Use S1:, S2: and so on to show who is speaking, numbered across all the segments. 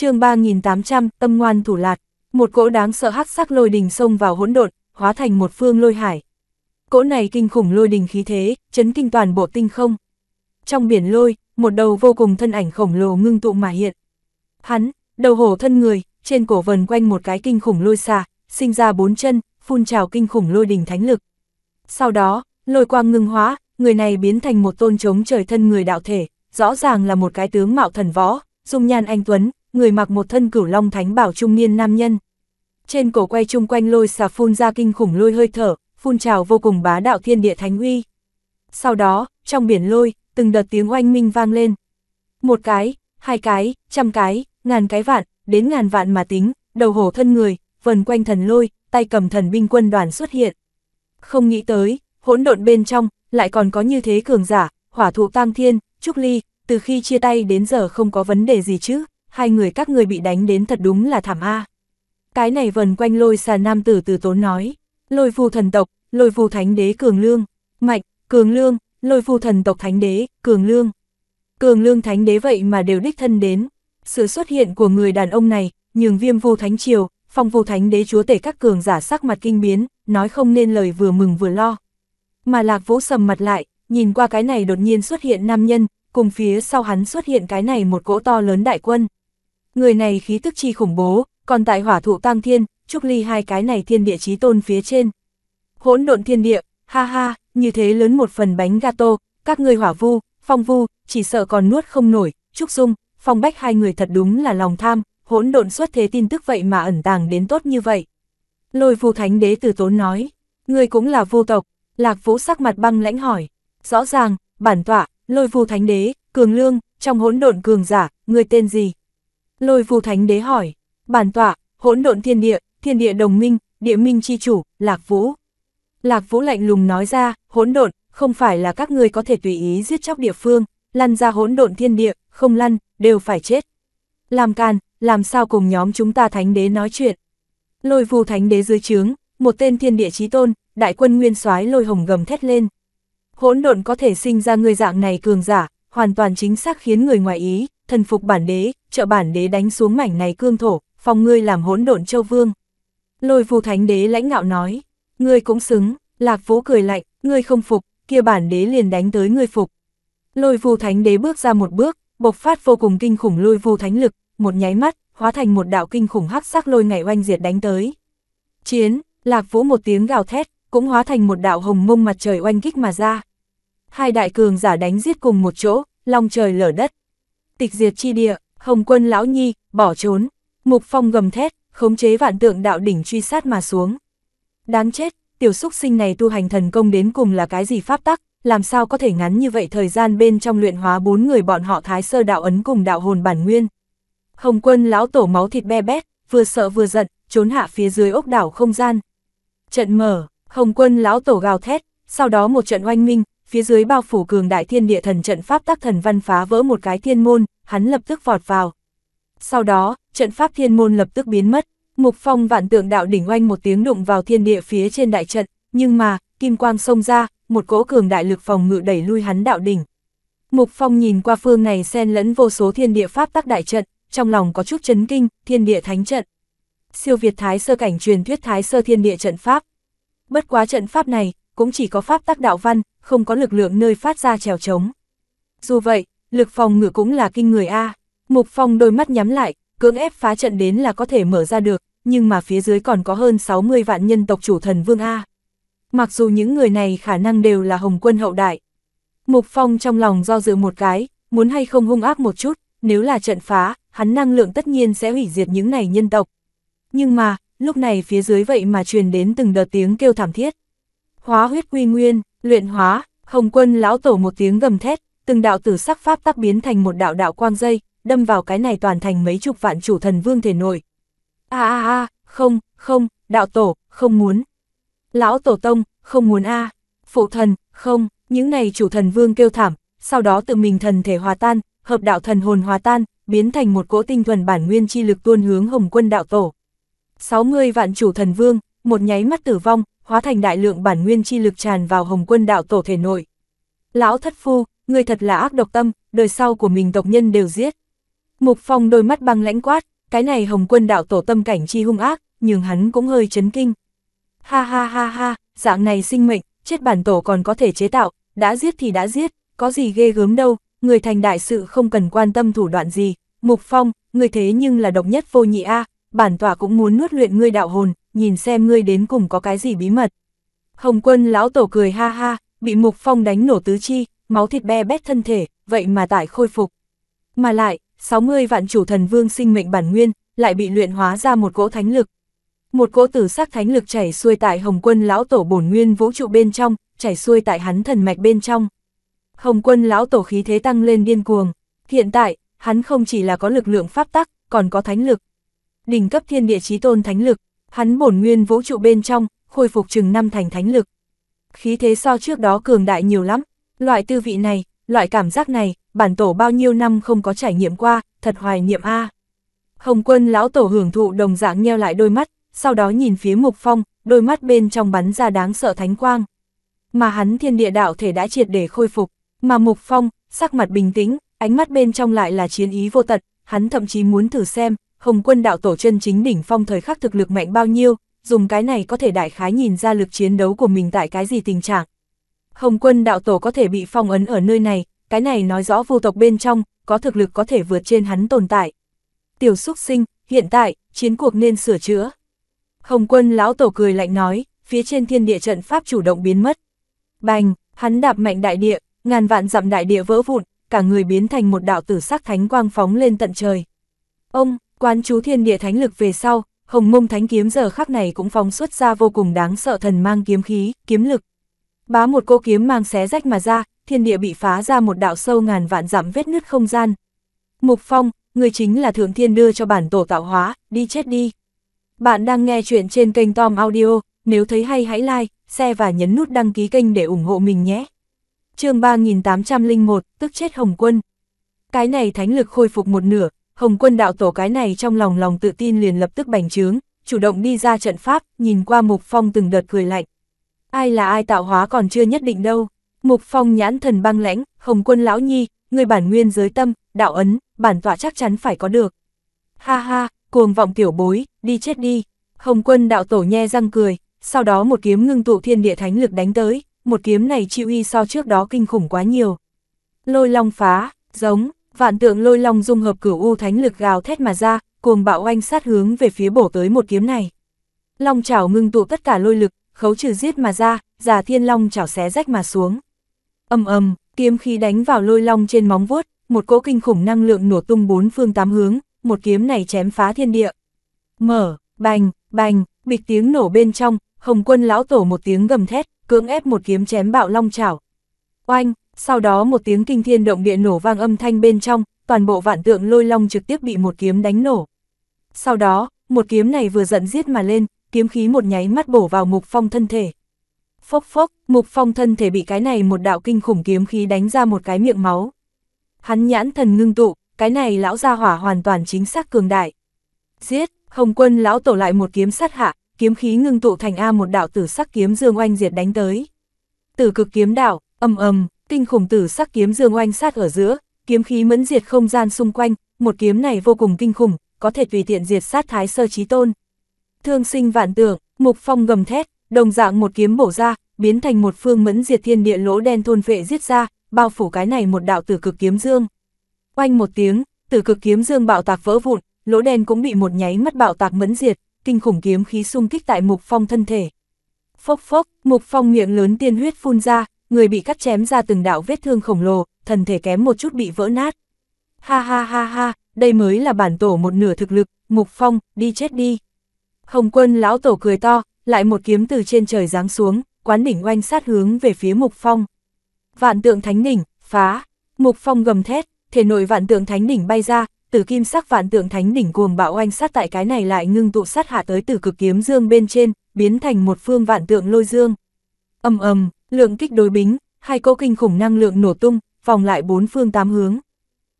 S1: chương 3800, tâm ngoan thủ lạt, một cỗ đáng sợ hắc sắc lôi đình xông vào hỗn độn, hóa thành một phương lôi hải. Cỗ này kinh khủng lôi đình khí thế, chấn kinh toàn bộ tinh không. Trong biển lôi, một đầu vô cùng thân ảnh khổng lồ ngưng tụ mà hiện. Hắn, đầu hổ thân người, trên cổ vần quanh một cái kinh khủng lôi xà, sinh ra bốn chân, phun trào kinh khủng lôi đình thánh lực. Sau đó, lôi quang ngưng hóa, người này biến thành một tôn trống trời thân người đạo thể, rõ ràng là một cái tướng mạo thần võ, dung nhan anh Tuấn, người mặc một thân cửu long thánh bảo trung niên nam nhân. Trên cổ quay chung quanh lôi xà phun ra kinh khủng lôi hơi thở, phun trào vô cùng bá đạo thiên địa thánh uy. Sau đó, trong biển lôi, từng đợt tiếng oanh minh vang lên. Một cái, hai cái, trăm cái, ngàn cái vạn, đến ngàn vạn mà tính, đầu hổ thân người, vần quanh thần lôi, tay cầm thần binh quân đoàn xuất hiện. Không nghĩ tới, hỗn độn bên trong, lại còn có như thế cường giả, hỏa thụ tăng thiên, trúc ly, từ khi chia tay đến giờ không có vấn đề gì chứ, hai người các người bị đánh đến thật đúng là thảm A. Cái này vần quanh lôi xà nam tử từ tốn nói, lôi phù thần tộc, lôi phù thánh đế cường lương, mạnh, cường lương, lôi phù thần tộc thánh đế, cường lương. Cường lương thánh đế vậy mà đều đích thân đến. Sự xuất hiện của người đàn ông này, nhường viêm vô thánh triều, phong vô thánh đế chúa tể các cường giả sắc mặt kinh biến, nói không nên lời vừa mừng vừa lo. Mà lạc vỗ sầm mặt lại, nhìn qua cái này đột nhiên xuất hiện nam nhân, cùng phía sau hắn xuất hiện cái này một cỗ to lớn đại quân. Người này khí tức chi khủng bố, còn tại hỏa thụ tăng thiên, trúc ly hai cái này thiên địa chí tôn phía trên. Hỗn độn thiên địa, ha ha, như thế lớn một phần bánh gato, các người hỏa vu, phong vu, chỉ sợ còn nuốt không nổi, trúc dung, phong bách hai người thật đúng là lòng tham, hỗn độn xuất thế tin tức vậy mà ẩn tàng đến tốt như vậy. Lôi vu thánh đế từ tốn nói, người cũng là vô tộc, lạc vũ sắc mặt băng lãnh hỏi, rõ ràng, bản tọa, lôi vu thánh đế, cường lương, trong hỗn độn cường giả, người tên gì? Lôi vu thánh đế hỏi, bản tọa, hỗn độn thiên địa, thiên địa đồng minh, địa minh chi chủ, lạc vũ. Lạc vũ lạnh lùng nói ra, hỗn độn, không phải là các ngươi có thể tùy ý giết chóc địa phương, lăn ra hỗn độn thiên địa, không lăn, đều phải chết. Làm can, làm sao cùng nhóm chúng ta thánh đế nói chuyện. Lôi vu thánh đế dưới trướng, một tên thiên địa chí tôn, đại quân nguyên soái lôi hồng gầm thét lên. Hỗn độn có thể sinh ra người dạng này cường giả, hoàn toàn chính xác khiến người ngoài ý, thần phục bản đế, trợ bản đế đánh xuống mảnh này cương thổ, phòng ngươi làm hỗn độn châu vương. Lôi phù thánh đế lãnh ngạo nói, ngươi cũng xứng, lạc vũ cười lạnh, ngươi không phục, kia bản đế liền đánh tới ngươi phục. Lôi phù thánh đế bước ra một bước, bộc phát vô cùng kinh khủng lôi phù thánh lực, một nháy mắt, hóa thành một đạo kinh khủng hắc sắc lôi ngày oanh diệt đánh tới. Chiến, lạc vũ một tiếng gào thét, cũng hóa thành một đạo hồng mông mặt trời oanh kích mà ra. Hai đại cường giả đánh giết cùng một chỗ, long trời lở đất. Tịch diệt chi địa, hồng quân lão nhi, bỏ trốn. Mục phong gầm thét, khống chế vạn tượng đạo đỉnh truy sát mà xuống. Đáng chết, tiểu xúc sinh này tu hành thần công đến cùng là cái gì pháp tắc, làm sao có thể ngắn như vậy thời gian bên trong luyện hóa bốn người bọn họ thái sơ đạo ấn cùng đạo hồn bản nguyên. Hồng quân lão tổ máu thịt be bét, vừa sợ vừa giận, trốn hạ phía dưới ốc đảo không gian. Trận mở, hồng quân lão tổ gào thét, sau đó một trận oanh minh, phía dưới bao phủ cường đại thiên địa thần trận pháp tác thần văn phá vỡ một cái thiên môn, hắn lập tức vọt vào. Sau đó, trận pháp thiên môn lập tức biến mất, mục phong vạn tượng đạo đỉnh oanh một tiếng đụng vào thiên địa phía trên đại trận, nhưng mà, kim quang xông ra, một cỗ cường đại lực phòng ngự đẩy lui hắn đạo đỉnh. Mục phong nhìn qua phương này xen lẫn vô số thiên địa pháp tác đại trận, trong lòng có chút chấn kinh, thiên địa thánh trận. Siêu Việt Thái sơ cảnh truyền thuyết Thái sơ thiên địa trận pháp. Bất quá trận pháp này, cũng chỉ có pháp tác đạo văn, không có lực lượng nơi phát ra trèo trống. Dù vậy, lực phòng ngự cũng là kinh người A. Mục Phong đôi mắt nhắm lại, cưỡng ép phá trận đến là có thể mở ra được, nhưng mà phía dưới còn có hơn 60 vạn nhân tộc chủ thần vương A. Mặc dù những người này khả năng đều là hồng quân hậu đại. Mục Phong trong lòng do dự một cái, muốn hay không hung ác một chút, nếu là trận phá, hắn năng lượng tất nhiên sẽ hủy diệt những này nhân tộc. Nhưng mà, lúc này phía dưới vậy mà truyền đến từng đợt tiếng kêu thảm thiết. Hóa huyết quy nguyên, luyện hóa, hồng quân lão tổ một tiếng gầm thét, từng đạo tử sắc pháp tắc biến thành một đạo đạo quang dây, đâm vào cái này toàn thành mấy chục vạn chủ thần vương thể nội. A a a, không, không, đạo tổ, không muốn. Lão tổ tông, không muốn a. Phụ thần, không, những này chủ thần vương kêu thảm, sau đó tự mình thần thể hòa tan, hợp đạo thần hồn hòa tan, biến thành một cỗ tinh thuần bản nguyên chi lực tuôn hướng Hồng Quân đạo tổ. 60 vạn chủ thần vương, một nháy mắt tử vong, hóa thành đại lượng bản nguyên chi lực tràn vào Hồng Quân đạo tổ thể nội. Lão thất phu, người thật là ác độc tâm, đời sau của mình tộc nhân đều giết. Mục Phong đôi mắt băng lãnh quát, cái này hồng quân đạo tổ tâm cảnh chi hung ác, nhưng hắn cũng hơi chấn kinh. Ha ha ha ha, dạng này sinh mệnh, chết bản tổ còn có thể chế tạo, đã giết thì đã giết, có gì ghê gớm đâu, người thành đại sự không cần quan tâm thủ đoạn gì. Mục Phong, người thế nhưng là độc nhất vô nhị a, bản tỏa cũng muốn nuốt luyện ngươi đạo hồn, nhìn xem ngươi đến cùng có cái gì bí mật. Hồng quân lão tổ cười ha ha, bị Mục Phong đánh nổ tứ chi, máu thịt be bét thân thể, vậy mà tại khôi phục. Mà lại, 60 vạn chủ thần vương sinh mệnh bản nguyên, lại bị luyện hóa ra một cỗ thánh lực. Một cỗ tử sắc thánh lực chảy xuôi tại Hồng Quân lão tổ bổn nguyên vũ trụ bên trong, chảy xuôi tại hắn thần mạch bên trong. Hồng Quân lão tổ khí thế tăng lên điên cuồng. Hiện tại, hắn không chỉ là có lực lượng pháp tắc, còn có thánh lực. Đỉnh cấp thiên địa chí tôn thánh lực, hắn bổn nguyên vũ trụ bên trong, khôi phục chừng năm thành thánh lực. Khí thế so trước đó cường đại nhiều lắm, loại tư vị này, loại cảm giác này, bản tổ bao nhiêu năm không có trải nghiệm qua, thật hoài niệm a. Hồng quân lão tổ hưởng thụ đồng dạng nheo lại đôi mắt, sau đó nhìn phía mục phong, đôi mắt bên trong bắn ra đáng sợ thánh quang. Mà hắn thiên địa đạo thể đã triệt để khôi phục, mà mục phong, sắc mặt bình tĩnh, ánh mắt bên trong lại là chiến ý vô tật, hắn thậm chí muốn thử xem, hồng quân đạo tổ chân chính đỉnh phong thời khắc thực lực mạnh bao nhiêu, dùng cái này có thể đại khái nhìn ra lực chiến đấu của mình tại cái gì tình trạng. Hồng quân đạo tổ có thể bị phong ấn ở nơi này, cái này nói rõ vô tộc bên trong, có thực lực có thể vượt trên hắn tồn tại. Tiểu xúc sinh, hiện tại, chiến cuộc nên sửa chữa. Hồng quân lão tổ cười lạnh nói, phía trên thiên địa trận pháp chủ động biến mất. Bành, hắn đạp mạnh đại địa, ngàn vạn dặm đại địa vỡ vụn, cả người biến thành một đạo tử sắc thánh quang phóng lên tận trời. Ông, quán chú thiên địa thánh lực về sau, hồng mông thánh kiếm giờ khắc này cũng phóng xuất ra vô cùng đáng sợ thần mang kiếm khí, kiếm lực. Bá một cô kiếm mang xé rách mà ra, thiên địa bị phá ra một đạo sâu ngàn vạn dặm vết nứt không gian. Mục Phong, người chính là thượng thiên đưa cho bản tổ tạo hóa, đi chết đi. Bạn đang nghe chuyện trên kênh Tom Audio, nếu thấy hay hãy like, share và nhấn nút đăng ký kênh để ủng hộ mình nhé. chương 3801, tức chết Hồng Quân. Cái này thánh lực khôi phục một nửa, Hồng Quân đạo tổ cái này trong lòng lòng tự tin liền lập tức bành trướng, chủ động đi ra trận pháp, nhìn qua Mục Phong từng đợt cười lạnh. Ai là ai tạo hóa còn chưa nhất định đâu. Mục Phong nhãn thần băng lãnh, Hồng Quân lão nhi, người bản nguyên giới tâm, đạo ấn, bản tọa chắc chắn phải có được. Ha ha, cuồng vọng tiểu bối, đi chết đi. Hồng Quân đạo tổ nhe răng cười, sau đó một kiếm ngưng tụ thiên địa thánh lực đánh tới, một kiếm này chịu y so trước đó kinh khủng quá nhiều. Lôi long phá, giống, vạn tượng lôi long dung hợp cửu u thánh lực gào thét mà ra, cuồng bạo oanh sát hướng về phía bổ tới một kiếm này. Long chảo ngưng tụ tất cả lôi lực, khấu trừ giết mà ra, già thiên long chảo xé rách mà xuống. Âm ầm, kiếm khí đánh vào lôi long trên móng vuốt, một cỗ kinh khủng năng lượng nổ tung bốn phương tám hướng, một kiếm này chém phá thiên địa. Mở, bành, bành, bịch tiếng nổ bên trong, Hồng Quân lão tổ một tiếng gầm thét, cưỡng ép một kiếm chém bạo long chảo. Oanh, sau đó một tiếng kinh thiên động địa nổ vang âm thanh bên trong, toàn bộ vạn tượng lôi long trực tiếp bị một kiếm đánh nổ. Sau đó, một kiếm này vừa giận giết mà lên, kiếm khí một nháy mắt bổ vào mục phong thân thể. Phốc phốc, mục phong thân thể bị cái này một đạo kinh khủng kiếm khí đánh ra một cái miệng máu. Hắn nhãn thần ngưng tụ, cái này lão gia hỏa hoàn toàn chính xác cường đại. Giết, hồng quân lão tổ lại một kiếm sát hạ, kiếm khí ngưng tụ thành A một đạo tử sắc kiếm dương oanh diệt đánh tới. Tử cực kiếm đạo, âm âm kinh khủng tử sắc kiếm dương oanh sát ở giữa, kiếm khí mẫn diệt không gian xung quanh, một kiếm này vô cùng kinh khủng, có thể tùy tiện diệt sát thái sơ trí tôn. Thương sinh vạn tượng, mục phong gầm thét, đồng dạng một kiếm bổ ra, biến thành một phương mẫn diệt thiên địa lỗ đen thôn vệ giết ra, bao phủ cái này một đạo tử cực kiếm dương. Oanh một tiếng, tử cực kiếm dương bạo tạc vỡ vụn, lỗ đen cũng bị một nháy mắt bạo tạc mẫn diệt, kinh khủng kiếm khí xung kích tại mục phong thân thể. Phốc phốc, mục phong miệng lớn tiên huyết phun ra, người bị cắt chém ra từng đạo vết thương khổng lồ, thần thể kém một chút bị vỡ nát. Ha ha ha ha, đây mới là bản tổ một nửa thực lực, mục phong, đi chết đi. Hồng quân lão tổ cười to, lại một kiếm từ trên trời giáng xuống, quán đỉnh oanh sát hướng về phía mục phong. Vạn tượng thánh đỉnh, phá, mục phong gầm thét, thể nội vạn tượng thánh đỉnh bay ra, tử kim sắc vạn tượng thánh đỉnh cuồng bạo oanh sát tại cái này lại ngưng tụ sát hạ tới từ cực kiếm dương bên trên, biến thành một phương vạn tượng lôi dương. Âm ầm, lượng kích đối bính, hai cỗ kinh khủng năng lượng nổ tung, vòng lại bốn phương tám hướng.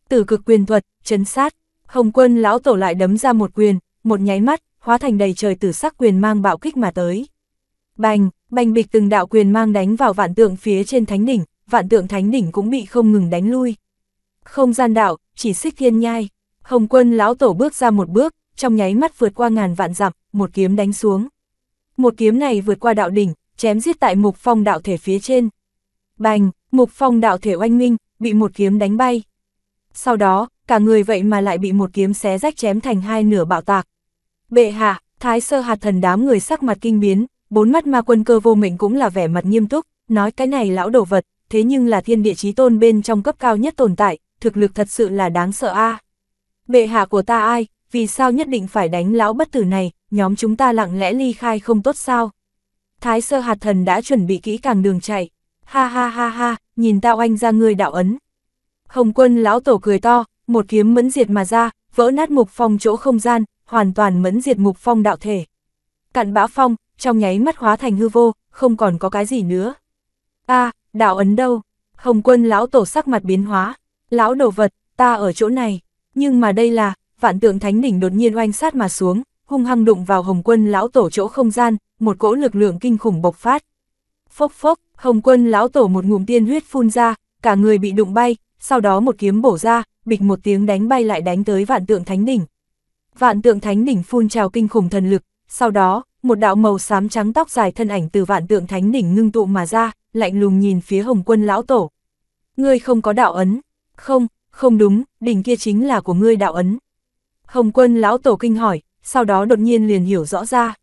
S1: Tử cực quyền thuật, chấn sát, Hồng Quân lão tổ lại đấm ra một quyền, một nháy mắt, hóa thành đầy trời tử sắc quyền mang bạo kích mà tới. Bành, bành bịch từng đạo quyền mang đánh vào vạn tượng phía trên thánh đỉnh, vạn tượng thánh đỉnh cũng bị không ngừng đánh lui. Không gian đạo, chỉ xích thiên nhai, Hồng quân lão tổ bước ra một bước, trong nháy mắt vượt qua ngàn vạn dặm, một kiếm đánh xuống. Một kiếm này vượt qua đạo đỉnh, chém giết tại mục phong đạo thể phía trên. Bành, mục phong đạo thể oanh minh, bị một kiếm đánh bay. Sau đó, cả người vậy mà lại bị một kiếm xé rách chém thành hai nửa bạo tạc. Bệ hạ, thái sơ hạt thần đám người sắc mặt kinh biến, bốn mắt ma quân cơ vô mệnh cũng là vẻ mặt nghiêm túc, nói cái này lão đồ vật, thế nhưng là thiên địa chí tôn bên trong cấp cao nhất tồn tại, thực lực thật sự là đáng sợ a. Bệ hạ của ta ai, vì sao nhất định phải đánh lão bất tử này, nhóm chúng ta lặng lẽ ly khai không tốt sao? Thái sơ hạt thần đã chuẩn bị kỹ càng đường chạy, ha ha ha ha, nhìn tao anh ra người đạo ấn. Hồng quân lão tổ cười to, một kiếm mẫn diệt mà ra, vỡ nát mục phong chỗ không gian, hoàn toàn mẫn diệt mục phong đạo thể. Cạn bã phong, trong nháy mắt hóa thành hư vô, không còn có cái gì nữa. a đạo ấn đâu? Hồng quân lão tổ sắc mặt biến hóa, lão đồ vật, ta ở chỗ này, nhưng mà đây là, vạn tượng thánh đỉnh đột nhiên oanh sát mà xuống, hung hăng đụng vào hồng quân lão tổ chỗ không gian, một cỗ lực lượng kinh khủng bộc phát. Phốc phốc, hồng quân lão tổ một ngụm tiên huyết phun ra, cả người bị đụng bay, sau đó một kiếm bổ ra, bịch một tiếng đánh bay lại đánh tới vạn tượng thánh đỉnh. Vạn tượng thánh đỉnh phun trào kinh khủng thần lực, sau đó, một đạo màu xám trắng tóc dài thân ảnh từ vạn tượng thánh đỉnh ngưng tụ mà ra, lạnh lùng nhìn phía hồng quân lão tổ. Ngươi không có đạo ấn. Không, không đúng, đỉnh kia chính là của ngươi đạo ấn. Hồng quân lão tổ kinh hỏi, sau đó đột nhiên liền hiểu rõ ra.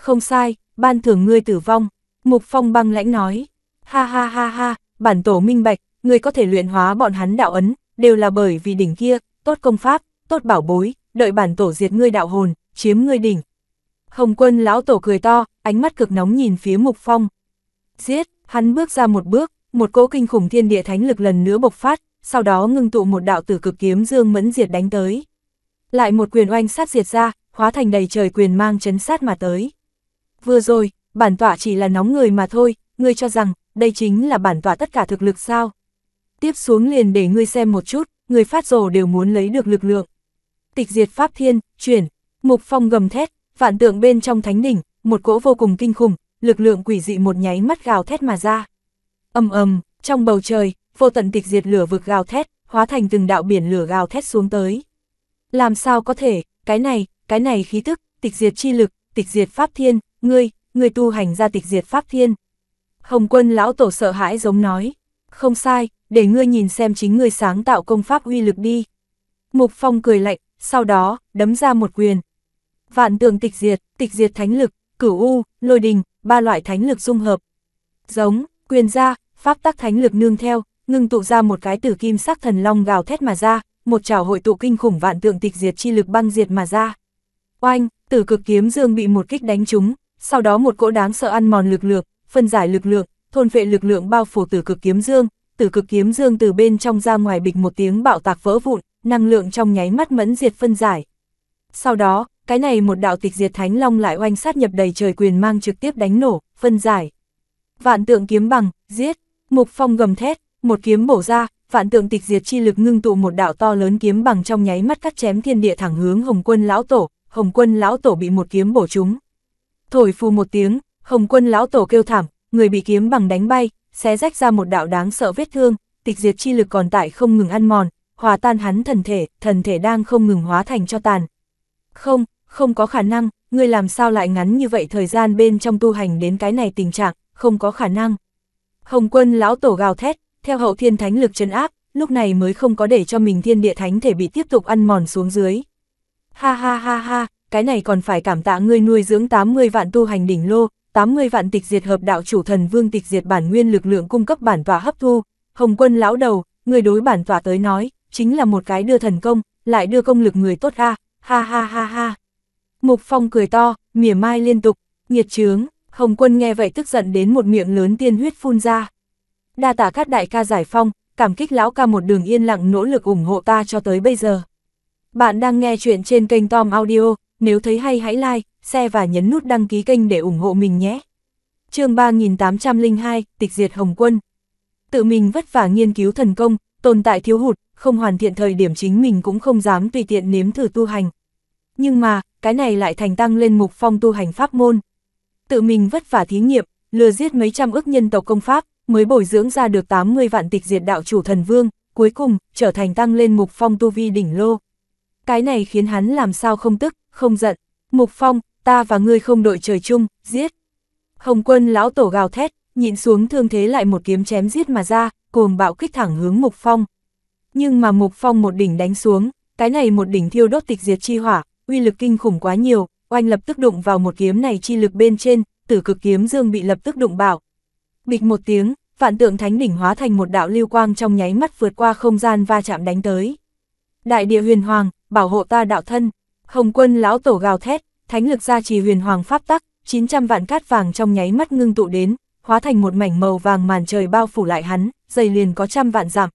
S1: Không sai, ban thưởng ngươi tử vong. Mục phong băng lãnh nói. Ha ha ha ha, bản tổ minh bạch, ngươi có thể luyện hóa bọn hắn đạo ấn, đều là bởi vì đỉnh kia, tốt công pháp, tốt bảo bối, đợi bản tổ diệt ngươi đạo hồn, chiếm ngươi đỉnh. Hồng quân lão tổ cười to, ánh mắt cực nóng nhìn phía mục phong. Giết, hắn bước ra một bước, một cỗ kinh khủng thiên địa thánh lực lần nữa bộc phát, sau đó ngưng tụ một đạo tử cực kiếm dương mẫn diệt đánh tới. Lại một quyền oanh sát diệt ra, hóa thành đầy trời quyền mang chấn sát mà tới. Vừa rồi, bản tọa chỉ là nóng người mà thôi, ngươi cho rằng, đây chính là bản tọa tất cả thực lực sao. Tiếp xuống liền để ngươi xem một chút, người phát rồ đều muốn lấy được lực lượng. Tịch diệt pháp thiên, chuyển, mục phong gầm thét, vạn tượng bên trong thánh đỉnh, một cỗ vô cùng kinh khủng, lực lượng quỷ dị một nháy mắt gào thét mà ra. Âm ầm, trong bầu trời, vô tận tịch diệt lửa vực gào thét, hóa thành từng đạo biển lửa gào thét xuống tới. Làm sao có thể, cái này, cái này khí tức, tịch diệt chi lực, tịch diệt pháp thiên, ngươi, ngươi tu hành ra tịch diệt pháp thiên. Hồng quân lão tổ sợ hãi giống nói, không sai, để ngươi nhìn xem chính ngươi sáng tạo công pháp uy lực đi. Mục phong cười lạnh, sau đó, đấm ra một quyền. Vạn tường tịch diệt, tịch diệt thánh lực, cửu u, lôi đình, ba loại thánh lực dung hợp. Giống, quyền ra, pháp tắc thánh lực nương theo, ngưng tụ ra một cái tử kim sắc thần long gào thét mà ra, một trảo hội tụ kinh khủng vạn tượng tịch diệt chi lực băng diệt mà ra. Oanh, tử cực kiếm dương bị một kích đánh trúng, sau đó một cỗ đáng sợ ăn mòn lực lượng, phân giải lực lượng, thôn vệ lực lượng bao phủ tử cực kiếm dương, tử cực kiếm dương từ bên trong ra ngoài bịch một tiếng bạo tạc vỡ vụn, năng lượng trong nháy mắt mẫn diệt phân giải. Sau đó, cái này một đạo tịch diệt thánh long lại oanh sát nhập đầy trời quyền mang trực tiếp đánh nổ, phân giải. Vạn tượng kiếm bằng, giết, mục phong gầm thét, một kiếm bổ ra, vạn tượng tịch diệt chi lực ngưng tụ một đạo to lớn kiếm bằng trong nháy mắt cắt chém thiên địa thẳng hướng Hồng Quân lão tổ, Hồng Quân lão tổ bị một kiếm bổ trúng. Thổi phù một tiếng, Hồng Quân lão tổ kêu thảm, người bị kiếm bằng đánh bay, xé rách ra một đạo đáng sợ vết thương, tịch diệt chi lực còn tại không ngừng ăn mòn, hòa tan hắn thần thể, thần thể đang không ngừng hóa thành cho tàn. Không, không có khả năng, ngươi làm sao lại ngắn như vậy thời gian bên trong tu hành đến cái này tình trạng, không có khả năng. Hồng quân lão tổ gào thét, theo hậu thiên thánh lực trấn áp, lúc này mới không có để cho mình thiên địa thánh thể bị tiếp tục ăn mòn xuống dưới. Ha ha ha ha, cái này còn phải cảm tạ ngươi nuôi dưỡng 80 vạn tu hành đỉnh lô, 80 vạn tịch diệt hợp đạo chủ thần vương tịch diệt bản nguyên lực lượng cung cấp bản tọa hấp thu. Hồng quân lão đầu, người đối bản tọa tới nói, chính là một cái đưa thần công, lại đưa công lực người tốt ha, ha ha ha ha. Mục Phong cười to, mỉa mai liên tục, nghiệt trướng, Hồng quân nghe vậy tức giận đến một miệng lớn tiên huyết phun ra. Đa tả các đại ca giải phong, cảm kích lão ca một đường yên lặng nỗ lực ủng hộ ta cho tới bây giờ. Bạn đang nghe chuyện trên kênh Tom Audio, nếu thấy hay hãy like, share và nhấn nút đăng ký kênh để ủng hộ mình nhé. chương 3802, Tịch Diệt Hồng Quân Tự mình vất vả nghiên cứu thần công, tồn tại thiếu hụt, không hoàn thiện thời điểm chính mình cũng không dám tùy tiện nếm thử tu hành. Nhưng mà, cái này lại thành tăng lên mục phong tu hành pháp môn. Tự mình vất vả thí nghiệm, lừa giết mấy trăm ước nhân tộc công pháp, mới bồi dưỡng ra được 80 vạn tịch diệt đạo chủ thần vương, cuối cùng, trở thành tăng lên mục phong tu vi đỉnh lô. Cái này khiến hắn làm sao không tức, không giận. Mục Phong, ta và ngươi không đội trời chung, giết. Hồng quân lão tổ gào thét, nhịn xuống thương thế lại một kiếm chém giết mà ra, cuồng bạo kích thẳng hướng Mục Phong. Nhưng mà Mục Phong một đỉnh đánh xuống, cái này một đỉnh thiêu đốt tịch diệt chi hỏa, uy lực kinh khủng quá nhiều, oanh lập tức đụng vào một kiếm này chi lực bên trên, tử cực kiếm dương bị lập tức đụng bảo. Bịch một tiếng, vạn tượng thánh đỉnh hóa thành một đạo lưu quang trong nháy mắt vượt qua không gian va chạm đánh tới. Đại địa huyền hoàng, bảo hộ ta đạo thân, hồng quân lão tổ gào thét, thánh lực gia trì huyền hoàng pháp tắc, 900 vạn cát vàng trong nháy mắt ngưng tụ đến, hóa thành một mảnh màu vàng màn trời bao phủ lại hắn, dày liền có trăm vạn giảm.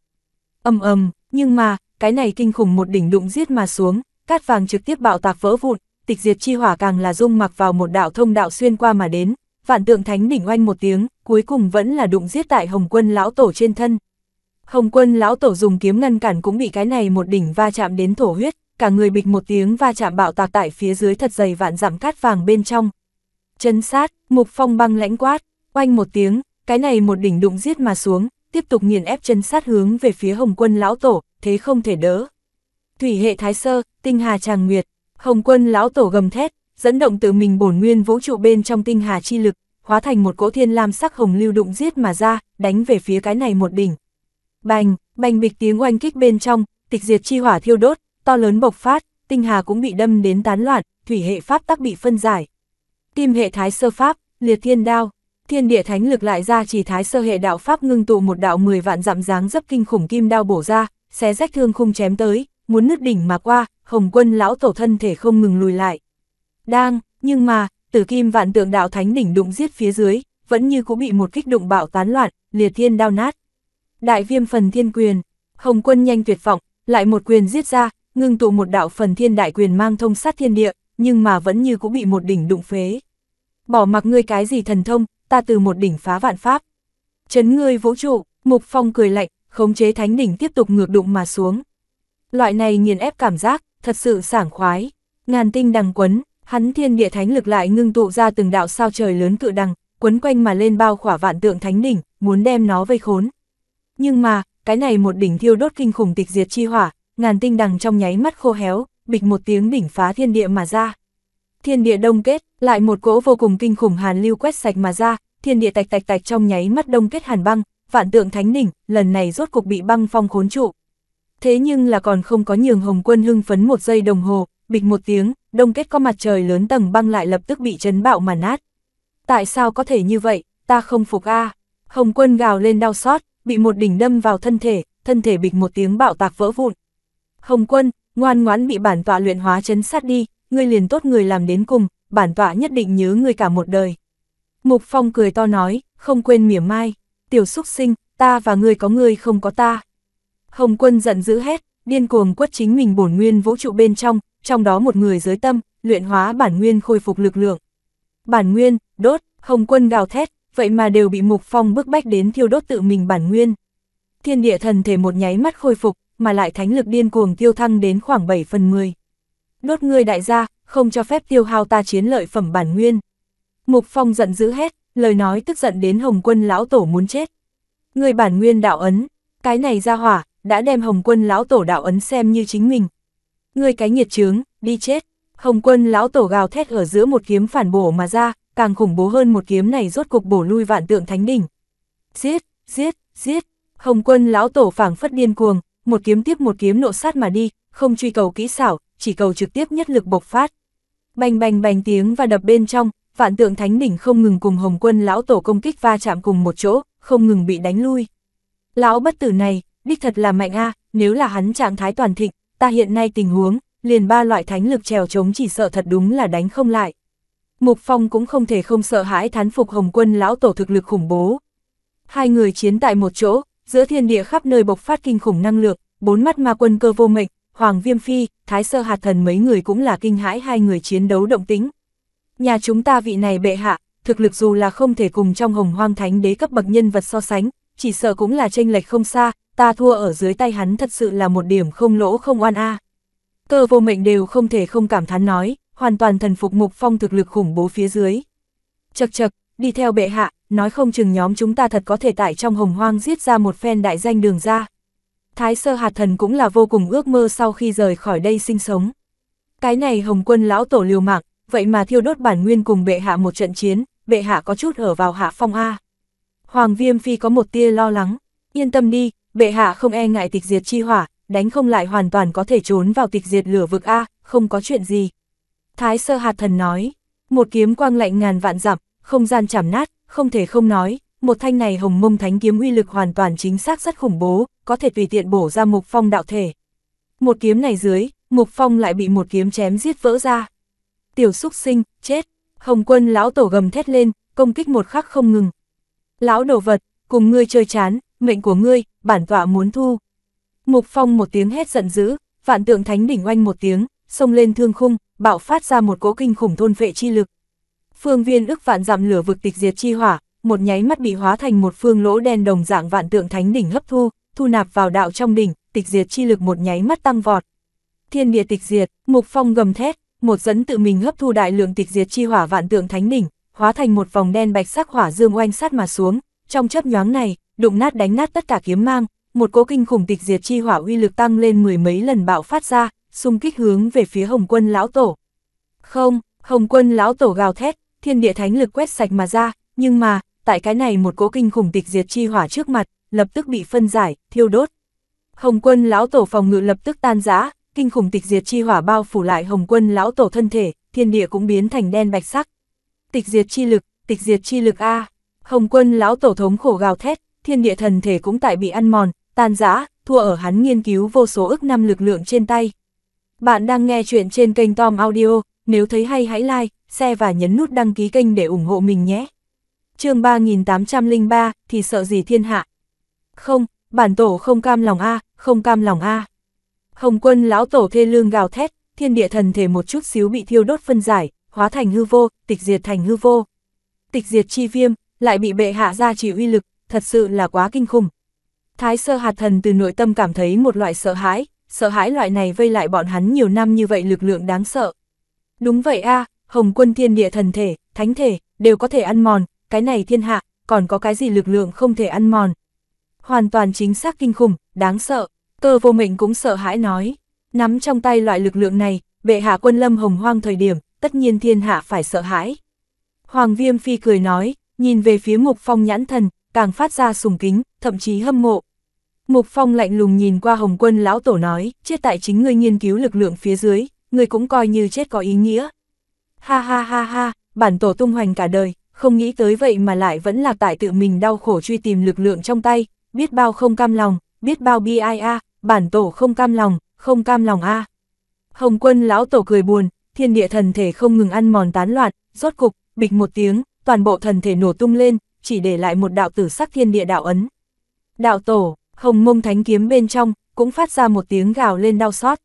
S1: Âm ầm, nhưng mà, cái này kinh khủng một đỉnh đụng giết mà xuống, cát vàng trực tiếp bạo tạc vỡ vụn, tịch diệt chi hỏa càng là dung mặc vào một đạo thông đạo xuyên qua mà đến, vạn tượng thánh đỉnh oanh một tiếng, cuối cùng vẫn là đụng giết tại Hồng Quân lão tổ trên thân. Hồng Quân lão tổ dùng kiếm ngăn cản cũng bị cái này một đỉnh va chạm đến thổ huyết, cả người bịch một tiếng va chạm bạo tạc tại phía dưới thật dày vạn giảm cát vàng bên trong. Chân sát, mục phong băng lãnh quát, oanh một tiếng, cái này một đỉnh đụng giết mà xuống, tiếp tục nghiền ép chân sát hướng về phía Hồng Quân lão tổ, thế không thể đỡ. Thủy hệ thái sơ, tinh hà tràng nguyệt, Hồng Quân lão tổ gầm thét, dẫn động từ mình bổn nguyên vũ trụ bên trong tinh hà chi lực, hóa thành một cỗ thiên lam sắc hồng lưu đụng giết mà ra, đánh về phía cái này một đỉnh. Bành, bành bịch tiếng oanh kích bên trong, tịch diệt chi hỏa thiêu đốt, to lớn bộc phát, tinh hà cũng bị đâm đến tán loạn, thủy hệ pháp tắc bị phân giải. Kim hệ thái sơ pháp, liệt thiên đao, thiên địa thánh lực lại ra chỉ thái sơ hệ đạo pháp ngưng tụ một đạo 10 vạn dặm dáng dấp kinh khủng kim đao bổ ra, xé rách thương khung chém tới, muốn nứt đỉnh mà qua, hồng quân lão tổ thân thể không ngừng lùi lại. Đang, nhưng mà, tử kim vạn tượng đạo thánh đỉnh đụng giết phía dưới, vẫn như cũng bị một kích đụng bạo tán loạn, liệt thiên đao nát. Đại viêm phần thiên quyền, hồng quân nhanh tuyệt vọng, lại một quyền giết ra, ngưng tụ một đạo phần thiên đại quyền mang thông sát thiên địa, nhưng mà vẫn như cũng bị một đỉnh đụng phế. Bỏ mặc ngươi cái gì thần thông, ta từ một đỉnh phá vạn pháp. Chấn ngươi vũ trụ, mục phong cười lạnh, khống chế thánh đỉnh tiếp tục ngược đụng mà xuống. Loại này nghiền ép cảm giác, thật sự sảng khoái. Ngàn tinh đằng quấn, hắn thiên địa thánh lực lại ngưng tụ ra từng đạo sao trời lớn cự đằng, quấn quanh mà lên bao khỏa vạn tượng thánh đỉnh, muốn đem nó vây khốn. Nhưng mà, cái này một đỉnh thiêu đốt kinh khủng tịch diệt chi hỏa, ngàn tinh đằng trong nháy mắt khô héo, bịch một tiếng đỉnh phá thiên địa mà ra. Thiên địa đông kết, lại một cỗ vô cùng kinh khủng hàn lưu quét sạch mà ra, thiên địa tạch tạch tạch trong nháy mắt đông kết hàn băng, vạn tượng thánh đỉnh, lần này rốt cục bị băng phong khốn trụ. Thế nhưng là còn không có nhường hồng quân hưng phấn một giây đồng hồ, bịch một tiếng, đông kết có mặt trời lớn tầng băng lại lập tức bị chấn bạo mà nát. Tại sao có thể như vậy, ta không phục a Hồng quân gào lên đau xót, bị một đỉnh đâm vào thân thể, thân thể bịch một tiếng bạo tạc vỡ vụn. Hồng quân, ngoan ngoãn bị bản tọa luyện hóa chấn sát đi, ngươi liền tốt người làm đến cùng, bản tọa nhất định nhớ ngươi cả một đời. Mục Phong cười to nói, không quên mỉa mai, tiểu xúc sinh, ta và ngươi có ngươi không có ta. Hồng quân giận dữ hét, điên cuồng quất chính mình bổn nguyên vũ trụ bên trong, trong đó một người giới tâm, luyện hóa bản nguyên khôi phục lực lượng. Bản nguyên, đốt, hồng quân gào thét, vậy mà đều bị Mục Phong bức bách đến thiêu đốt tự mình bản nguyên. Thiên địa thần thể một nháy mắt khôi phục, mà lại thánh lực điên cuồng tiêu thăng đến khoảng 7 phần 10. Đốt ngươi đại gia, không cho phép tiêu hao ta chiến lợi phẩm bản nguyên. Mục Phong giận dữ hét, lời nói tức giận đến Hồng Quân lão tổ muốn chết. Người bản nguyên đạo ấn, cái này ra hỏa, đã đem Hồng Quân lão tổ đạo ấn xem như chính mình. Người cái nghiệt chướng, đi chết. Hồng Quân lão tổ gào thét ở giữa một kiếm phản bổ mà ra, càng khủng bố hơn một kiếm này rốt cục bổ lui vạn tượng thánh đỉnh. Giết, giết, giết. Hồng Quân lão tổ phảng phất điên cuồng, một kiếm tiếp một kiếm nộ sát mà đi, không truy cầu kỹ xảo, chỉ cầu trực tiếp nhất lực bộc phát. Bành bành bành tiếng và đập bên trong, vạn tượng thánh đỉnh không ngừng cùng hồng quân lão tổ công kích va chạm cùng một chỗ, không ngừng bị đánh lui. Lão bất tử này, đích thật là mạnh a nếu là hắn trạng thái toàn thịnh, ta hiện nay tình huống, liền ba loại thánh lực trèo chống chỉ sợ thật đúng là đánh không lại. Mục Phong cũng không thể không sợ hãi thán phục hồng quân lão tổ thực lực khủng bố. Hai người chiến tại một chỗ, giữa thiên địa khắp nơi bộc phát kinh khủng năng lượng, bốn mắt ma quân cơ vô mệnh, Hoàng Viêm Phi, Thái Sơ Hạt Thần mấy người cũng là kinh hãi hai người chiến đấu động tính. Nhà chúng ta vị này bệ hạ, thực lực dù là không thể cùng trong hồng hoang thánh đế cấp bậc nhân vật so sánh, chỉ sợ cũng là tranh lệch không xa, ta thua ở dưới tay hắn thật sự là một điểm không lỗ không oan a. Cơ vô mệnh đều không thể không cảm thán nói, hoàn toàn thần phục mục phong thực lực khủng bố phía dưới. Chật chật, đi theo bệ hạ, nói không chừng nhóm chúng ta thật có thể tại trong hồng hoang giết ra một phen đại danh đường ra. Thái sơ hạt thần cũng là vô cùng ước mơ sau khi rời khỏi đây sinh sống. Cái này hồng quân lão tổ liều mạng, vậy mà thiêu đốt bản nguyên cùng bệ hạ một trận chiến, bệ hạ có chút ở vào hạ phong A. Hoàng viêm phi có một tia lo lắng, yên tâm đi, bệ hạ không e ngại tịch diệt chi hỏa, đánh không lại hoàn toàn có thể trốn vào tịch diệt lửa vực A, không có chuyện gì. Thái sơ hạt thần nói, một kiếm quang lạnh ngàn vạn dặm, không gian chảm nát, không thể không nói, một thanh này hồng mông thánh kiếm uy lực hoàn toàn chính xác rất khủng bố, có thể tùy tiện bổ ra mục phong đạo thể. Một kiếm này dưới, mục phong lại bị một kiếm chém giết vỡ ra. Tiểu xúc sinh, chết, hồng quân lão tổ gầm thét lên, công kích một khắc không ngừng. Lão đồ vật, cùng ngươi chơi chán, mệnh của ngươi, bản tọa muốn thu. Mục phong một tiếng hét giận dữ, vạn tượng thánh đỉnh oanh một tiếng, xông lên thương khung, bạo phát ra một cỗ kinh khủng thôn vệ chi lực. Phương viên ức vạn dặm lửa vực tịch diệt chi hỏa, một nháy mắt bị hóa thành một phương lỗ đen đồng dạng vạn tượng thánh đỉnh hấp thu, thu nạp vào đạo trong đỉnh, tịch diệt chi lực một nháy mắt tăng vọt. Thiên địa tịch diệt, mục phong gầm thét, một dẫn tự mình hấp thu đại lượng tịch diệt chi hỏa vạn tượng thánh đỉnh, hóa thành một vòng đen bạch sắc hỏa dương oanh sát mà xuống, trong chớp nhoáng này, đụng nát đánh nát tất cả kiếm mang, một cỗ kinh khủng tịch diệt chi hỏa uy lực tăng lên mười mấy lần bạo phát ra, xung kích hướng về phía Hồng Quân lão tổ. Không, Hồng Quân lão tổ gào thét, thiên địa thánh lực quét sạch mà ra, nhưng mà, tại cái này một cỗ kinh khủng tịch diệt chi hỏa trước mặt, lập tức bị phân giải, thiêu đốt. Hồng Quân lão tổ phòng ngự lập tức tan rã, kinh khủng tịch diệt chi hỏa bao phủ lại Hồng Quân lão tổ thân thể, thiên địa cũng biến thành đen bạch sắc. Tịch diệt chi lực, tịch diệt chi lực a. Hồng Quân lão tổ thống khổ gào thét, thiên địa thần thể cũng tại bị ăn mòn, tan rã, thua ở hắn nghiên cứu vô số ức năm lực lượng trên tay. Bạn đang nghe chuyện trên kênh Tom Audio, nếu thấy hay hãy like, share và nhấn nút đăng ký kênh để ủng hộ mình nhé. chương 3803, thì sợ gì thiên hạ? Không, bản tổ không cam lòng A, không cam lòng A. Hồng quân lão tổ thê lương gào thét, thiên địa thần thể một chút xíu bị thiêu đốt phân giải, hóa thành hư vô, tịch diệt thành hư vô. Tịch diệt chi viêm, lại bị bệ hạ ra chỉ uy lực, thật sự là quá kinh khủng. Thái sơ hạt thần từ nội tâm cảm thấy một loại sợ hãi, sợ hãi loại này vây lại bọn hắn nhiều năm như vậy lực lượng đáng sợ. Đúng vậy a hồng quân thiên địa thần thể, thánh thể, đều có thể ăn mòn, cái này thiên hạ, còn có cái gì lực lượng không thể ăn mòn. Hoàn toàn chính xác kinh khủng, đáng sợ, cơ vô mệnh cũng sợ hãi nói, nắm trong tay loại lực lượng này, bệ hạ quân lâm hồng hoang thời điểm, tất nhiên thiên hạ phải sợ hãi. Hoàng viêm phi cười nói, nhìn về phía mục phong nhãn thần, càng phát ra sùng kính, thậm chí hâm mộ. Mục Phong lạnh lùng nhìn qua Hồng Quân lão tổ nói, chết tại chính ngươi nghiên cứu lực lượng phía dưới, ngươi cũng coi như chết có ý nghĩa. Ha ha ha ha, bản tổ tung hoành cả đời, không nghĩ tới vậy mà lại vẫn là tại tự mình đau khổ truy tìm lực lượng trong tay, biết bao không cam lòng, biết bao bi ai a, bản tổ không cam lòng, không cam lòng a. Hồng Quân lão tổ cười buồn, thiên địa thần thể không ngừng ăn mòn tán loạn, rốt cục, bịch một tiếng, toàn bộ thần thể nổ tung lên, chỉ để lại một đạo tử sắc thiên địa đạo ấn. Đạo tổ, hồng mông thánh kiếm bên trong, cũng phát ra một tiếng gào lên đau xót.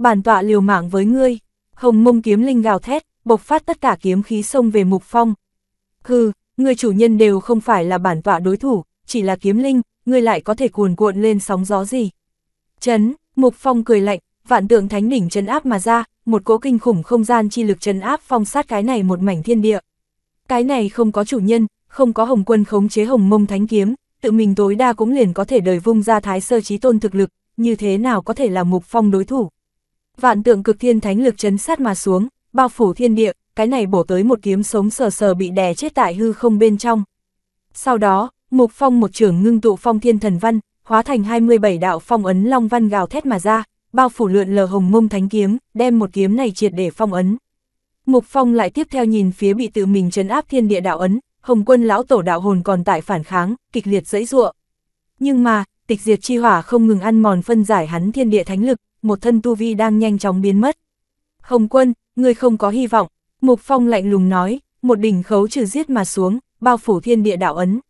S1: Bản tọa liều mạng với ngươi, hồng mông kiếm linh gào thét, bộc phát tất cả kiếm khí xông về mục phong. Hừ, người chủ nhân đều không phải là bản tọa đối thủ, chỉ là kiếm linh, ngươi lại có thể cuồn cuộn lên sóng gió gì. Chấn, mục phong cười lạnh, vạn tượng thánh đỉnh chấn áp mà ra, một cỗ kinh khủng không gian chi lực chấn áp phong sát cái này một mảnh thiên địa. Cái này không có chủ nhân, không có hồng quân khống chế hồng mông thánh kiếm, tự mình tối đa cũng liền có thể đời vung ra thái sơ trí tôn thực lực, như thế nào có thể là mục phong đối thủ. Vạn tượng cực thiên thánh lực chấn sát mà xuống, bao phủ thiên địa, cái này bổ tới một kiếm sống sờ sờ bị đè chết tại hư không bên trong. Sau đó, mục phong một trưởng ngưng tụ phong thiên thần văn, hóa thành 27 đạo phong ấn long văn gào thét mà ra, bao phủ lượn lờ hồng mông thánh kiếm, đem một kiếm này triệt để phong ấn. Mục phong lại tiếp theo nhìn phía bị tự mình trấn áp thiên địa đạo ấn, Hồng quân lão tổ đạo hồn còn tại phản kháng, kịch liệt dẫy dụa. Nhưng mà, tịch diệt chi hỏa không ngừng ăn mòn phân giải hắn thiên địa thánh lực, một thân tu vi đang nhanh chóng biến mất. Hồng quân, ngươi không có hy vọng, Mục Phong lạnh lùng nói, một đỉnh khấu trừ giết mà xuống, bao phủ thiên địa đạo ấn.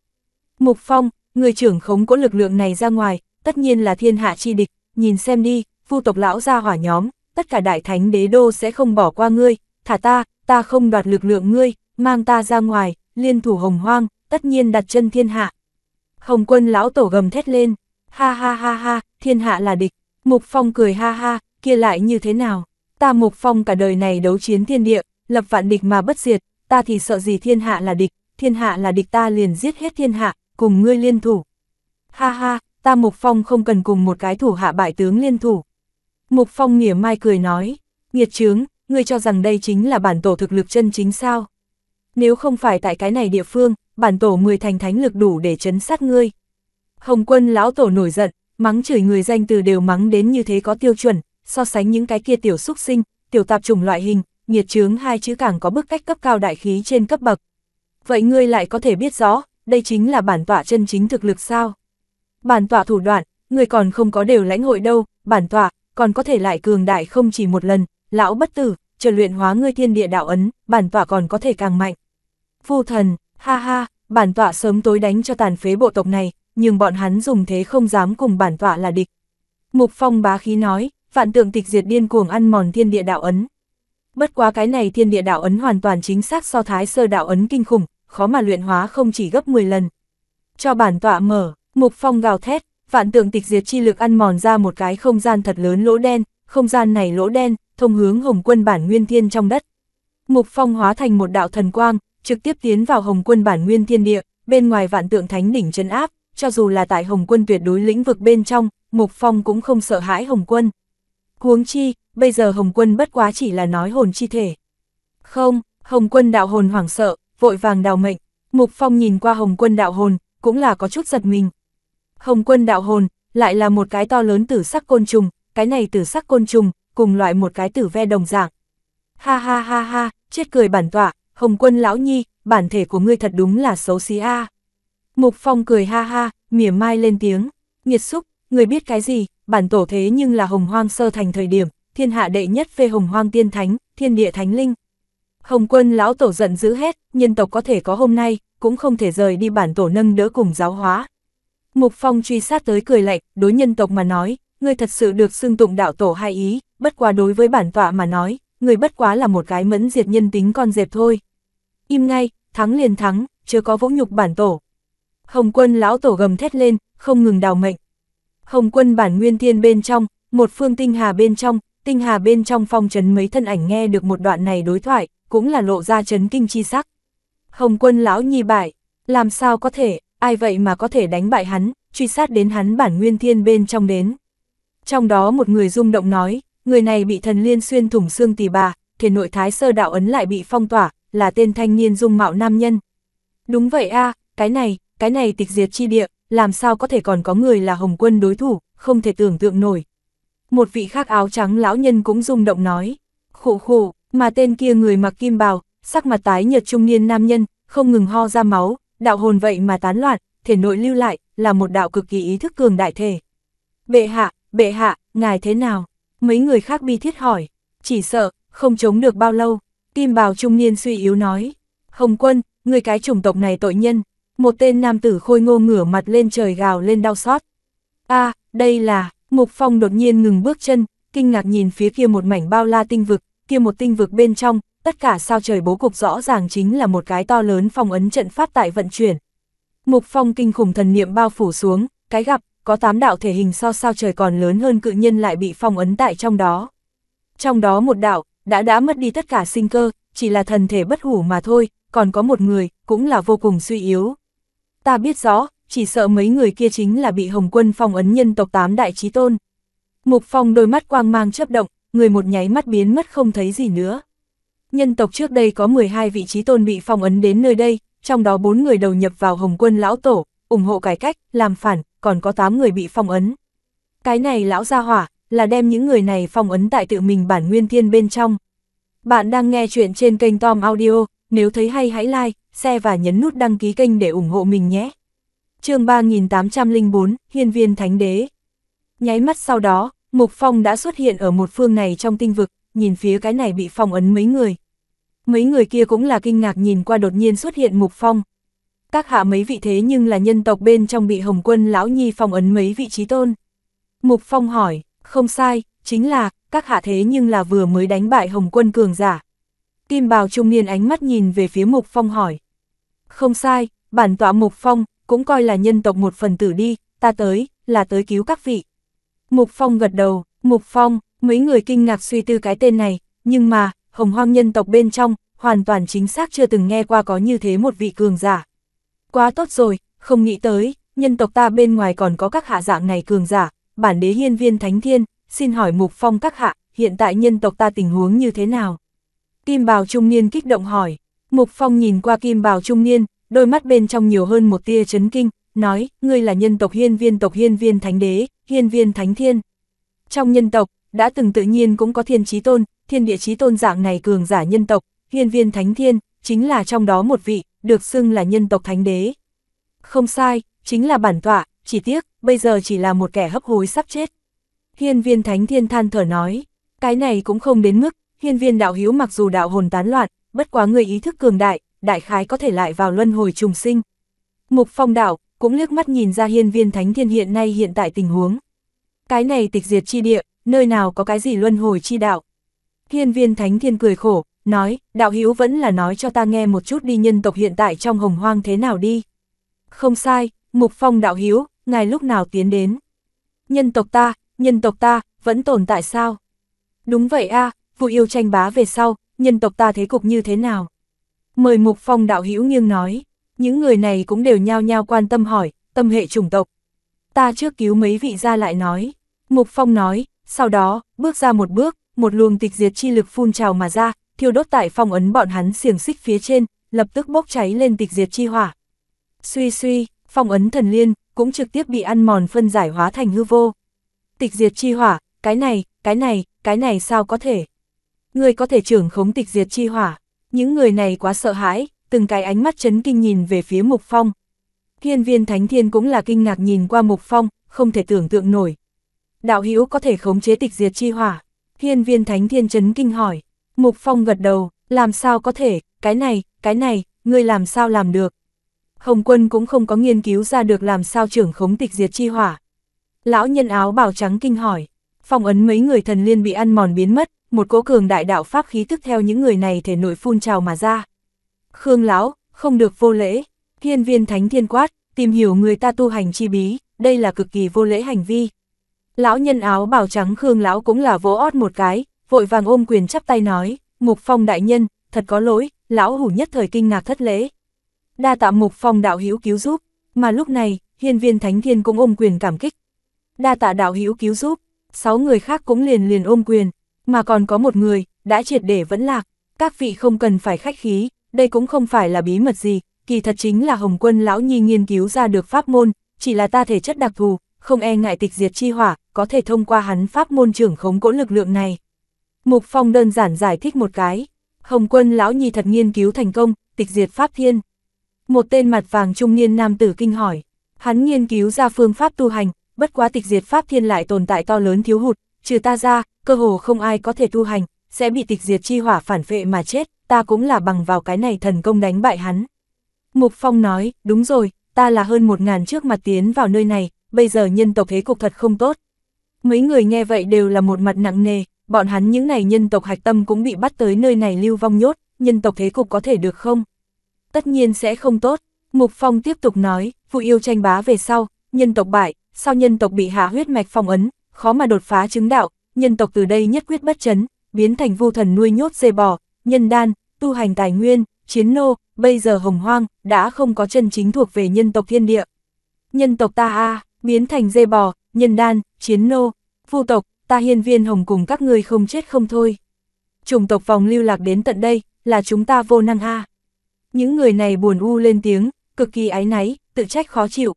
S1: Mục Phong, người trưởng khống có lực lượng này ra ngoài, tất nhiên là thiên hạ chi địch, nhìn xem đi, phu tộc lão ra hỏa nhóm, tất cả đại thánh đế đô sẽ không bỏ qua ngươi, thả ta, ta không đoạt lực lượng ngươi, mang ta ra ngoài, liên thủ hồng hoang, tất nhiên đặt chân thiên hạ. Hồng quân lão tổ gầm thét lên, ha ha ha ha, thiên hạ là địch, Mục Phong cười ha ha, kia lại như thế nào? Ta Mục Phong cả đời này đấu chiến thiên địa, lập vạn địch mà bất diệt, ta thì sợ gì thiên hạ là địch, thiên hạ là địch ta liền giết hết thiên hạ, cùng ngươi liên thủ. Ha ha, ta Mục Phong không cần cùng một cái thủ hạ bại tướng liên thủ. Mục Phong mỉa mai cười nói, nghiệt chướng, ngươi cho rằng đây chính là bản tổ thực lực chân chính sao. Nếu không phải tại cái này địa phương, bản tổ 10 thành thánh lực đủ để chấn sát ngươi. Hồng quân lão tổ nổi giận, mắng chửi người danh từ đều mắng đến như thế có tiêu chuẩn, so sánh những cái kia tiểu xúc sinh, tiểu tạp trùng loại hình, nghiệt chướng hai chữ càng có bức cách cấp cao đại khí trên cấp bậc. Vậy ngươi lại có thể biết rõ, đây chính là bản tọa chân chính thực lực sao? Bản tọa thủ đoạn, ngươi còn không có đều lãnh hội đâu, bản tọa, còn có thể lại cường đại không chỉ một lần, lão bất tử, chờ luyện hóa ngươi thiên địa đạo ấn, bản tọa còn có thể càng mạnh. Phu thần, ha ha, bản tọa sớm tối đánh cho tàn phế bộ tộc này, nhưng bọn hắn dùng thế không dám cùng bản tọa là địch. Mục Phong bá khí nói, vạn tượng tịch diệt điên cuồng ăn mòn thiên địa đạo ấn. Bất quá cái này thiên địa đạo ấn hoàn toàn chính xác so thái sơ đạo ấn kinh khủng, khó mà luyện hóa không chỉ gấp 10 lần. Cho bản tọa mở, Mục Phong gào thét, vạn tượng tịch diệt chi lực ăn mòn ra một cái không gian thật lớn lỗ đen, không gian này lỗ đen, thông hướng hồng quân bản nguyên thiên trong đất. Mục Phong hóa thành một đạo thần quang, trực tiếp tiến vào hồng quân bản nguyên thiên địa, bên ngoài vạn tượng thánh đỉnh chân áp, cho dù là tại hồng quân tuyệt đối lĩnh vực bên trong, Mục Phong cũng không sợ hãi hồng quân. Huống chi, bây giờ hồng quân bất quá chỉ là nói hồn chi thể. Không, hồng quân đạo hồn hoảng sợ, vội vàng đào mệnh, Mục Phong nhìn qua hồng quân đạo hồn, cũng là có chút giật mình. Hồng quân đạo hồn, lại là một cái to lớn tử sắc côn trùng, cái này tử sắc côn trùng, cùng loại một cái tử ve đồng dạng. Ha ha ha ha, chết cười bản tọa, Hồng quân lão nhi, bản thể của ngươi thật đúng là xấu xí a. Mục Phong cười ha ha, mỉa mai lên tiếng, nghiệt xúc, người biết cái gì, bản tổ thế nhưng là hồng hoang sơ thành thời điểm, thiên hạ đệ nhất phê hồng hoang tiên thánh, thiên địa thánh linh. Hồng quân lão tổ giận dữ hết, nhân tộc có thể có hôm nay, cũng không thể rời đi bản tổ nâng đỡ cùng giáo hóa. Mục Phong truy sát tới cười lạnh, đối nhân tộc mà nói, người thật sự được xưng tụng đạo tổ hai ý, bất quá đối với bản tọa mà nói, người bất quá là một cái mẫn diệt nhân tính con dẹp thôi. Im ngay, thắng liền thắng, chưa có vỗ nhục bản tổ. Hồng quân lão tổ gầm thét lên, không ngừng đào mệnh. Hồng quân bản nguyên thiên bên trong, một phương tinh hà bên trong, tinh hà bên trong phong trấn mấy thân ảnh nghe được một đoạn này đối thoại, cũng là lộ ra chấn kinh chi sắc. Hồng quân lão nhi bại, làm sao có thể, ai vậy mà có thể đánh bại hắn, truy sát đến hắn bản nguyên thiên bên trong đến. Trong đó một người rung động nói, người này bị thần liên xuyên thủng xương tỳ bà, thể nội thái sơ đạo ấn lại bị phong tỏa, là tên thanh niên dung mạo nam nhân. Đúng vậy a cái này, cái này tịch diệt chi địa, làm sao có thể còn có người là hồng quân đối thủ, không thể tưởng tượng nổi. Một vị khác áo trắng lão nhân cũng rung động nói, khổ khổ, mà tên kia người mặc kim bào, sắc mặt tái nhợt trung niên nam nhân, không ngừng ho ra máu, đạo hồn vậy mà tán loạn, thể nội lưu lại, là một đạo cực kỳ ý thức cường đại thể. Bệ hạ, bệ hạ, ngài thế nào? Mấy người khác bi thiết hỏi, chỉ sợ, không chống được bao lâu. Kim bào trung niên suy yếu nói, Hồng quân, người cái chủng tộc này tội nhân, một tên nam tử khôi ngô ngửa mặt lên trời gào lên đau xót. a đây là, Mục Phong đột nhiên ngừng bước chân, kinh ngạc nhìn phía kia một mảnh bao la tinh vực, kia một tinh vực bên trong, tất cả sao trời bố cục rõ ràng chính là một cái to lớn phong ấn trận pháp tại vận chuyển. Mục Phong kinh khủng thần niệm bao phủ xuống, cái gặp, có tám đạo thể hình so sao trời còn lớn hơn cự nhân lại bị phong ấn tại trong đó. Trong đó một đạo, đã đã mất đi tất cả sinh cơ, chỉ là thần thể bất hủ mà thôi, còn có một người, cũng là vô cùng suy yếu. Ta biết rõ, chỉ sợ mấy người kia chính là bị Hồng Quân phong ấn nhân tộc tám đại trí tôn. Mục Phong đôi mắt quang mang chấp động, người một nháy mắt biến mất không thấy gì nữa. Nhân tộc trước đây có 12 vị trí tôn bị phong ấn đến nơi đây, trong đó 4 người đầu nhập vào Hồng Quân lão tổ, ủng hộ cải cách, làm phản, còn có 8 người bị phong ấn. Cái này lão gia hỏa, là đem những người này phong ấn tại tự mình bản nguyên thiên bên trong. Bạn đang nghe chuyện trên kênh Tom Audio, nếu thấy hay hãy like, share và nhấn nút đăng ký kênh để ủng hộ mình nhé. chương 3804, Hiên viên Thánh Đế Nháy mắt sau đó, Mục Phong đã xuất hiện ở một phương này trong tinh vực, nhìn phía cái này bị phong ấn mấy người. Mấy người kia cũng là kinh ngạc nhìn qua đột nhiên xuất hiện Mục Phong. Các hạ mấy vị thế nhưng là nhân tộc bên trong bị Hồng Quân Lão Nhi phong ấn mấy vị trí tôn. Mục Phong hỏi, không sai, chính là, các hạ thế nhưng là vừa mới đánh bại Hồng Quân cường giả. Kim bào trung niên ánh mắt nhìn về phía Mục Phong hỏi. Không sai, bản tọa Mục Phong, cũng coi là nhân tộc một phần tử đi, ta tới, là tới cứu các vị. Mục Phong gật đầu, Mục Phong, mấy người kinh ngạc suy tư cái tên này, nhưng mà, hồng hoang nhân tộc bên trong, hoàn toàn chính xác chưa từng nghe qua có như thế một vị cường giả. Quá tốt rồi, không nghĩ tới, nhân tộc ta bên ngoài còn có các hạ dạng này cường giả, bản đế hiên viên thánh thiên, xin hỏi Mục Phong các hạ, hiện tại nhân tộc ta tình huống như thế nào? Kim bào trung niên kích động hỏi, Mục Phong nhìn qua kim bào trung niên, đôi mắt bên trong nhiều hơn một tia chấn kinh, nói, ngươi là nhân tộc hiên viên tộc hiên viên thánh đế, hiên viên thánh thiên. Trong nhân tộc, đã từng tự nhiên cũng có thiên trí tôn, thiên địa trí tôn dạng này cường giả nhân tộc, hiên viên thánh thiên, chính là trong đó một vị, được xưng là nhân tộc thánh đế. Không sai, chính là bản tọa, chỉ tiếc, bây giờ chỉ là một kẻ hấp hối sắp chết. Hiên viên thánh thiên than thở nói, cái này cũng không đến mức, hiên viên đạo hiếu mặc dù đạo hồn tán loạn, bất quá người ý thức cường đại, đại khái có thể lại vào luân hồi trùng sinh. Mục phong đạo, cũng liếc mắt nhìn ra hiên viên thánh thiên hiện nay hiện tại tình huống. Cái này tịch diệt chi địa, nơi nào có cái gì luân hồi chi đạo. Hiên viên thánh thiên cười khổ, nói, đạo hữu vẫn là nói cho ta nghe một chút đi nhân tộc hiện tại trong hồng hoang thế nào đi. Không sai, mục phong đạo hữu ngài lúc nào tiến đến. Nhân tộc ta, nhân tộc ta, vẫn tồn tại sao? Đúng vậy a vụ yêu tranh bá về sau, nhân tộc ta thế cục như thế nào? Mời mục phong đạo hữu nghiêng nói, những người này cũng đều nhao nhao quan tâm hỏi, tâm hệ chủng tộc. Ta trước cứu mấy vị ra lại nói, mục phong nói, sau đó, bước ra một bước, một luồng tịch diệt chi lực phun trào mà ra, thiêu đốt tại phong ấn bọn hắn xiềng xích phía trên, lập tức bốc cháy lên tịch diệt chi hỏa. Suy suy, phong ấn thần liên, cũng trực tiếp bị ăn mòn phân giải hóa thành hư vô. Tịch diệt chi hỏa, cái này, cái này, cái này sao có thể? Người có thể trưởng khống tịch diệt chi hỏa, những người này quá sợ hãi, từng cái ánh mắt chấn kinh nhìn về phía Mục Phong. Hiên viên Thánh Thiên cũng là kinh ngạc nhìn qua Mục Phong, không thể tưởng tượng nổi. Đạo hữu có thể khống chế tịch diệt chi hỏa. Hiên viên Thánh Thiên chấn kinh hỏi. Mục Phong gật đầu, làm sao có thể, cái này, cái này, ngươi làm sao làm được. Hồng quân cũng không có nghiên cứu ra được làm sao trưởng khống tịch diệt chi hỏa. Lão nhân áo bào trắng kinh hỏi, phong ấn mấy người thần liên bị ăn mòn biến mất, một cỗ cường đại đạo pháp khí tức theo những người này thể nội phun trào mà ra. Khương lão, không được vô lễ, thiên viên thánh thiên quát, tìm hiểu người ta tu hành chi bí, đây là cực kỳ vô lễ hành vi. Lão nhân áo bào trắng Khương lão cũng là vỗ ót một cái, vội vàng ôm quyền chắp tay nói, Mục Phong đại nhân, thật có lỗi, lão hủ nhất thời kinh ngạc thất lễ. Đa tạ Mục Phong đạo hữu cứu giúp, mà lúc này, hiên viên thánh thiên cũng ôm quyền cảm kích. Đa tạ đạo hữu cứu giúp, sáu người khác cũng liền liền ôm quyền, mà còn có một người, đã triệt để vẫn lạc, các vị không cần phải khách khí, đây cũng không phải là bí mật gì, kỳ thật chính là Hồng Quân Lão Nhi nghiên cứu ra được pháp môn, chỉ là ta thể chất đặc thù, không e ngại tịch diệt chi hỏa, có thể thông qua hắn pháp môn trưởng khống cỗ lực lượng này. Mục Phong đơn giản giải thích một cái, Hồng Quân Lão Nhi thật nghiên cứu thành công, tịch diệt pháp thiên. Một tên mặt vàng trung niên nam tử kinh hỏi, hắn nghiên cứu ra phương pháp tu hành, bất quá tịch diệt pháp thiên lại tồn tại to lớn thiếu hụt, trừ ta ra, cơ hồ không ai có thể tu hành, sẽ bị tịch diệt chi hỏa phản vệ mà chết, ta cũng là bằng vào cái này thần công đánh bại hắn. Mục Phong nói, đúng rồi, ta là hơn một ngàn trước mặt tiến vào nơi này, bây giờ nhân tộc thế cục thật không tốt. Mấy người nghe vậy đều là một mặt nặng nề, bọn hắn những này nhân tộc hạch tâm cũng bị bắt tới nơi này lưu vong nhốt, nhân tộc thế cục có thể được không? Tất nhiên sẽ không tốt. Mục Phong tiếp tục nói, phụ yêu tranh bá về sau, nhân tộc bại, sau nhân tộc bị hạ huyết mạch phong ấn, khó mà đột phá chứng đạo, nhân tộc từ đây nhất quyết bất chấn, biến thành vu thần nuôi nhốt dê bò, nhân đan, tu hành tài nguyên, chiến nô, bây giờ hồng hoang, đã không có chân chính thuộc về nhân tộc thiên địa. Nhân tộc ta a biến thành dê bò, nhân đan, chiến nô, vu tộc, ta hiên viên hồng cùng các ngươi không chết không thôi. Chủng tộc vòng lưu lạc đến tận đây, là chúng ta vô năng a Những người này buồn u lên tiếng, cực kỳ ái náy, tự trách khó chịu.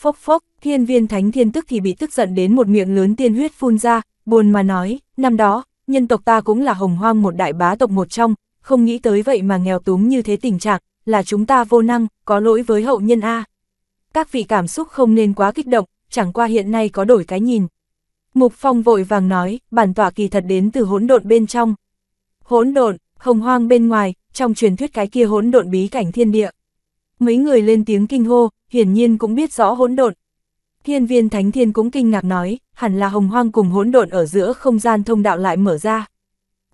S1: Phốc phốc, thiên viên thánh thiên tức thì bị tức giận đến một miệng lớn tiên huyết phun ra, buồn mà nói, năm đó, nhân tộc ta cũng là hồng hoang một đại bá tộc một trong, không nghĩ tới vậy mà nghèo túng như thế tình trạng, là chúng ta vô năng, có lỗi với hậu nhân A. Các vị cảm xúc không nên quá kích động, chẳng qua hiện nay có đổi cái nhìn. Mục Phong vội vàng nói, bản tỏa kỳ thật đến từ hỗn độn bên trong. Hỗn độn, hồng hoang bên ngoài, trong truyền thuyết cái kia hỗn độn bí cảnh thiên địa. Mấy người lên tiếng kinh hô, hiển nhiên cũng biết rõ hỗn độn. Thiên viên Thánh Thiên cũng kinh ngạc nói, hẳn là hồng hoang cùng hỗn độn ở giữa không gian thông đạo lại mở ra.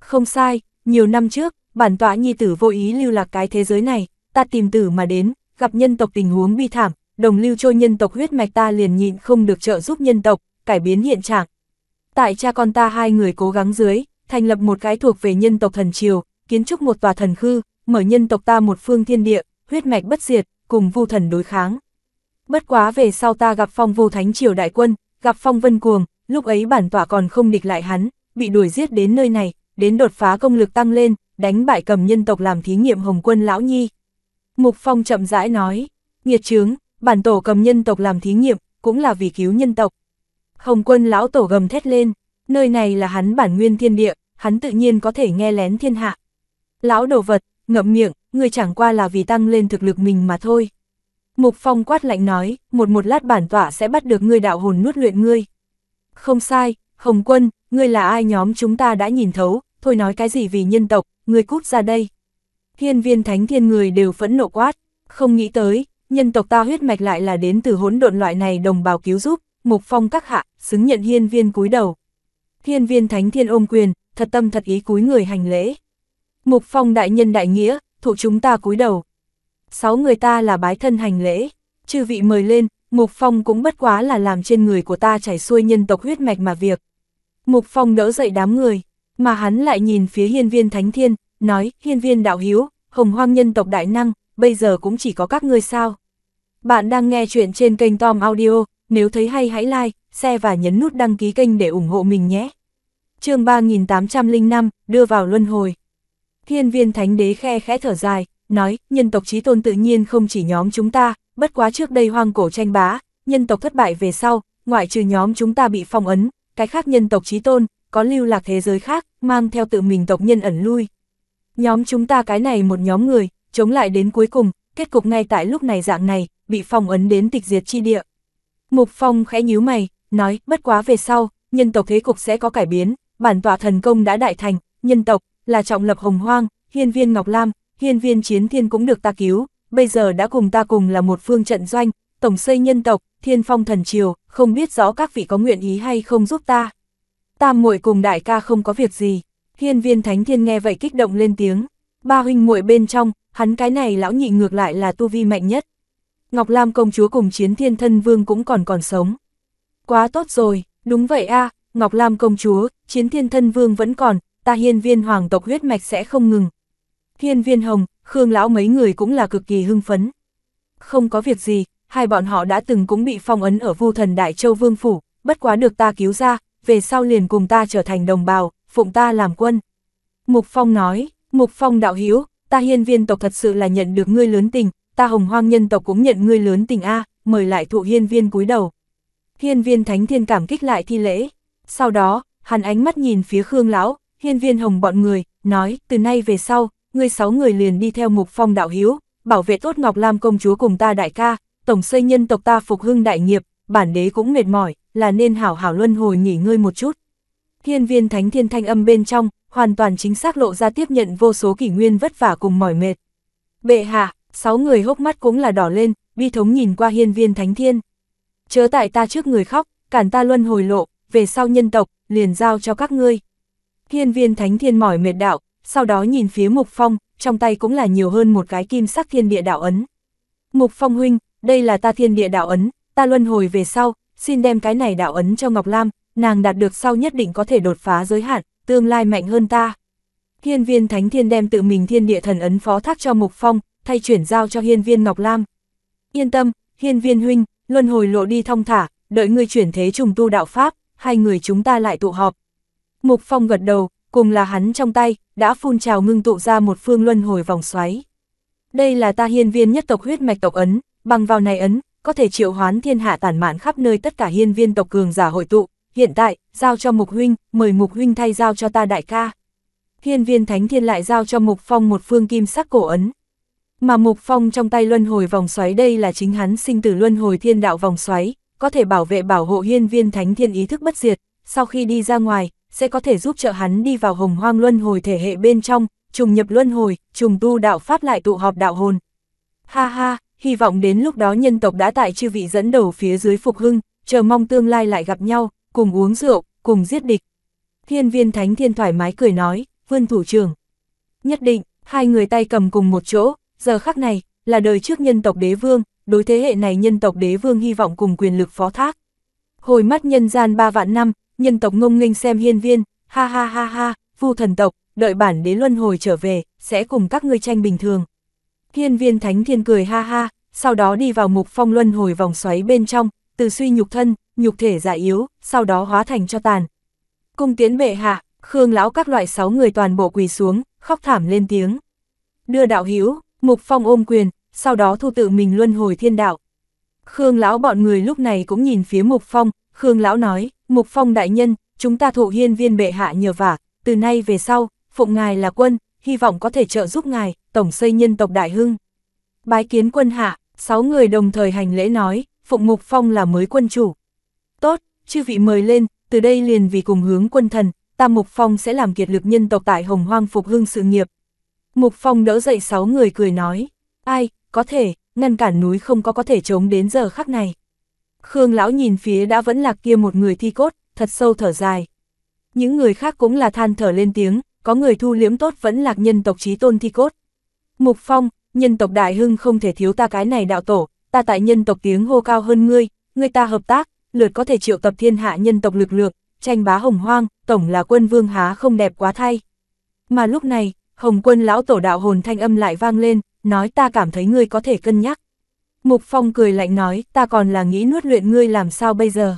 S1: Không sai, nhiều năm trước, bản tọa nhi tử vô ý lưu lạc cái thế giới này, ta tìm tử mà đến, gặp nhân tộc tình huống bi thảm, đồng lưu trôi nhân tộc huyết mạch ta liền nhịn không được trợ giúp nhân tộc, cải biến hiện trạng. Tại cha con ta hai người cố gắng dưới, thành lập một cái thuộc về nhân tộc thần triều, kiến trúc một tòa thần khư, mở nhân tộc ta một phương thiên địa, huyết mạch bất diệt, cùng vu thần đối kháng. Bất quá về sau ta gặp phong vu thánh triều đại quân, gặp phong vân cuồng, lúc ấy bản tỏa còn không địch lại hắn, bị đuổi giết đến nơi này, đến đột phá công lực tăng lên, đánh bại cầm nhân tộc làm thí nghiệm hồng quân lão nhi. Mục Phong chậm rãi nói, nghiệt chướng, bản tổ cầm nhân tộc làm thí nghiệm, cũng là vì cứu nhân tộc. Hồng quân lão tổ gầm thét lên, nơi này là hắn bản nguyên thiên địa, hắn tự nhiên có thể nghe lén thiên hạ. Lão đồ vật, ngậm miệng, người chẳng qua là vì tăng lên thực lực mình mà thôi. Mục Phong quát lạnh nói, một một lát bản tỏa sẽ bắt được ngươi đạo hồn nuốt luyện ngươi. Không sai, Hồng Quân, ngươi là ai nhóm chúng ta đã nhìn thấu, thôi nói cái gì vì nhân tộc, ngươi cút ra đây. Hiên viên thánh thiên người đều phẫn nộ quát, không nghĩ tới, nhân tộc ta huyết mạch lại là đến từ hỗn độn loại này đồng bào cứu giúp, Mục Phong các hạ, xứng nhận hiên viên cúi đầu. Hiên viên thánh thiên ôm quyền, thật tâm thật ý cúi người hành lễ. Mục Phong đại nhân đại nghĩa, thuộc chúng ta cúi đầu. Sáu người ta là bái thân hành lễ, chư vị mời lên, Mục Phong cũng bất quá là làm trên người của ta chảy xuôi nhân tộc huyết mạch mà việc. Mục Phong đỡ dậy đám người, mà hắn lại nhìn phía hiên viên thánh thiên, nói, hiên viên đạo hiếu, hồng hoang nhân tộc đại năng, bây giờ cũng chỉ có các ngươi sao. Bạn đang nghe chuyện trên kênh Tom Audio, nếu thấy hay hãy like, share và nhấn nút đăng ký kênh để ủng hộ mình nhé. chương 3805, đưa vào luân hồi. Thiên viên thánh đế khe khẽ thở dài, nói, nhân tộc trí tôn tự nhiên không chỉ nhóm chúng ta, bất quá trước đây hoang cổ tranh bá, nhân tộc thất bại về sau, ngoại trừ nhóm chúng ta bị phong ấn, cái khác nhân tộc trí tôn, có lưu lạc thế giới khác, mang theo tự mình tộc nhân ẩn lui. Nhóm chúng ta cái này một nhóm người, chống lại đến cuối cùng, kết cục ngay tại lúc này dạng này, bị phong ấn đến tịch diệt chi địa. Mục Phong khẽ nhíu mày, nói, bất quá về sau, nhân tộc thế cục sẽ có cải biến, bản tọa thần công đã đại thành, nhân tộc, là trọng lập hồng hoang, hiên viên Ngọc Lam, hiên viên chiến thiên cũng được ta cứu, bây giờ đã cùng ta cùng là một phương trận doanh, tổng xây nhân tộc, thiên phong thần triều, không biết rõ các vị có nguyện ý hay không giúp ta. Tam muội cùng đại ca không có việc gì, hiên viên thánh thiên nghe vậy kích động lên tiếng, ba huynh muội bên trong, hắn cái này lão nhị ngược lại là tu vi mạnh nhất. Ngọc Lam công chúa cùng chiến thiên thân vương cũng còn còn sống. Quá tốt rồi, đúng vậy a Ngọc Lam công chúa, chiến thiên thân vương vẫn còn, ta hiên viên hoàng tộc huyết mạch sẽ không ngừng. Hiên viên hồng, Khương lão mấy người cũng là cực kỳ hưng phấn. Không có việc gì, hai bọn họ đã từng cũng bị phong ấn ở vu thần Đại Châu Vương Phủ, bất quá được ta cứu ra, về sau liền cùng ta trở thành đồng bào, phụng ta làm quân. Mục Phong nói, Mục Phong đạo hiếu, ta hiên viên tộc thật sự là nhận được ngươi lớn tình, ta hồng hoang nhân tộc cũng nhận ngươi lớn tình A, mời lại thụ hiên viên cúi đầu. Hiên viên thánh thiên cảm kích lại thi lễ. Sau đó, hắn ánh mắt nhìn phía Khương Lão, hiên viên hồng bọn người, nói, từ nay về sau, ngươi sáu người liền đi theo mục phong đạo hiếu, bảo vệ tốt Ngọc Lam công chúa cùng ta đại ca, tổng xây nhân tộc ta phục hưng đại nghiệp, bản đế cũng mệt mỏi, là nên hảo hảo luân hồi nghỉ ngơi một chút. Hiên viên thánh thiên thanh âm bên trong, hoàn toàn chính xác lộ ra tiếp nhận vô số kỷ nguyên vất vả cùng mỏi mệt. Bệ hạ, sáu người hốc mắt cũng là đỏ lên, bi thống nhìn qua hiên viên thánh thiên. Chớ tại ta trước người khóc, cản ta luân hồi lộ, về sau nhân tộc, liền giao cho các ngươi. Hiên viên thánh thiên mỏi mệt đạo, sau đó nhìn phía Mục Phong, trong tay cũng là nhiều hơn một cái kim sắc thiên địa đạo ấn. Mục Phong huynh, đây là ta thiên địa đạo ấn, ta luân hồi về sau, xin đem cái này đạo ấn cho Ngọc Lam, nàng đạt được sau nhất định có thể đột phá giới hạn, tương lai mạnh hơn ta. Hiên viên Thánh Thiên đem tự mình thiên địa thần ấn phó thác cho Mục Phong, thay chuyển giao cho hiên viên Ngọc Lam. Yên tâm, hiên viên huynh, luân hồi lộ đi thong thả, đợi ngươi chuyển thế trùng tu đạo Pháp, hai người chúng ta lại tụ họp. Mục Phong gật đầu, cùng là hắn trong tay, đã phun trào ngưng tụ ra một phương luân hồi vòng xoáy. Đây là ta hiên viên nhất tộc huyết mạch tộc ấn, bằng vào này ấn, có thể triệu hoán thiên hạ tản mạn khắp nơi tất cả hiên viên tộc cường giả hội tụ, hiện tại, giao cho Mục Huynh, mời Mục Huynh thay giao cho ta đại ca. Hiên viên thánh thiên lại giao cho Mục Phong một phương kim sắc cổ ấn. Mà Mục Phong trong tay luân hồi vòng xoáy đây là chính hắn sinh tử luân hồi thiên đạo vòng xoáy, có thể bảo vệ bảo hộ hiên viên thánh thiên ý thức bất diệt, sau khi đi ra ngoài, sẽ có thể giúp trợ hắn đi vào hồng hoang luân hồi thể hệ bên trong, trùng nhập luân hồi, trùng tu đạo pháp lại tụ họp đạo hồn. Ha ha, hy vọng đến lúc đó nhân tộc đã tại chư vị dẫn đầu phía dưới phục hưng, chờ mong tương lai lại gặp nhau, cùng uống rượu, cùng giết địch. Thiên viên thánh thiên thoải mái cười nói, vươn thủ trưởng. Nhất định, hai người tay cầm cùng một chỗ, giờ khắc này, là đời trước nhân tộc đế vương, đối thế hệ này nhân tộc đế vương hy vọng cùng quyền lực phó thác. Hồi mắt nhân gian ba vạn năm, nhân tộc ngông nghênh xem hiên viên, ha ha ha ha, vu thần tộc, đợi bản đế luân hồi trở về, sẽ cùng các ngươi tranh bình thường. Hiên viên thánh thiên cười ha ha, sau đó đi vào mục phong luân hồi vòng xoáy bên trong, từ suy nhục thân, nhục thể giả yếu, sau đó hóa thành cho tàn. Cung tiến bệ hạ, Khương lão các loại sáu người toàn bộ quỳ xuống, khóc thảm lên tiếng. Đưa đạo hữu Mục Phong ôm quyền, sau đó thu tự mình luân hồi thiên đạo. Khương lão bọn người lúc này cũng nhìn phía Mục Phong, Khương lão nói, Mục Phong đại nhân, chúng ta thụ hiên viên bệ hạ nhờ vả, từ nay về sau, phụng ngài là quân, hy vọng có thể trợ giúp ngài, tổng xây nhân tộc đại hưng. Bái kiến quân hạ, sáu người đồng thời hành lễ nói, phụng Mục Phong là mới quân chủ. Tốt, chư vị mời lên, từ đây liền vì cùng hướng quân thần, ta Mục Phong sẽ làm kiệt lực nhân tộc tại Hồng Hoang phục hưng sự nghiệp. Mục Phong đỡ dậy sáu người cười nói, ai, có thể, ngăn cản núi không có có thể chống đến giờ khắc này. Khương lão nhìn phía đã vẫn lạc kia một người thi cốt, thật sâu thở dài. Những người khác cũng là than thở lên tiếng, có người thu liếm tốt vẫn lạc nhân tộc trí tôn thi cốt. Mục Phong, nhân tộc đại hưng không thể thiếu ta cái này đạo tổ, ta tại nhân tộc tiếng hô cao hơn ngươi, ngươi ta hợp tác, lượt có thể triệu tập thiên hạ nhân tộc lực lượng, tranh bá hồng hoang, tổng là quân vương há không đẹp quá thay. Mà lúc này, hồng quân lão tổ đạo hồn thanh âm lại vang lên, nói ta cảm thấy ngươi có thể cân nhắc. Mục Phong cười lạnh nói, ta còn là nghĩ nuốt luyện ngươi làm sao bây giờ.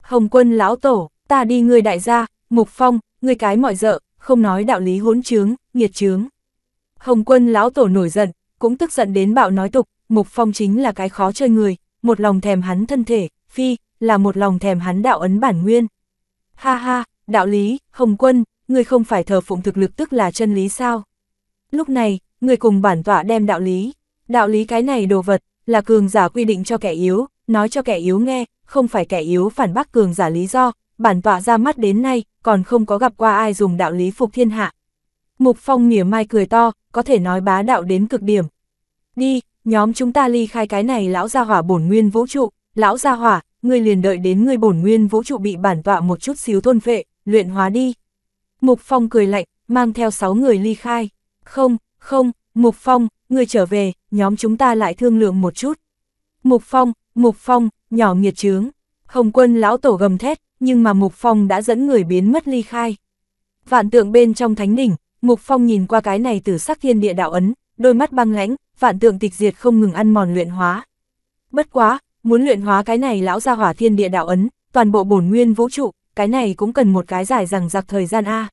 S1: Hồng quân lão tổ, ta đi ngươi đại gia, Mục Phong, ngươi cái mọi dợ, không nói đạo lý hỗn trướng, nghiệt trướng. Hồng quân lão tổ nổi giận, cũng tức giận đến bạo nói tục, Mục Phong chính là cái khó chơi người, một lòng thèm hắn thân thể, phi, là một lòng thèm hắn đạo ấn bản nguyên. Ha ha, đạo lý, Hồng quân, ngươi không phải thờ phụng thực lực tức là chân lý sao? Lúc này, người cùng bản tọa đem đạo lý, đạo lý cái này đồ vật, là cường giả quy định cho kẻ yếu, nói cho kẻ yếu nghe, không phải kẻ yếu phản bác cường giả lý do, bản tọa ra mắt đến nay, còn không có gặp qua ai dùng đạo lý phục thiên hạ. Mục Phong mỉa mai cười to, có thể nói bá đạo đến cực điểm. Đi, nhóm chúng ta ly khai cái này lão gia hỏa bổn nguyên vũ trụ, lão gia hỏa, ngươi liền đợi đến ngươi bổn nguyên vũ trụ bị bản tọa một chút xíu thôn phệ, luyện hóa đi. Mục Phong cười lạnh, mang theo sáu người ly khai. Không, không, Mục Phong, ngươi trở về, nhóm chúng ta lại thương lượng một chút. Mục Phong, Mục Phong, nhỏ nghiệt trướng. Hồng quân lão tổ gầm thét, nhưng mà Mục Phong đã dẫn người biến mất ly khai. Vạn tượng bên trong thánh đỉnh, Mục Phong nhìn qua cái này từ sắc thiên địa đạo ấn, đôi mắt băng lãnh, vạn tượng tịch diệt không ngừng ăn mòn luyện hóa. Bất quá, muốn luyện hóa cái này lão ra hỏa thiên địa đạo ấn, toàn bộ bổn nguyên vũ trụ, cái này cũng cần một cái dài rằng giặc thời gian A.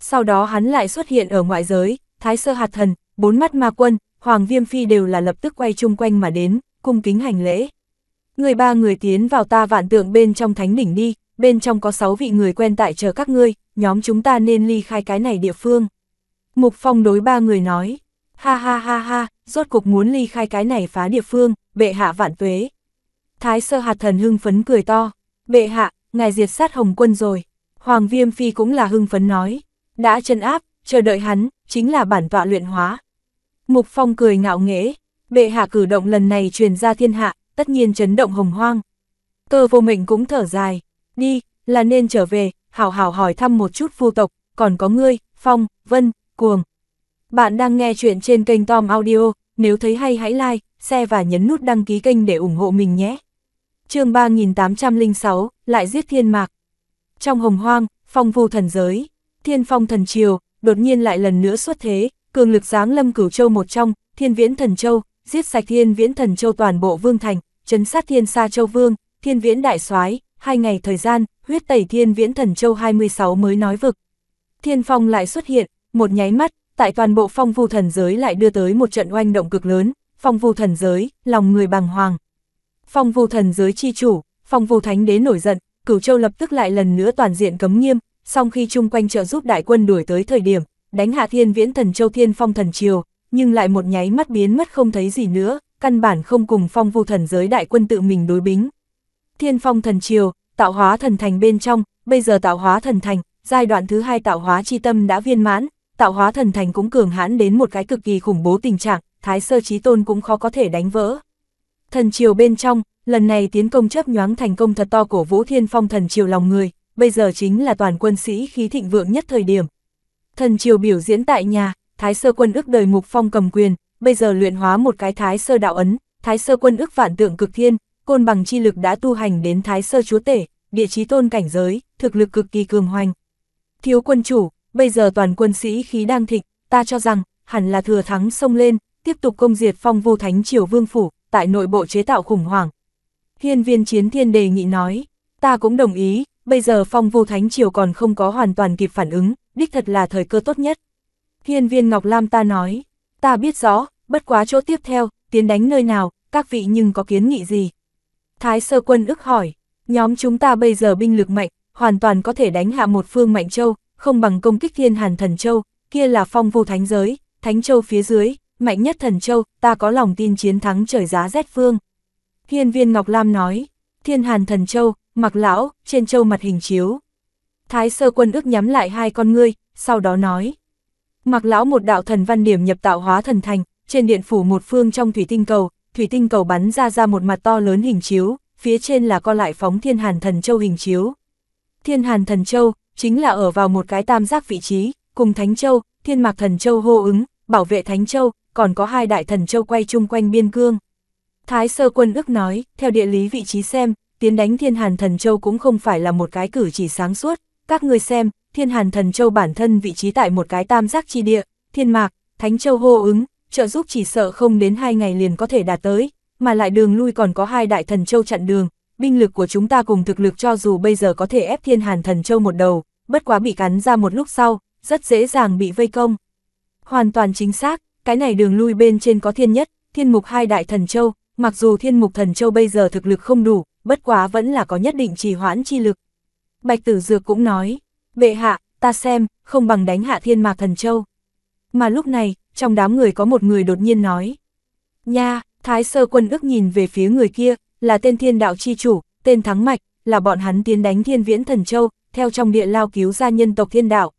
S1: Sau đó hắn lại xuất hiện ở ngoại giới, thái sơ hạt thần, bốn mắt ma quân, hoàng viêm phi đều là lập tức quay chung quanh mà đến, cung kính hành lễ. Người ba người tiến vào ta vạn tượng bên trong thánh đỉnh đi, bên trong có sáu vị người quen tại chờ các ngươi, nhóm chúng ta nên ly khai cái này địa phương. Mục Phong đối ba người nói, ha ha ha ha, rốt cục muốn ly khai cái này phá địa phương, bệ hạ vạn tuế. Thái sơ hạt thần hưng phấn cười to, bệ hạ, ngài diệt sát hồng quân rồi. Hoàng viêm phi cũng là hưng phấn nói, đã chân áp, chờ đợi hắn, chính là bản tọa luyện hóa. Mục Phong cười ngạo nghễ, bệ hạ cử động lần này truyền ra thiên hạ, tất nhiên chấn động hồng hoang. Cơ vô mệnh cũng thở dài, đi, là nên trở về, hảo hảo hỏi thăm một chút phu tộc, còn có ngươi, Phong, Vân, Cuồng. Bạn đang nghe chuyện trên kênh Tom Audio, nếu thấy hay hãy like, share và nhấn nút đăng ký kênh để ủng hộ mình nhé. chương 3806, lại giết thiên mạc. Trong hồng hoang, phong vu thần giới, thiên phong thần triều, đột nhiên lại lần nữa xuất thế, cường lực giáng lâm cửu châu một trong, thiên viễn thần châu, giết sạch thiên viễn thần châu toàn bộ vương thành, chấn sát thiên sa châu vương, thiên viễn đại soái hai ngày thời gian, huyết tẩy thiên viễn thần châu 26 mới nói vực. Thiên phong lại xuất hiện, một nháy mắt, tại toàn bộ phong vu thần giới lại đưa tới một trận oanh động cực lớn, phong vu thần giới, lòng người bàng hoàng. Phong vu thần giới chi chủ, phong vu thánh đế nổi giận, cửu châu lập tức lại lần nữa toàn diện cấm nghiêm, song khi chung quanh trợ giúp đại quân đuổi tới thời điểm, đánh hạ thiên viễn thần châu thiên phong thần triều, nhưng lại một nháy mắt biến mất không thấy gì nữa, căn bản không cùng phong vu thần giới đại quân tự mình đối bính. Thiên phong thần triều, tạo hóa thần thành bên trong, bây giờ tạo hóa thần thành, giai đoạn thứ hai tạo hóa chi tâm đã viên mãn, tạo hóa thần thành cũng cường hãn đến một cái cực kỳ khủng bố tình trạng, thái sơ trí tôn cũng khó có thể đánh vỡ. Thần triều bên trong, lần này tiến công chấp nhoáng thành công thật to của vũ thiên phong thần triều lòng người, bây giờ chính là toàn quân sĩ khí thịnh vượng nhất thời điểm. Thần triều biểu diễn tại nhà, thái sơ quân ước đời mục phong cầm quyền, bây giờ luyện hóa một cái thái sơ đạo ấn, thái sơ quân ước vạn tượng cực thiên, côn bằng chi lực đã tu hành đến thái sơ chúa tể, địa chí tôn cảnh giới, thực lực cực kỳ cường hoành. Thiếu quân chủ, bây giờ toàn quân sĩ khí đang thịnh, ta cho rằng, hẳn là thừa thắng xông lên, tiếp tục công diệt phong vô thánh triều vương phủ, tại nội bộ chế tạo khủng hoảng. Hiên viên chiến thiên đề nghị nói, ta cũng đồng ý, bây giờ phong vu thánh triều còn không có hoàn toàn kịp phản ứng, đích thật là thời cơ tốt nhất. Hiên viên Ngọc Lam ta nói, ta biết rõ, bất quá chỗ tiếp theo, tiến đánh nơi nào, các vị nhưng có kiến nghị gì? Thái sơ quân ức hỏi, nhóm chúng ta bây giờ binh lực mạnh, hoàn toàn có thể đánh hạ một phương mạnh châu, không bằng công kích thiên hàn thần châu, kia là phong vu thánh giới, thánh châu phía dưới, mạnh nhất thần châu, ta có lòng tin chiến thắng trời giá rét phương. Hiên viên Ngọc Lam nói, thiên hàn thần châu, mặc lão, trên châu mặt hình chiếu. Thái sơ quân ước nhắm lại hai con ngươi, sau đó nói. Mặc lão một đạo thần văn điểm nhập tạo hóa thần thành, trên điện phủ một phương trong thủy tinh cầu, thủy tinh cầu bắn ra ra một mặt to lớn hình chiếu, phía trên là co lại phóng thiên hàn thần châu hình chiếu. Thiên hàn thần châu, chính là ở vào một cái tam giác vị trí, cùng Thánh Châu, Thiên Mạc Thần Châu hô ứng, bảo vệ Thánh Châu, còn có hai đại thần châu quay chung quanh biên cương. Thái sơ quân ước nói, theo địa lý vị trí xem, tiến đánh Thiên Hàn Thần Châu cũng không phải là một cái cử chỉ sáng suốt, các người xem, Thiên Hàn Thần Châu bản thân vị trí tại một cái tam giác chi địa, Thiên Mạc, Thánh Châu hô ứng, trợ giúp chỉ sợ không đến hai ngày liền có thể đạt tới, mà lại đường lui còn có hai đại thần châu chặn đường, binh lực của chúng ta cùng thực lực cho dù bây giờ có thể ép Thiên Hàn Thần Châu một đầu, bất quá bị cắn ra một lúc sau, rất dễ dàng bị vây công. Hoàn toàn chính xác, cái này đường lui bên trên có thiên nhất, thiên mục hai đại thần châu, mặc dù thiên mục thần châu bây giờ thực lực không đủ, bất quá vẫn là có nhất định trì hoãn chi lực. Bạch tử dược cũng nói, bệ hạ, ta xem, không bằng đánh hạ thiên mạc thần châu. Mà lúc này, trong đám người có một người đột nhiên nói. Nha, thái sơ quân ức nhìn về phía người kia, là tên thiên đạo chi chủ, tên thắng mạch, là bọn hắn tiến đánh thiên viễn thần châu, theo trong địa lao cứu ra nhân tộc thiên đạo.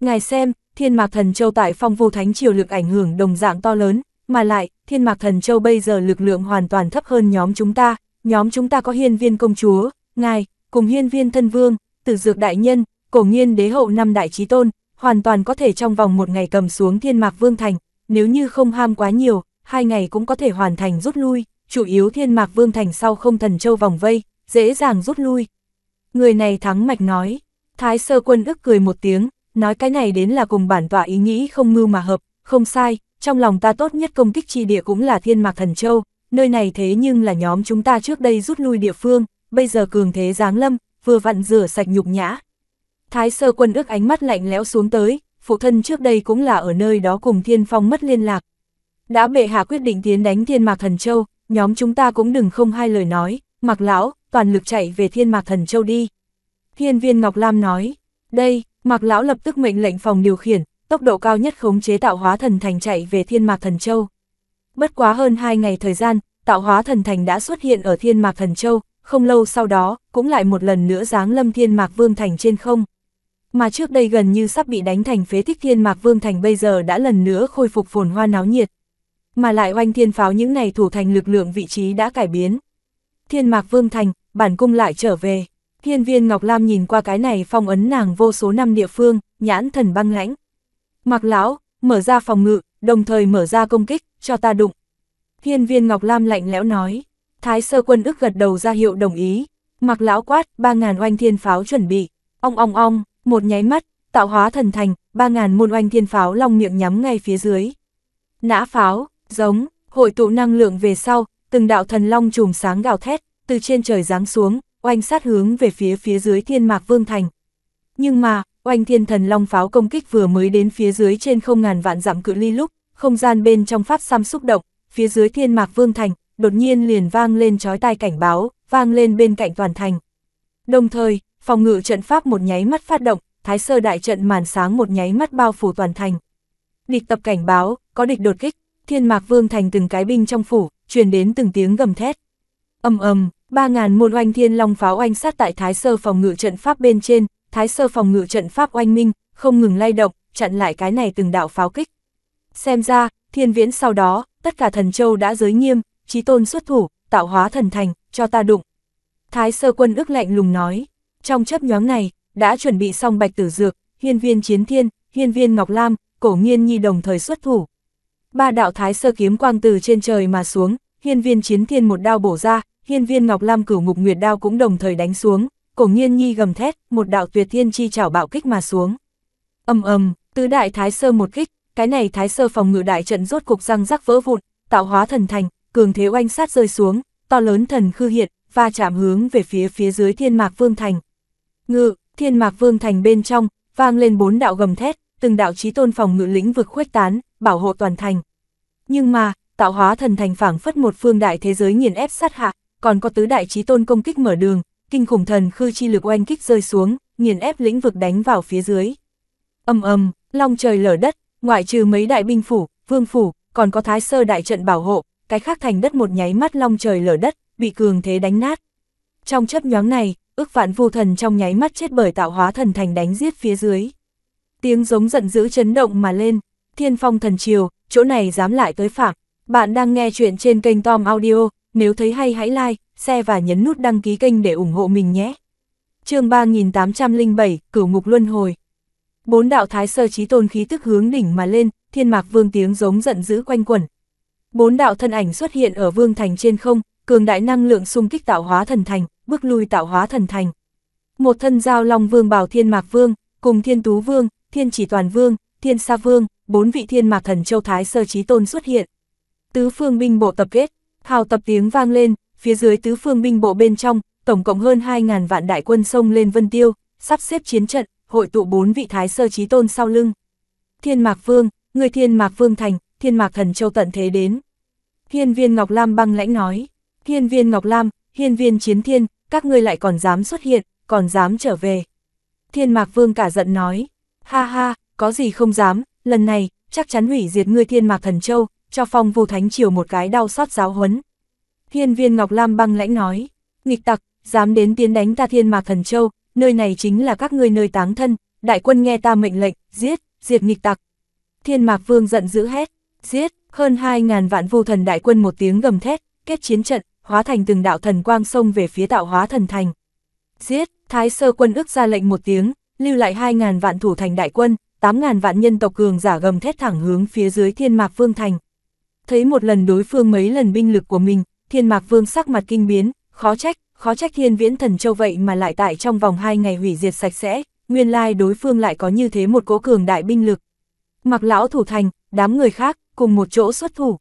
S1: Ngài xem, thiên mạc thần châu tại phong vô thánh triều lực ảnh hưởng đồng dạng to lớn, mà lại, thiên mạc thần châu bây giờ lực lượng hoàn toàn thấp hơn nhóm chúng ta, nhóm chúng ta có hiên viên công chúa, ngài, cùng hiên viên thân vương, tử dược đại nhân, cổ nghiên đế hậu năm đại trí tôn, hoàn toàn có thể trong vòng một ngày cầm xuống thiên mạc vương thành, nếu như không ham quá nhiều, hai ngày cũng có thể hoàn thành rút lui, chủ yếu thiên mạc vương thành sau không thần châu vòng vây, dễ dàng rút lui. Người này thắng mạch nói, thái sơ quân ức cười một tiếng, nói cái này đến là cùng bản tọa ý nghĩ không mưu mà hợp, không sai, trong lòng ta tốt nhất công kích chi địa cũng là thiên mạc thần châu, nơi này thế nhưng là nhóm chúng ta trước đây rút lui địa phương, bây giờ cường thế giáng lâm, vừa vặn rửa sạch nhục nhã. Thái sơ quân ước ánh mắt lạnh lẽo xuống tới, phụ thân trước đây cũng là ở nơi đó cùng thiên phong mất liên lạc. Đã bệ hạ quyết định tiến đánh thiên mạc thần châu, nhóm chúng ta cũng đừng không hai lời nói, mặc lão, toàn lực chạy về thiên mạc thần châu đi. Thiên viên Ngọc Lam nói, đây, mặc Lão lập tức mệnh lệnh phòng điều khiển, tốc độ cao nhất khống chế tạo hóa thần thành chạy về Thiên Mạc Thần Châu. Bất quá hơn 2 ngày thời gian, tạo hóa thần thành đã xuất hiện ở Thiên Mạc Thần Châu, không lâu sau đó, cũng lại một lần nữa giáng lâm Thiên Mạc Vương Thành trên không. Mà trước đây gần như sắp bị đánh thành phế tích Thiên Mạc Vương Thành bây giờ đã lần nữa khôi phục phồn hoa náo nhiệt. Mà lại oanh thiên pháo những này thủ thành lực lượng vị trí đã cải biến. Thiên Mạc Vương Thành, bản cung lại trở về. thiên viên Ngọc Lam nhìn qua cái này phong ấn nàng vô số năm địa phương, nhãn thần băng lãnh. Mặc lão, mở ra phòng ngự, đồng thời mở ra công kích, cho ta đụng. Hiên viên Ngọc Lam lạnh lẽo nói. Thái sơ quân ức gật đầu ra hiệu đồng ý. Mặc lão quát, ba ngàn oanh thiên pháo chuẩn bị. Ong ong ong, một nháy mắt, tạo hóa thần thành, ba ngàn môn oanh thiên pháo long miệng nhắm ngay phía dưới. Nã pháo, giống, hội tụ năng lượng về sau, từng đạo thần long trùm sáng gào thét, từ trên trời giáng xuống, oanh sát hướng về phía phía dưới thiên mạc vương thành. Nhưng mà, oanh thiên thần long pháo công kích vừa mới đến phía dưới trên không ngàn vạn dặm cự ly lúc, không gian bên trong pháp xăm xúc động, phía dưới thiên mạc vương thành, đột nhiên liền vang lên chói tai cảnh báo, vang lên bên cạnh toàn thành. Đồng thời, phòng ngự trận pháp một nháy mắt phát động, thái sơ đại trận màn sáng một nháy mắt bao phủ toàn thành. Địch tập cảnh báo, có địch đột kích, thiên mạc vương thành từng cái binh trong phủ, truyền đến từng tiếng gầm thét. Âm ầm, 3.000 môn oanh thiên long pháo oanh sát tại Thái Sơ phòng ngự trận pháp bên trên, Thái Sơ phòng ngự trận pháp oanh minh, không ngừng lay động, chặn lại cái này từng đạo pháo kích. Xem ra, thiên viễn sau đó, tất cả thần châu đã giới nghiêm, trí tôn xuất thủ, tạo hóa thần thành, cho ta đụng. Thái Sơ quân ức lạnh lùng nói, trong chấp nhóm này, đã chuẩn bị xong bạch tử dược, hiên viên chiến thiên, hiên viên ngọc lam, cổ nghiên nhi đồng thời xuất thủ. Ba đạo Thái Sơ kiếm quang từ trên trời mà xuống, hiên viên chiến thiên một đao bổ ra, hiên viên Ngọc Lam cửu ngục nguyệt đao cũng đồng thời đánh xuống, cổ nghiên nhi gầm thét, một đạo tuyệt thiên chi chảo bạo kích mà xuống. ầm ầm, tứ đại thái sơ một kích, cái này thái sơ phòng ngự đại trận rốt cục răng rắc vỡ vụn, tạo hóa thần thành, cường thế oanh sát rơi xuống, to lớn thần khư hiện, va chạm hướng về phía phía dưới thiên mạc vương thành. Ngự, thiên mạc vương thành bên trong, vang lên bốn đạo gầm thét, từng đạo chí tôn phòng ngự lĩnh vực khuếch tán, bảo hộ toàn thành. Nhưng mà, tạo hóa thần thành phảng phất một phương đại thế giới nghiền ép sát hạ, còn có tứ đại chí tôn công kích mở đường, kinh khủng thần khư chi lực oanh kích rơi xuống, nghiền ép lĩnh vực đánh vào phía dưới. Âm ầm, long trời lở đất, ngoại trừ mấy đại binh phủ, vương phủ, còn có thái sơ đại trận bảo hộ, cái khác thành đất một nháy mắt long trời lở đất, bị cường thế đánh nát. Trong chấp nhoáng này, ước vạn vu thần trong nháy mắt chết bởi tạo hóa thần thành đánh giết phía dưới. Tiếng giống giận dữ chấn động mà lên, thiên phong thần triều, chỗ này dám lại tới phạm. Bạn đang nghe chuyện trên kênh Tom Audio, nếu thấy hay hãy like, share và nhấn nút đăng ký kênh để ủng hộ mình nhé. chương 3807, Cửu Ngục Luân Hồi. Bốn đạo thái sơ trí tôn khí tức hướng đỉnh mà lên, thiên mạc vương tiếng giống giận dữ quanh quẩn. Bốn đạo thân ảnh xuất hiện ở vương thành trên không, cường đại năng lượng xung kích tạo hóa thần thành, bước lui tạo hóa thần thành. Một thân giao long vương bảo thiên mạc vương, cùng thiên tú vương, thiên chỉ toàn vương, thiên sa vương, bốn vị thiên mạc thần châu thái sơ trí tôn xuất hiện. Tứ phương binh bộ tập kết, hào tập tiếng vang lên, phía dưới tứ phương binh bộ bên trong, tổng cộng hơn 2.000 vạn đại quân sông lên Vân Tiêu, sắp xếp chiến trận, hội tụ bốn vị thái sơ trí tôn sau lưng. Thiên Mạc Vương, người Thiên Mạc Vương thành, Thiên Mạc Thần Châu tận thế đến. Hiên viên Ngọc Lam băng lãnh nói, Hiên viên Ngọc Lam, hiên viên chiến thiên, các ngươi lại còn dám xuất hiện, còn dám trở về. Thiên Mạc Vương cả giận nói, ha ha, có gì không dám, lần này, chắc chắn hủy diệt ngươi Thiên Mạc Thần Châu, cho phong vô thánh triều một cái đau xót giáo huấn. Hiên viên Ngọc Lam băng lãnh nói, nghịch tặc, dám đến tiến đánh ta Thiên Mạc Thần Châu, nơi này chính là các ngươi nơi táng thân, đại quân nghe ta mệnh lệnh, giết, diệt nghịch tặc. Thiên Mạc Vương giận dữ hét, giết, hơn 2.000 vạn vô thần đại quân một tiếng gầm thét, kết chiến trận, hóa thành từng đạo thần quang sông về phía tạo hóa thần thành. Giết, Thái Sơ quân ước ra lệnh một tiếng, lưu lại 2.000 vạn thủ thành đại quân, 8.000 vạn nhân tộc cường giả gầm thét thẳng hướng phía dưới thiên mạc vương thành. Thấy một lần đối phương mấy lần binh lực của mình, thiên mạc vương sắc mặt kinh biến, khó trách, khó trách thiên viễn thần châu vậy mà lại tại trong vòng 2 ngày hủy diệt sạch sẽ, nguyên lai đối phương lại có như thế một cố cường đại binh lực. Mặc lão thủ thành, đám người khác, cùng một chỗ xuất thủ.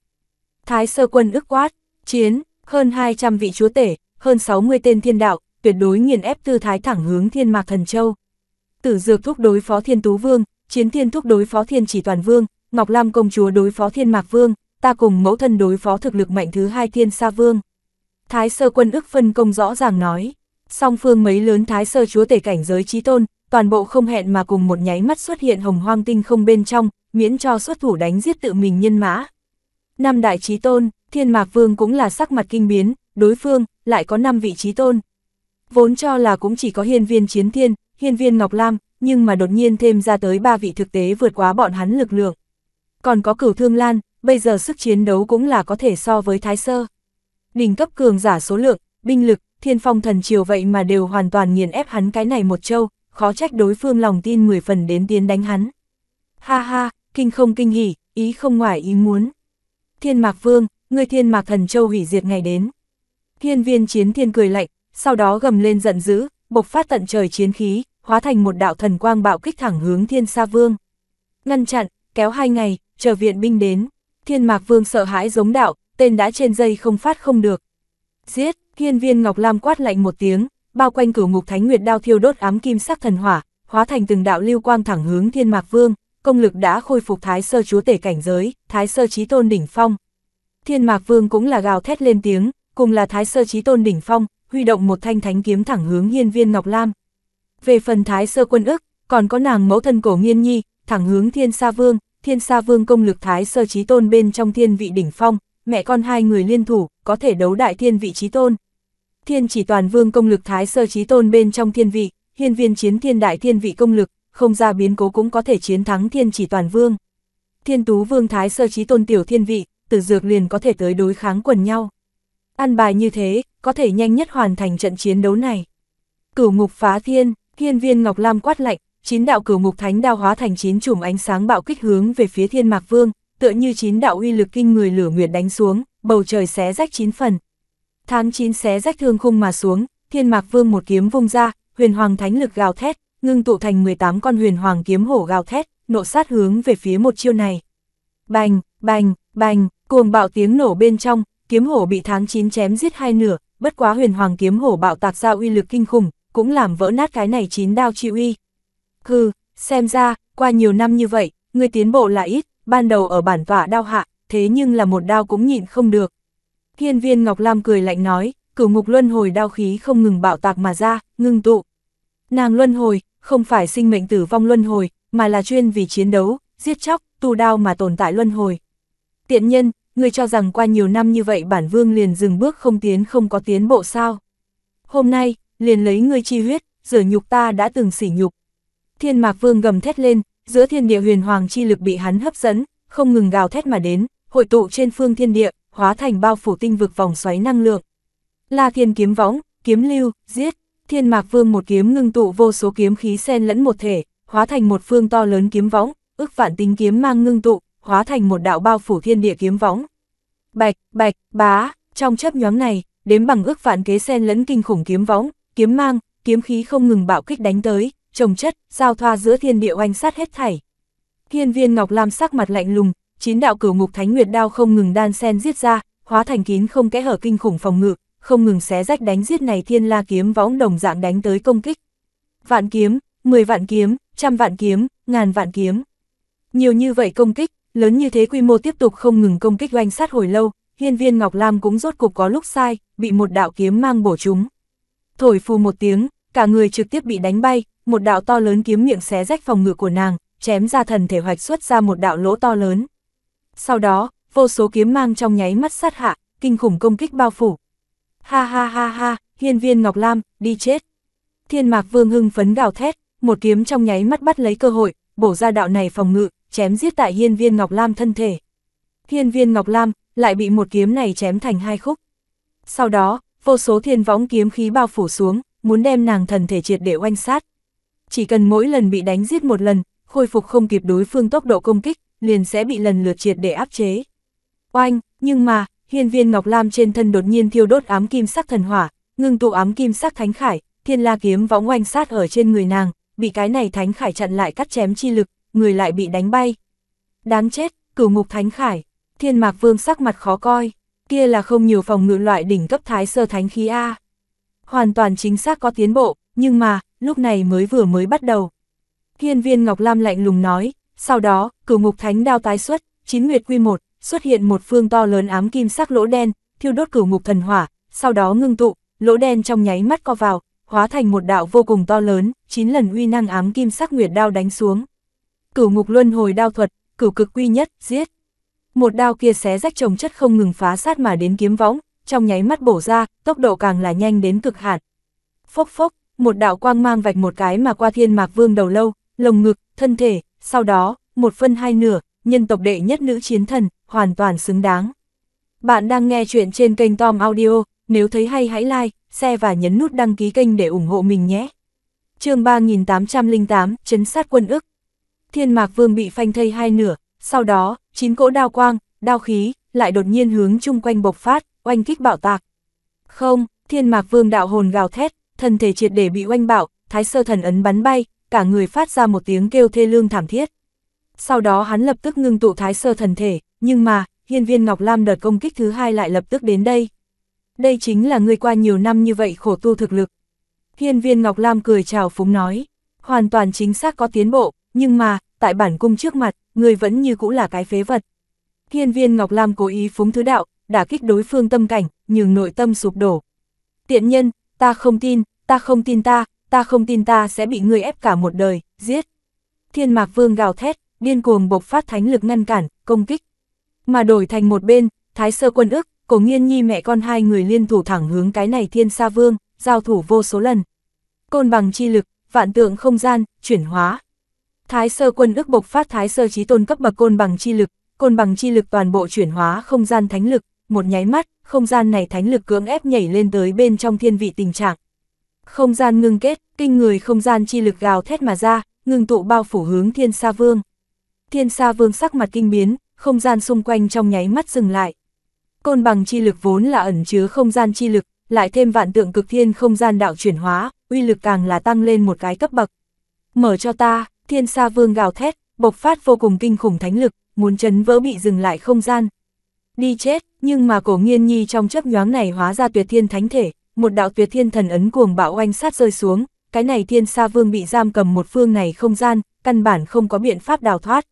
S1: Thái sơ quân ức quát, chiến, hơn 200 vị chúa tể, hơn 60 tên thiên đạo, tuyệt đối nghiền ép tư thái thẳng hướng thiên mạc thần châu. Tử dược thúc đối phó thiên tú vương, chiến thiên thúc đối phó thiên chỉ toàn vương, Ngọc Lam công chúa đối phó thiên mạc vương, ta cùng mẫu thân đối phó thực lực mạnh thứ hai thiên sa vương. Thái sơ quân ức phân công rõ ràng nói, song phương mấy lớn thái sơ chúa tể cảnh giới trí tôn, toàn bộ không hẹn mà cùng một nháy mắt xuất hiện hồng hoang tinh không bên trong, miễn cho xuất thủ đánh giết tự mình nhân mã. Năm đại trí tôn, thiên mạc vương cũng là sắc mặt kinh biến, đối phương, lại có năm vị trí tôn. Vốn cho là cũng chỉ có hiên viên chiến thiên, hiên viên ngọc lam, nhưng mà đột nhiên thêm ra tới ba vị thực tế vượt quá bọn hắn lực lượng. Còn có cửu thương lan, bây giờ sức chiến đấu cũng là có thể so với thái sơ. Đỉnh cấp cường giả số lượng, binh lực, thiên phong thần triều vậy mà đều hoàn toàn nghiền ép hắn cái này một châu, khó trách đối phương lòng tin 10 phần đến tiến đánh hắn. Ha ha, kinh không kinh hỉ, ý không ngoài ý muốn. Thiên Mạc Vương, người Thiên Mạc Thần Châu hủy diệt ngày đến. Thiên viên chiến thiên cười lạnh, sau đó gầm lên giận dữ, bộc phát tận trời chiến khí, hóa thành một đạo thần quang bạo kích thẳng hướng Thiên Sa Vương. Ngăn chặn, kéo hai ngày, chờ viện binh đến. Thiên Mạc Vương sợ hãi giống đạo, tên đã trên dây không phát không được. Giết, Thiên viên Ngọc Lam quát lạnh một tiếng, bao quanh cửu ngục thánh nguyệt đao thiêu đốt ám kim sắc thần hỏa, hóa thành từng đạo lưu quang thẳng hướng Thiên Mạc Vương, công lực đã khôi phục thái sơ chúa tể cảnh giới, thái sơ trí tôn đỉnh phong. Thiên Mạc Vương cũng là gào thét lên tiếng, cùng là thái sơ trí tôn đỉnh phong, huy động một thanh thánh kiếm thẳng hướng hiên viên Ngọc Lam. Về phần thái sơ quân ức, còn có nàng mẫu thân cổ nghiên nhi, thẳng hướng thiên sa vương, thiên sa vương công lực thái sơ trí tôn bên trong thiên vị đỉnh phong, mẹ con hai người liên thủ, có thể đấu đại thiên vị trí tôn. Thiên chỉ toàn vương công lực thái sơ trí tôn bên trong thiên vị, hiên viên chiến thiên đại thiên vị công lực, không ra biến cố cũng có thể chiến thắng thiên chỉ toàn vương. Thiên tú vương thái sơ trí tôn tiểu thiên vị, tử dược liền có thể tới đối kháng quần nhau. Ăn bài như thế, có thể nhanh nhất hoàn thành trận chiến đấu này. Cửu ngục phá thiên, thiên viên Ngọc Lam quát lạnh, chín đạo cửu ngục thánh đao hóa thành chín chùm ánh sáng bạo kích hướng về phía thiên mạc vương, tựa như chín đạo uy lực kinh người lửa nguyệt đánh xuống, bầu trời xé rách chín phần. Tháng chín xé rách thương khung mà xuống, thiên mạc vương một kiếm vung ra, huyền hoàng thánh lực gào thét, ngưng tụ thành 18 con huyền hoàng kiếm hổ gào thét, nộ sát hướng về phía một chiêu này. Bành, bành, bành, cuồng bạo tiếng nổ bên trong, kiếm hổ bị tháng 9 chém giết hai nửa, bất quá huyền hoàng kiếm hổ bạo tạc ra uy lực kinh khủng, cũng làm vỡ nát cái này chín đao chi uy. Hừ, xem ra, qua nhiều năm như vậy, người tiến bộ là ít, ban đầu ở bản vả đao hạ, thế nhưng là một đao cũng nhịn không được. Hiên viên Ngọc Lam cười lạnh nói, cửu ngục luân hồi đao khí không ngừng bạo tạc mà ra, ngưng tụ. Nàng luân hồi, không phải sinh mệnh tử vong luân hồi, mà là chuyên vì chiến đấu, giết chóc, tu đao mà tồn tại luân hồi. Tiện nhân, ngươi cho rằng qua nhiều năm như vậy bản vương liền dừng bước không tiến không có tiến bộ sao. Hôm nay, liền lấy ngươi chi huyết, rửa nhục ta đã từng sỉ nhục. Thiên mạc vương gầm thét lên, giữa thiên địa huyền hoàng chi lực bị hắn hấp dẫn, không ngừng gào thét mà đến, hội tụ trên phương thiên địa, hóa thành bao phủ tinh vực vòng xoáy năng lượng. La thiên kiếm võng, kiếm lưu, giết, thiên mạc vương một kiếm ngưng tụ vô số kiếm khí xen lẫn một thể, hóa thành một phương to lớn kiếm võng, ức vạn tính kiếm mang ngưng tụ, hóa thành một đạo bao phủ thiên địa kiếm võng. Bạch, bạch, bá, trong chớp nhóm này, đếm bằng ước vạn kế xen lẫn kinh khủng kiếm võng, kiếm mang, kiếm khí không ngừng bạo kích đánh tới, trồng chất, giao thoa giữa thiên địa oanh sát hết thảy. Thiên viên Ngọc Lam sắc mặt lạnh lùng, chín đạo cửu ngục thánh nguyệt đao không ngừng đan sen giết ra, hóa thành kín không kẽ hở kinh khủng phòng ngự, không ngừng xé rách đánh giết này thiên la kiếm võng đồng dạng đánh tới công kích. Vạn kiếm, mười vạn kiếm, trăm vạn kiếm, ngàn vạn kiếm. Nhiều như vậy công kích, lớn như thế quy mô tiếp tục không ngừng công kích oanh sát hồi lâu, hiên viên Ngọc Lam cũng rốt cục có lúc sai, bị một đạo kiếm mang bổ chúng. Thổi phù một tiếng, cả người trực tiếp bị đánh bay, một đạo to lớn kiếm miệng xé rách phòng ngự của nàng, chém ra thần thể hoạch xuất ra một đạo lỗ to lớn. Sau đó, vô số kiếm mang trong nháy mắt sát hạ, kinh khủng công kích bao phủ. Ha ha ha ha, hiên viên Ngọc Lam, đi chết. Thiên mạc vương hưng phấn gào thét, một kiếm trong nháy mắt bắt lấy cơ hội, bổ ra đạo này phòng ngự, chém giết tại hiên viên Ngọc Lam thân thể. Hiên viên Ngọc Lam lại bị một kiếm này chém thành hai khúc. Sau đó, vô số thiên võng kiếm khí bao phủ xuống, muốn đem nàng thần thể triệt để oanh sát. Chỉ cần mỗi lần bị đánh giết một lần, khôi phục không kịp đối phương tốc độ công kích, liền sẽ bị lần lượt triệt để áp chế. Oanh, nhưng mà, hiên viên Ngọc Lam trên thân đột nhiên thiêu đốt ám kim sắc thần hỏa, ngưng tụ ám kim sắc thánh khải, thiên la kiếm võng oanh sát ở trên người nàng, bị cái này thánh khải chặn lại cắt chém chi lực, người lại bị đánh bay. Đáng chết, cửu ngục thánh khải, thiên mạc vương sắc mặt khó coi, kia là không nhiều phòng ngự loại đỉnh cấp thái sơ thánh khí A. Hoàn toàn chính xác có tiến bộ, nhưng mà, lúc này mới vừa mới bắt đầu. Hiên viên Ngọc Lam lạnh lùng nói, sau đó, cửu ngục thánh đao tái xuất, chín nguyệt quy một, xuất hiện một phương to lớn ám kim sắc lỗ đen, thiêu đốt cửu ngục thần hỏa, sau đó ngưng tụ, lỗ đen trong nháy mắt co vào, hóa thành một đạo vô cùng to lớn, chín lần uy năng ám kim sắc nguyệt đao đánh xuống. Cửu ngục luân hồi đao thuật, cửu cực quy nhất, giết. Một đao kia xé rách trồng chất không ngừng phá sát mà đến kiếm võng, trong nháy mắt bổ ra, tốc độ càng là nhanh đến cực hạn. Phốc phốc, một đạo quang mang vạch một cái mà qua thiên mạc vương đầu lâu, lồng ngực, thân thể, sau đó, một phân hai nửa, nhân tộc đệ nhất nữ chiến thần, hoàn toàn xứng đáng. Bạn đang nghe chuyện trên kênh Tom Audio, nếu thấy hay hãy like, share và nhấn nút đăng ký kênh để ủng hộ mình nhé. chương 3808, chấn sát quân ức. Thiên mạc vương bị phanh thây hai nửa, sau đó, chín cỗ đao quang, đao khí, lại đột nhiên hướng chung quanh bộc phát, oanh kích bạo tạc. Không, thiên mạc vương đạo hồn gào thét, thân thể triệt để bị oanh bạo, thái sơ thần ấn bắn bay, cả người phát ra một tiếng kêu thê lương thảm thiết. Sau đó hắn lập tức ngưng tụ thái sơ thần thể, nhưng mà, hiên viên Ngọc Lam đợt công kích thứ hai lại lập tức đến đây. Đây chính là người qua nhiều năm như vậy khổ tu thực lực. Hiên viên Ngọc Lam cười chào phúng nói, hoàn toàn chính xác có tiến bộ, nhưng mà, tại bản cung trước mặt, người vẫn như cũ là cái phế vật. Hiên viên Ngọc Lam cố ý phúng thứ đạo, đả kích đối phương tâm cảnh, nhường nội tâm sụp đổ. Tiện nhân, ta không tin, ta không tin ta, ta không tin ta sẽ bị người ép cả một đời, giết. Thiên mạc vương gào thét, điên cuồng bộc phát thánh lực ngăn cản, công kích. Mà đổi thành một bên, thái sơ quân ức, cổ nghiên nhi mẹ con hai người liên thủ thẳng hướng cái này thiên sa vương, giao thủ vô số lần. Côn bằng chi lực, vạn tượng không gian, chuyển hóa. Thái sơ quân ức bộc phát thái sơ trí tôn cấp bậc côn bằng chi lực, côn bằng chi lực toàn bộ chuyển hóa không gian thánh lực, một nháy mắt, không gian này thánh lực cưỡng ép nhảy lên tới bên trong thiên vị tình trạng. Không gian ngưng kết, kinh người không gian chi lực gào thét mà ra, ngưng tụ bao phủ hướng thiên sa vương. Thiên sa vương sắc mặt kinh biến, không gian xung quanh trong nháy mắt dừng lại. Côn bằng chi lực vốn là ẩn chứa không gian chi lực, lại thêm vạn tượng cực thiên không gian đạo chuyển hóa, uy lực càng là tăng lên một cái cấp bậc. Mở cho ta, thiên sa vương gào thét, bộc phát vô cùng kinh khủng thánh lực, muốn chấn vỡ bị dừng lại không gian. Đi chết, nhưng mà cổ nghiên nhi trong chấp nhoáng này hóa ra tuyệt thiên thánh thể, một đạo tuyệt thiên thần ấn cuồng bạo oanh sát rơi xuống, cái này thiên sa vương bị giam cầm một phương này không gian, căn bản không có biện pháp đào thoát.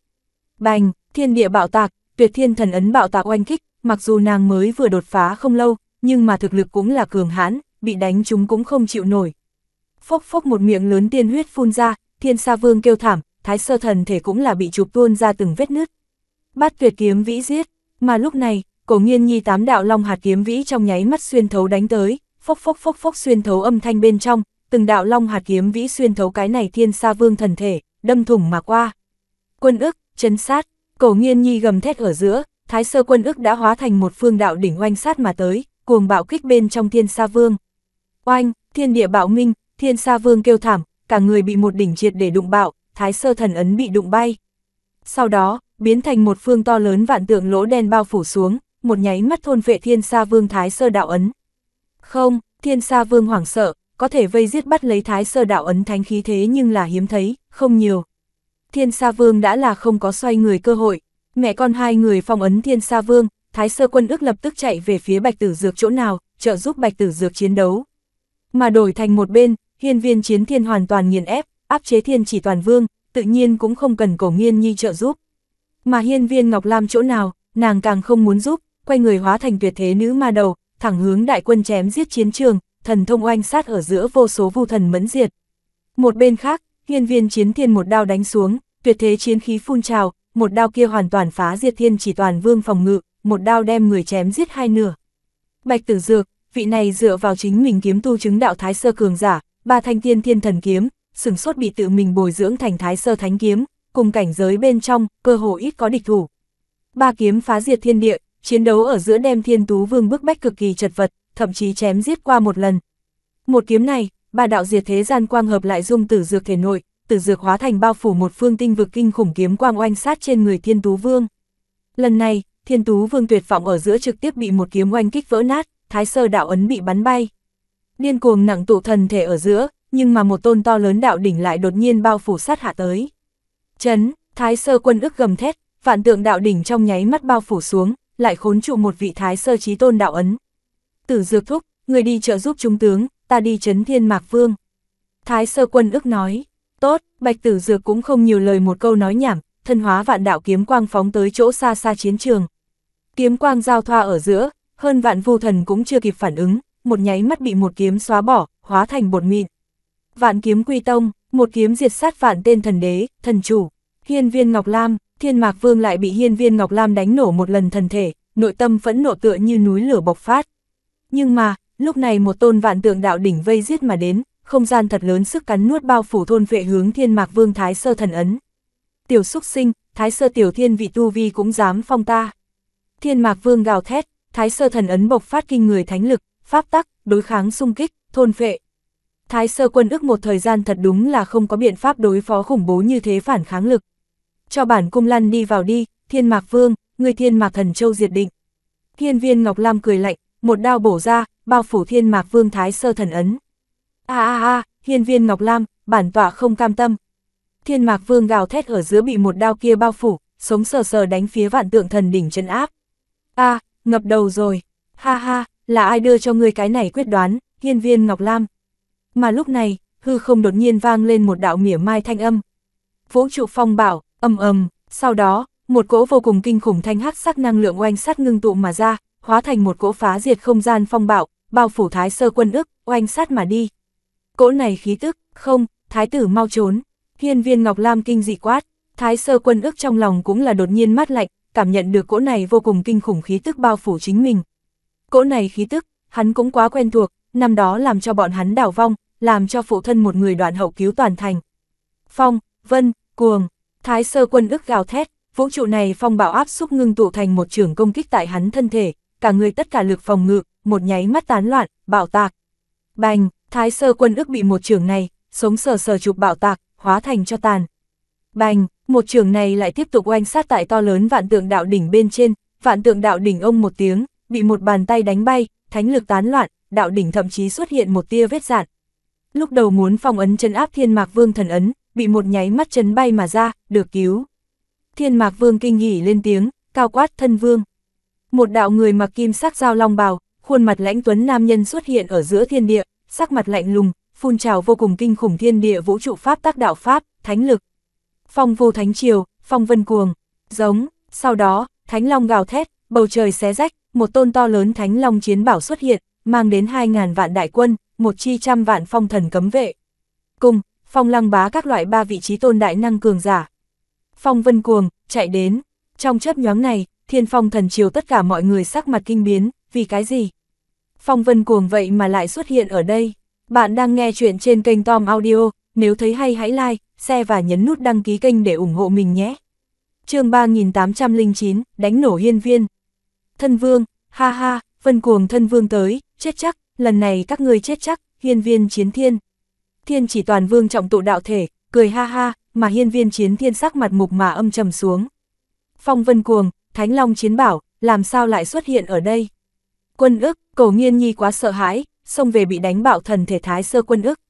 S1: Bành, thiên địa bạo tạc, tuyệt thiên thần ấn bạo tạc oanh kích, mặc dù nàng mới vừa đột phá không lâu, nhưng mà thực lực cũng là cường hãn, bị đánh chúng cũng không chịu nổi. Phốc phốc một miệng lớn tiên huyết phun ra, thiên sa vương kêu thảm, thái sơ thần thể cũng là bị chụp tuôn ra từng vết nứt. Bát tuyệt kiếm vĩ giết, mà lúc này, cổ nghiên nhi tám đạo long hạt kiếm vĩ trong nháy mắt xuyên thấu đánh tới, phốc phốc phốc phốc xuyên thấu âm thanh bên trong, từng đạo long hạt kiếm vĩ xuyên thấu cái này thiên sa vương thần thể, đâm thủng mà qua. Quân ức, chấn sát, cổ nghiên nhi gầm thét ở giữa, thái sơ quân ức đã hóa thành một phương đạo đỉnh oanh sát mà tới, cuồng bạo kích bên trong thiên sa vương. Oanh, thiên địa bạo minh, thiên sa vương kêu thảm, cả người bị một đỉnh triệt để đụng bạo, thái sơ thần ấn bị đụng bay. Sau đó, biến thành một phương to lớn vạn tượng lỗ đen bao phủ xuống, một nháy mắt thôn vệ thiên sa vương thái sơ đạo ấn. Không, thiên sa vương hoảng sợ, có thể vây giết bắt lấy thái sơ đạo ấn thánh khí thế nhưng là hiếm thấy, không nhiều. Thiên sa vương đã là không có xoay người cơ hội, mẹ con hai người phong ấn thiên sa vương, thái sơ quân ước lập tức chạy về phía bạch tử dược chỗ nào, trợ giúp bạch tử dược chiến đấu. Mà đổi thành một bên, hiên viên chiến thiên hoàn toàn nghiền ép, áp chế thiên chỉ toàn vương, tự nhiên cũng không cần cổ nghiên nhi trợ giúp. Mà hiên viên Ngọc Lam chỗ nào, nàng càng không muốn giúp, quay người hóa thành tuyệt thế nữ ma đầu, thẳng hướng đại quân chém giết chiến trường, thần thông oanh sát ở giữa vô số vu thần mẫn diệt. Một bên khác, hiên viên chiến thiên một đao đánh xuống, tuyệt thế chiến khí phun trào, một đao kia hoàn toàn phá diệt thiên chỉ toàn vương phòng ngự, một đao đem người chém giết hai nửa. Bạch tử dược, vị này dựa vào chính mình kiếm tu chứng đạo thái sơ cường giả, ba thanh tiên thiên thần kiếm, sửng sốt bị tự mình bồi dưỡng thành thái sơ thánh kiếm, cùng cảnh giới bên trong, cơ hồ ít có địch thủ. Ba kiếm phá diệt thiên địa, chiến đấu ở giữa đem thiên tú vương bức bách cực kỳ chật vật, thậm chí chém giết qua một lần. Một kiếm này, ba đạo diệt thế gian quang hợp lại dung tử dược thể nội, tử dược hóa thành bao phủ một phương tinh vực kinh khủng kiếm quang oanh sát trên người thiên tú vương. Lần này, thiên tú vương tuyệt vọng ở giữa trực tiếp bị một kiếm oanh kích vỡ nát, thái sơ đạo ấn bị bắn bay. Điên cuồng nặng tụ thần thể ở giữa, nhưng mà một tôn to lớn đạo đỉnh lại đột nhiên bao phủ sát hạ tới. Chấn, thái sơ quân ức gầm thét, vạn tượng đạo đỉnh trong nháy mắt bao phủ xuống, lại khốn trụ một vị thái sơ trí tôn đạo ấn. Tử dược thúc, người đi trợ giúp trung tướng, ta đi chấn thiên mạc vương. Thái sơ quân ức nói, tốt, bạch tử dược cũng không nhiều lời một câu nói nhảm, thân hóa vạn đạo kiếm quang phóng tới chỗ xa xa chiến trường. Kiếm quang giao thoa ở giữa, hơn vạn vu thần cũng chưa kịp phản ứng, một nháy mắt bị một kiếm xóa bỏ, hóa thành bột mịn. Vạn kiếm quy tông, một kiếm diệt sát vạn tên thần đế, thần chủ, hiên viên Ngọc Lam, thiên mạc vương lại bị hiên viên Ngọc Lam đánh nổ một lần thần thể, nội tâm phẫn nộ tựa như núi lửa bộc phát. Nhưng mà, lúc này một tôn vạn tượng đạo đỉnh vây giết mà đến, không gian thật lớn sức cắn nuốt bao phủ thôn vệ hướng thiên mạc vương thái sơ thần ấn. Tiểu xúc sinh, thái sơ tiểu thiên vị tu vi cũng dám phong ta. Thiên mạc vương gào thét, thái sơ thần ấn bộc phát kinh người thánh lực, pháp tắc, đối kháng xung kích, thôn vệ. Thái sơ quân ước một thời gian thật đúng là không có biện pháp đối phó khủng bố như thế phản kháng lực. Cho bản cung lăn đi vào đi, thiên mạc vương, người thiên mạc thần châu diệt định. Thiên viên Ngọc Lam cười lạnh, một đao bổ ra, bao phủ thiên mạc vương thái sơ thần ấn. a a a, Thiên viên Ngọc Lam, bản tọa không cam tâm. Thiên mạc vương gào thét ở giữa bị một đao kia bao phủ, sống sờ sờ đánh phía vạn tượng thần đỉnh chân áp. a ngập đầu rồi, ha ha, là ai đưa cho ngươi cái này quyết đoán, hiên viên Ngọc Lam. Mà lúc này, hư không đột nhiên vang lên một đạo mỉa mai thanh âm. Vũ trụ phong bảo, âm ầm, sau đó, một cỗ vô cùng kinh khủng thanh hắc sắc năng lượng oanh sát ngưng tụ mà ra, hóa thành một cỗ phá diệt không gian phong bạo, bao phủ thái sơ quân ức, oanh sát mà đi. Cỗ này khí tức, không, thái tử mau trốn. Hiên viên Ngọc Lam kinh dị quát, thái sơ quân ức trong lòng cũng là đột nhiên mát lạnh, cảm nhận được cỗ này vô cùng kinh khủng khí tức bao phủ chính mình. Cỗ này khí tức, hắn cũng quá quen thuộc, năm đó làm cho bọn hắn đảo vong, làm cho phụ thân một người đoạn hậu cứu toàn thành. Phong, vân, cuồng, thái sơ quân ức gào thét, vũ trụ này phong bạo áp xúc ngưng tụ thành một trường công kích tại hắn thân thể, cả người tất cả lực phòng ngự, một nháy mắt tán loạn, bạo tạc. Bành, thái sơ quân ức bị một trường này, sống sờ sờ chụp bạo tạc, hóa thành cho tàn. Bành, một trường này lại tiếp tục oanh sát tại to lớn vạn tượng đạo đỉnh bên trên, vạn tượng đạo đỉnh ông một tiếng, bị một bàn tay đánh bay, thánh lực tán loạn, đạo đỉnh thậm chí xuất hiện một tia vết dạn. Lúc đầu muốn phong ấn chân áp thiên mạc vương thần ấn, bị một nháy mắt chấn bay mà ra, được cứu. Thiên mạc vương kinh hỉ lên tiếng, cao quát thân vương. Một đạo người mặc kim sắc dao long bào, khuôn mặt lãnh tuấn nam nhân xuất hiện ở giữa thiên địa, sắc mặt lạnh lùng, phun trào vô cùng kinh khủng thiên địa vũ trụ pháp tác đạo pháp, thánh lực. Phong vô thánh triều, phong vân cuồng, giống, sau đó, thánh long gào thét, bầu trời xé rách, một tôn to lớn thánh long chiến bảo xuất hiện, mang đến 2.000 vạn đại quân, một chi trăm vạn phong thần cấm vệ. Cùng, phong lăng bá các loại ba vị trí tôn đại năng cường giả. Phong vân cuồng, chạy đến, trong chớp nhoáng này, thiên phong thần triều tất cả mọi người sắc mặt kinh biến, vì cái gì? Phong vân cuồng vậy mà lại xuất hiện ở đây. Bạn đang nghe chuyện trên kênh Tom Audio, nếu thấy hay hãy like, share và nhấn nút đăng ký kênh để ủng hộ mình nhé. chương 3809, đánh nổ hiên viên. Thân vương, ha ha, vân cuồng thân vương tới, chết chắc, lần này các ngươi chết chắc, hiên viên chiến thiên. Thiên chỉ toàn vương trọng tụ đạo thể, cười ha ha, mà hiên viên chiến thiên sắc mặt mục mà âm trầm xuống. Phong vân cuồng, thánh long chiến bảo, làm sao lại xuất hiện ở đây? Quân ức, cổ nghiên nhi quá sợ hãi, xông về bị đánh bạo thần thể thái sơ quân ức.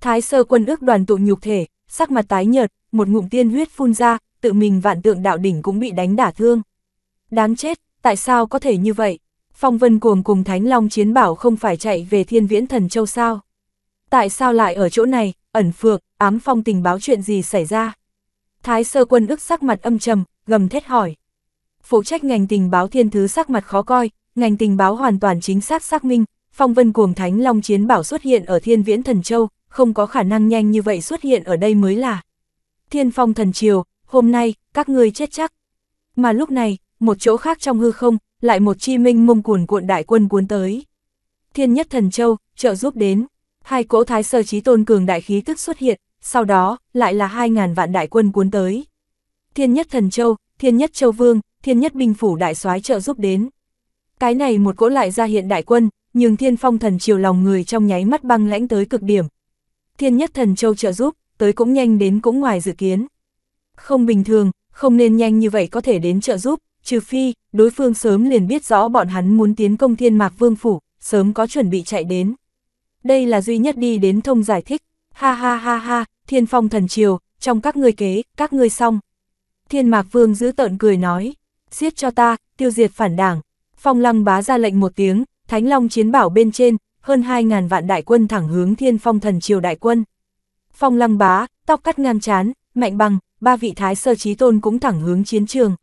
S1: Thái sơ quân ức đoàn tụ nhục thể, sắc mặt tái nhợt, một ngụm tiên huyết phun ra, tự mình vạn tượng đạo đỉnh cũng bị đánh đả thương. Đáng chết, tại sao có thể như vậy? Phong Vân Cuồng cùng Thánh Long Chiến Bảo không phải chạy về Thiên Viễn Thần Châu sao? Tại sao lại ở chỗ này, ẩn phược, ám phong tình báo chuyện gì xảy ra? Thái sơ quân ức sắc mặt âm trầm, gầm thét hỏi. Phụ trách ngành tình báo thiên thứ sắc mặt khó coi, ngành tình báo hoàn toàn chính xác xác minh, Phong Vân Cuồng Thánh Long Chiến Bảo xuất hiện ở Thiên Viễn Thần Châu, không có khả năng nhanh như vậy xuất hiện ở đây mới là. Thiên Phong Thần Triều, hôm nay, các ngươi chết chắc. Mà lúc này, một chỗ khác trong hư không, lại một chi minh mông cuồn cuộn đại quân cuốn tới. Thiên Nhất Thần Châu, trợ giúp đến, hai cỗ thái sơ trí tôn cường đại khí tức xuất hiện, sau đó, lại là 2.000 vạn đại quân cuốn tới. Thiên Nhất Thần Châu, Thiên Nhất Châu Vương, Thiên Nhất Binh Phủ Đại soái trợ giúp đến. Cái này một cỗ lại ra hiện đại quân, nhưng thiên phong thần chiều lòng người trong nháy mắt băng lãnh tới cực điểm. Thiên nhất thần châu trợ giúp, tới cũng nhanh đến cũng ngoài dự kiến. Không bình thường, không nên nhanh như vậy có thể đến trợ giúp, trừ phi, đối phương sớm liền biết rõ bọn hắn muốn tiến công thiên mạc vương phủ, sớm có chuẩn bị chạy đến. Đây là duy nhất đi đến thông giải thích, ha ha ha ha, thiên phong thần triều, trong các ngươi kế, các ngươi xong. Thiên mạc vương giữ tợn cười nói, giết cho ta, tiêu diệt phản đảng. Phong lăng bá ra lệnh một tiếng, Thánh Long chiến bảo bên trên, hơn 2.000 vạn đại quân thẳng hướng thiên phong thần triều đại quân. Phong lăng bá, tóc cắt ngang chán, mạnh bằng, ba vị thái sơ trí tôn cũng thẳng hướng chiến trường.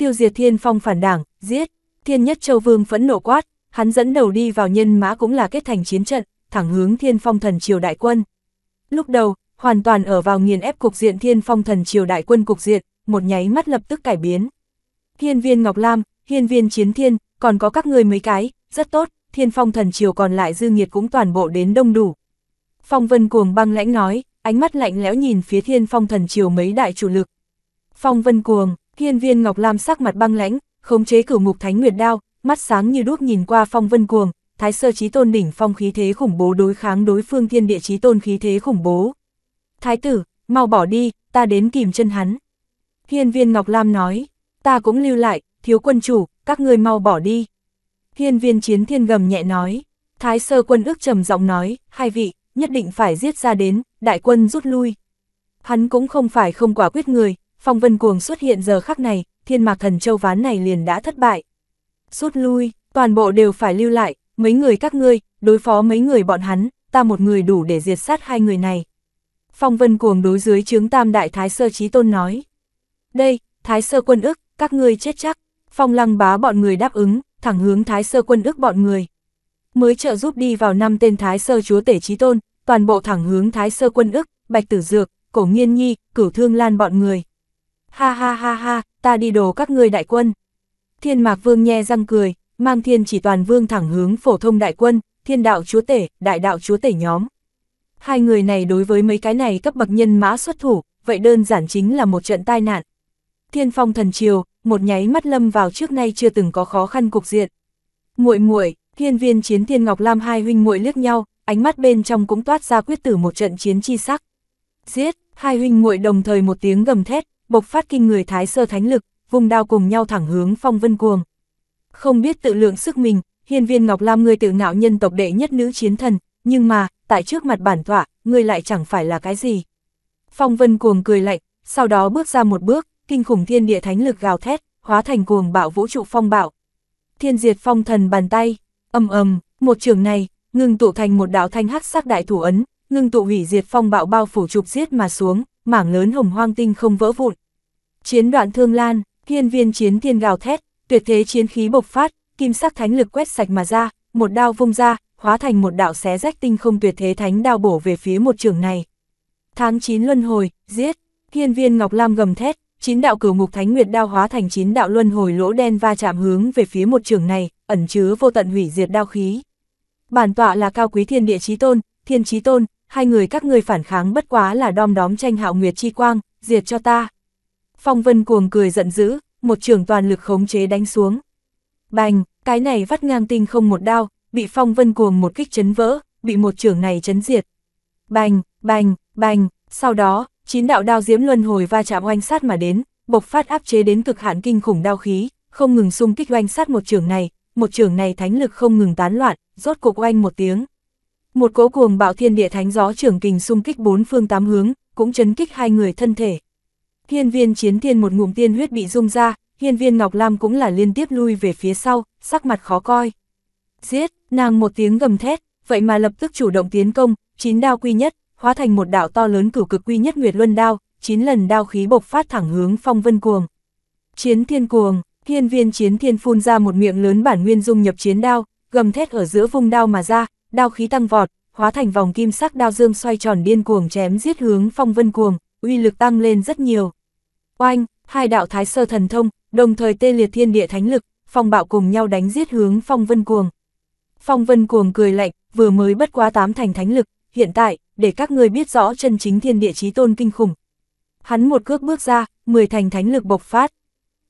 S1: Tiêu diệt thiên phong phản đảng, giết, thiên nhất châu vương phẫn nộ quát, hắn dẫn đầu đi vào nhân mã cũng là kết thành chiến trận, thẳng hướng thiên phong thần triều đại quân. Lúc đầu, hoàn toàn ở vào nghiền ép cục diện thiên phong thần triều đại quân cục diện, một nháy mắt lập tức cải biến. Hiên viên Ngọc Lam, hiên viên chiến thiên, còn có các người mấy cái, rất tốt, thiên phong thần triều còn lại dư nghiệt cũng toàn bộ đến đông đủ. Phong vân cuồng băng lãnh nói, ánh mắt lạnh lẽo nhìn phía thiên phong thần triều mấy đại chủ lực. Phong vân cuồng, Hiên viên ngọc lam sắc mặt băng lãnh, khống chế cửu mục thánh nguyệt đao, mắt sáng như đuốc nhìn qua phong vân cuồng, thái sơ trí tôn đỉnh phong khí thế khủng bố đối kháng đối phương thiên địa trí tôn khí thế khủng bố. Thái tử, mau bỏ đi, ta đến kìm chân hắn. Hiên viên Ngọc Lam nói, ta cũng lưu lại, thiếu quân chủ, các người mau bỏ đi. Hiên viên chiến thiên gầm nhẹ nói, thái sơ quân ước trầm giọng nói, hai vị, nhất định phải giết ra đến, đại quân rút lui. Hắn cũng không phải không quả quyết người, phong vân cuồng xuất hiện giờ khắc này, thiên mạc thần châu ván này liền đã thất bại. Rút lui, toàn bộ đều phải lưu lại, mấy người các ngươi, đối phó mấy người bọn hắn, ta một người đủ để diệt sát hai người này. Phong vân cuồng đối dưới chướng tam đại thái sơ trí tôn nói. Đây, thái sơ quân ức, các ngươi chết chắc. Phong lăng bá bọn người đáp ứng, thẳng hướng thái sơ quân ức bọn người. Mới trợ giúp đi vào năm tên thái sơ chúa tể trí tôn, toàn bộ thẳng hướng thái sơ quân ức, bạch tử dược, cổ nghiên nhi, cửu thương lan bọn người. Ha ha ha ha, ta đi đồ các ngươi đại quân. Thiên mạc vương nhe răng cười, mang thiên chỉ toàn vương thẳng hướng phổ thông đại quân, thiên đạo chúa tể, đại đạo chúa tể nhóm. Hai người này đối với mấy cái này cấp bậc nhân mã xuất thủ, vậy đơn giản chính là một trận tai nạn. Thiên phong thần triều, một nháy mắt lâm vào trước nay chưa từng có khó khăn cục diện. Muội muội, Hiên Viên Chiến Thiên Ngọc Lam hai huynh muội liếc nhau, ánh mắt bên trong cũng toát ra quyết tử một trận chiến chi sắc. Giết, hai huynh muội đồng thời một tiếng gầm thét, bộc phát kinh người thái sơ thánh lực, vùng đao cùng nhau thẳng hướng Phong Vân Cuồng. Không biết tự lượng sức mình, Hiên Viên Ngọc Lam người tự ngạo nhân tộc đệ nhất nữ chiến thần, nhưng mà, tại trước mặt bản tọa, ngươi lại chẳng phải là cái gì. Phong Vân Cuồng cười lạnh, sau đó bước ra một bước, kinh khủng thiên địa thánh lực gào thét, hóa thành cuồng bạo vũ trụ phong bạo. thiên diệt phong thần bàn tay, ầm ầm, một trường này, ngừng tụ thành một đạo thanh hắc sắc đại thủ ấn, ngưng tụ hủy diệt phong bạo bao phủ trục giết mà xuống, mảng lớn hồng hoang tinh không vỡ vụn. Chiến đoạn thương lan, thiên viên chiến thiên gào thét, tuyệt thế chiến khí bộc phát, kim sắc thánh lực quét sạch mà ra, một đao vung ra, hóa thành một đạo xé rách tinh không tuyệt thế thánh đao bổ về phía một trường này. Tháng 9 luân hồi, giết, thiên viên Ngọc Lam gầm thét, chín đạo cửu mục thánh nguyệt đao hóa thành chín đạo luân hồi lỗ đen va chạm hướng về phía một trường này, ẩn chứa vô tận hủy diệt đao khí. Bản tọa là cao quý thiên địa chí tôn, thiên chí tôn, hai người các ngươi phản kháng bất quá là đom đóm tranh hạo nguyệt chi quang, diệt cho ta. Phong vân cuồng cười giận dữ, một trường toàn lực khống chế đánh xuống. Bành, cái này vắt ngang tinh không một đao, bị phong vân cuồng một kích chấn vỡ, bị một trường này chấn diệt. Bành, bành, bành, sau đó, chín đạo đao diễm luân hồi va chạm oanh sát mà đến, bộc phát áp chế đến cực hạn kinh khủng đao khí, không ngừng xung kích oanh sát một trường này, một trường này thánh lực không ngừng tán loạn, rốt cục oanh một tiếng. Một cỗ cuồng bạo thiên địa thánh gió trưởng kình xung kích bốn phương tám hướng, cũng chấn kích hai người thân thể. Hiên viên chiến thiên một ngụm tiên huyết bị rung ra, hiên viên Ngọc Lam cũng là liên tiếp lui về phía sau, sắc mặt khó coi. Giết, nàng một tiếng gầm thét, vậy mà lập tức chủ động tiến công, chín đao quy nhất, hóa thành một đạo to lớn cửu cực quy nhất nguyệt luân đao, chín lần đao khí bộc phát thẳng hướng phong vân cuồng. Chiến thiên cuồng, hiên viên chiến thiên phun ra một miệng lớn bản nguyên dung nhập chiến đao, gầm thét ở giữa vung đao mà ra, đao khí tăng vọt, hóa thành vòng kim sắc đao dương xoay tròn điên cuồng chém giết hướng phong vân cuồng, uy lực tăng lên rất nhiều. Oanh, hai đạo thái sơ thần thông, đồng thời tê liệt thiên địa thánh lực, phong bạo cùng nhau đánh giết hướng phong vân cuồng. Phong vân cuồng cười lạnh, vừa mới bất quá tám thành thánh lực, hiện tại, để các người biết rõ chân chính thiên địa chí tôn kinh khủng. Hắn một cước bước ra, 10 thành thánh lực bộc phát.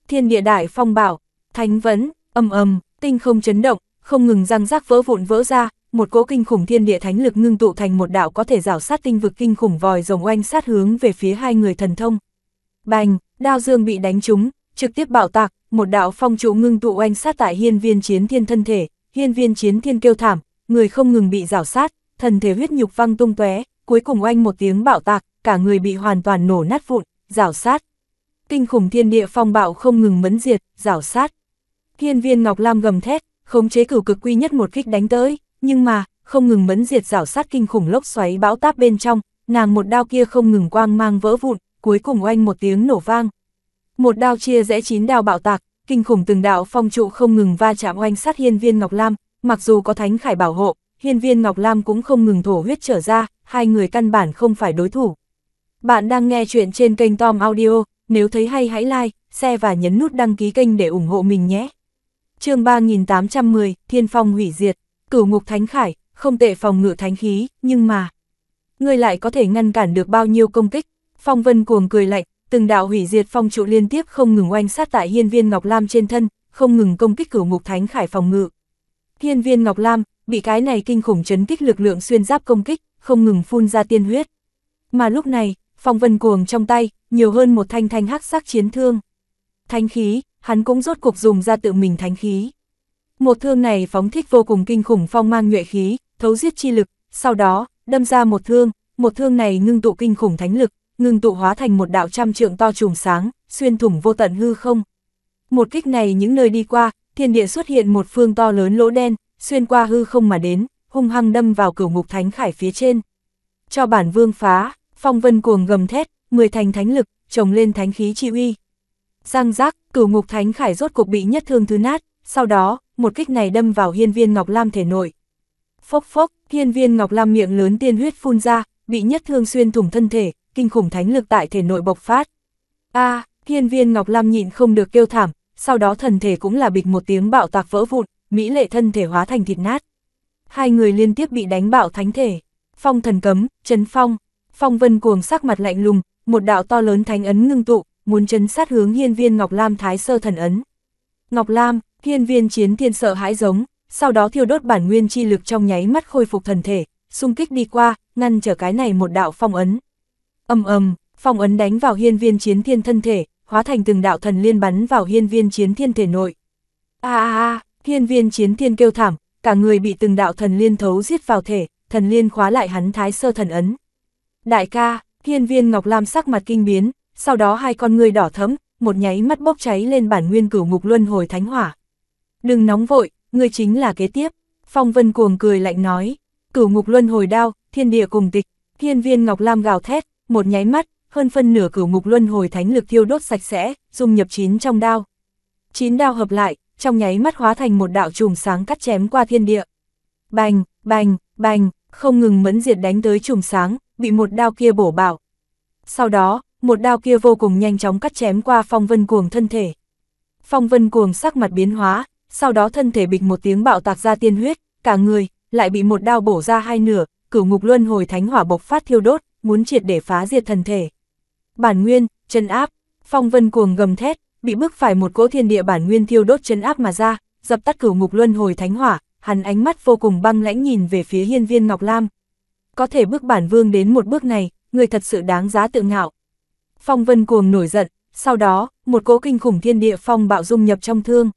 S1: Thiên địa đại phong bảo, thánh vấn, âm ầm, tinh không chấn động, không ngừng răng rác vỡ vụn vỡ ra, một cỗ kinh khủng thiên địa thánh lực ngưng tụ thành một đạo có thể rảo sát tinh vực kinh khủng vòi rồng oanh sát hướng về phía hai người thần thông. Bành, đao dương bị đánh trúng, trực tiếp bạo tạc, một đạo phong trụ ngưng tụ oanh sát tại hiên viên chiến thiên thân thể, hiên viên chiến thiên kêu thảm, người không ngừng bị rảo sát, thần thể huyết nhục văng tung tóe, cuối cùng oanh một tiếng bạo tạc, cả người bị hoàn toàn nổ nát vụn, rảo sát. Kinh khủng thiên địa phong bạo không ngừng mẫn diệt, rảo sát. Hiên viên Ngọc Lam gầm thét, khống chế cửu cực quy nhất một kích đánh tới, nhưng mà, không ngừng mẫn diệt rảo sát kinh khủng lốc xoáy bão táp bên trong, nàng một đao kia không ngừng quang mang vỡ vụn, cuối cùng oanh một tiếng nổ vang. Một đao chia rẽ chín đao bạo tạc, kinh khủng từng đạo phong trụ không ngừng va chạm oanh sát hiên viên Ngọc Lam, mặc dù có thánh khải bảo hộ, hiên viên Ngọc Lam cũng không ngừng thổ huyết trở ra, hai người căn bản không phải đối thủ. Bạn đang nghe chuyện trên kênh Tom Audio, nếu thấy hay hãy like, share và nhấn nút đăng ký kênh để ủng hộ mình nhé. chương 3810, Thiên Phong hủy diệt, cửu ngục thánh khải, không tệ phòng ngự thánh khí, nhưng mà... Người lại có thể ngăn cản được bao nhiêu công kích, phong vân cuồng cười lạnh, từng đạo hủy diệt phong trụ liên tiếp không ngừng oanh sát tại hiên viên Ngọc Lam trên thân, không ngừng công kích cửu ngục thánh khải phòng ngự. Hiên viên Ngọc Lam, bị cái này kinh khủng chấn kích lực lượng xuyên giáp công kích, không ngừng phun ra tiên huyết. Mà lúc này, phong vân cuồng trong tay, nhiều hơn một thanh thanh hắc sắc chiến thương. Thánh khí, hắn cũng rốt cuộc dùng ra tự mình thánh khí. Một thương này phóng thích vô cùng kinh khủng phong mang nhuệ khí, thấu giết chi lực, sau đó, đâm ra một thương, một thương này ngưng tụ kinh khủng thánh lực, ngưng tụ hóa thành một đạo trăm trượng to trùm sáng, xuyên thủng vô tận hư không. Một kích này những nơi đi qua, thiên địa xuất hiện một phương to lớn lỗ đen, xuyên qua hư không mà đến, hung hăng đâm vào cửu ngục thánh khải phía trên. Cho bản vương phá, phong vân cuồng gầm thét, mười thành thánh lực, trồng lên thánh khí chi uy. Giang giác, cửu ngục thánh khải rốt cuộc bị nhất thương thứ nát, sau đó, một kích này đâm vào hiên viên Ngọc Lam thể nội. Phốc phốc, hiên viên Ngọc Lam miệng lớn tiên huyết phun ra, bị nhất thương xuyên thủng thân thể, kinh khủng thánh lực tại thể nội bộc phát. A, à, hiên viên Ngọc Lam nhịn không được kêu thảm, sau đó thần thể cũng là bịch một tiếng bạo tạc vỡ vụn, mỹ lệ thân thể hóa thành thịt nát. Hai người liên tiếp bị đánh bạo thánh thể. Phong thần cấm, chấn phong, phong vân cuồng sắc mặt lạnh lùng, một đạo to lớn thánh ấn ngưng tụ, muốn chấn sát hướng hiên viên Ngọc Lam thái sơ thần ấn. Ngọc Lam, hiên viên chiến thiên sợ hãi giống, sau đó thiêu đốt bản nguyên chi lực trong nháy mắt khôi phục thần thể, xung kích đi qua, ngăn trở cái này một đạo phong ấn. Âm ầm, phong ấn đánh vào hiên viên chiến thiên thân thể, hóa thành từng đạo thần liên bắn vào hiên viên chiến thiên thể nội. A a a, hiên viên chiến thiên kêu thảm, cả người bị từng đạo thần liên thấu giết vào thể, thần liên khóa lại hắn thái sơ thần ấn. Đại ca, hiên viên Ngọc Lam sắc mặt kinh biến, sau đó hai con người đỏ thấm, một nháy mắt bốc cháy lên bản nguyên cửu ngục luân hồi thánh hỏa đừng nóng vội, ngươi chính là kế tiếp. Phong Vân Cuồng cười lạnh nói, cửu ngục luân hồi đao, thiên địa cùng tịch, thiên viên ngọc lam gào thét, một nháy mắt, hơn phân nửa cửu ngục luân hồi thánh lực thiêu đốt sạch sẽ, dung nhập chín trong đao. Chín đao hợp lại, trong nháy mắt hóa thành một đạo chùm sáng cắt chém qua thiên địa. Bành, bành, bành, không ngừng mẫn diệt đánh tới chùm sáng, bị một đao kia bổ bảo. Sau đó, một đao kia vô cùng nhanh chóng cắt chém qua phong vân cuồng thân thể. Phong vân cuồng sắc mặt biến hóa, sau đó thân thể bịch một tiếng bạo tạc ra tiên huyết, cả người, lại bị một đao bổ ra hai nửa, cửu ngục luân hồi thánh hỏa bộc phát thiêu đốt, muốn triệt để phá diệt thần thể. Bản nguyên, chân áp, phong vân cuồng gầm thét, bị bức phải một cỗ thiên địa bản nguyên thiêu đốt chân áp mà ra, dập tắt cửu ngục luân hồi thánh hỏa, hắn ánh mắt vô cùng băng lãnh nhìn về phía hiên viên Ngọc Lam. Có thể bước bản vương đến một bước này, người thật sự đáng giá tự ngạo. Phong vân cuồng nổi giận, sau đó, một cỗ kinh khủng thiên địa phong bạo dung nhập trong thương.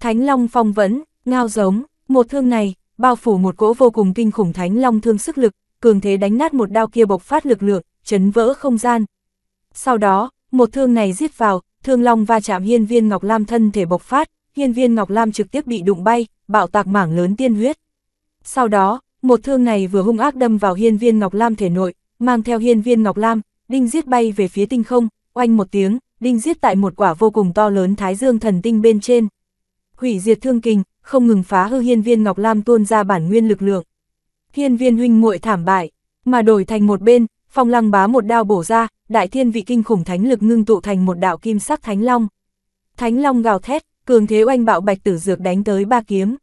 S1: Thánh Long phong vẫn, ngao giống, một thương này, bao phủ một cỗ vô cùng kinh khủng Thánh Long thương sức lực, cường thế đánh nát một đao kia bộc phát lực lượng, chấn vỡ không gian. Sau đó, một thương này giết vào, thương long va chạm hiên viên Ngọc Lam thân thể bộc phát, hiên viên Ngọc Lam trực tiếp bị đụng bay, bạo tạc mảng lớn tiên huyết. Sau đó, một thương này vừa hung ác đâm vào hiên viên Ngọc Lam thể nội, mang theo hiên viên Ngọc Lam, đinh giết bay về phía tinh không, oanh một tiếng, đinh giết tại một quả vô cùng to lớn thái dương thần tinh bên trên. Hủy diệt thương kình, không ngừng phá hư hiên viên Ngọc Lam tuôn ra bản nguyên lực lượng. Hiên viên huynh muội thảm bại, mà đổi thành một bên, phong lăng bá một đao bổ ra, đại thiên vị kinh khủng thánh lực ngưng tụ thành một đạo kim sắc thánh long. Thánh long gào thét, cường thế oanh bạo bạch tử dược đánh tới ba kiếm.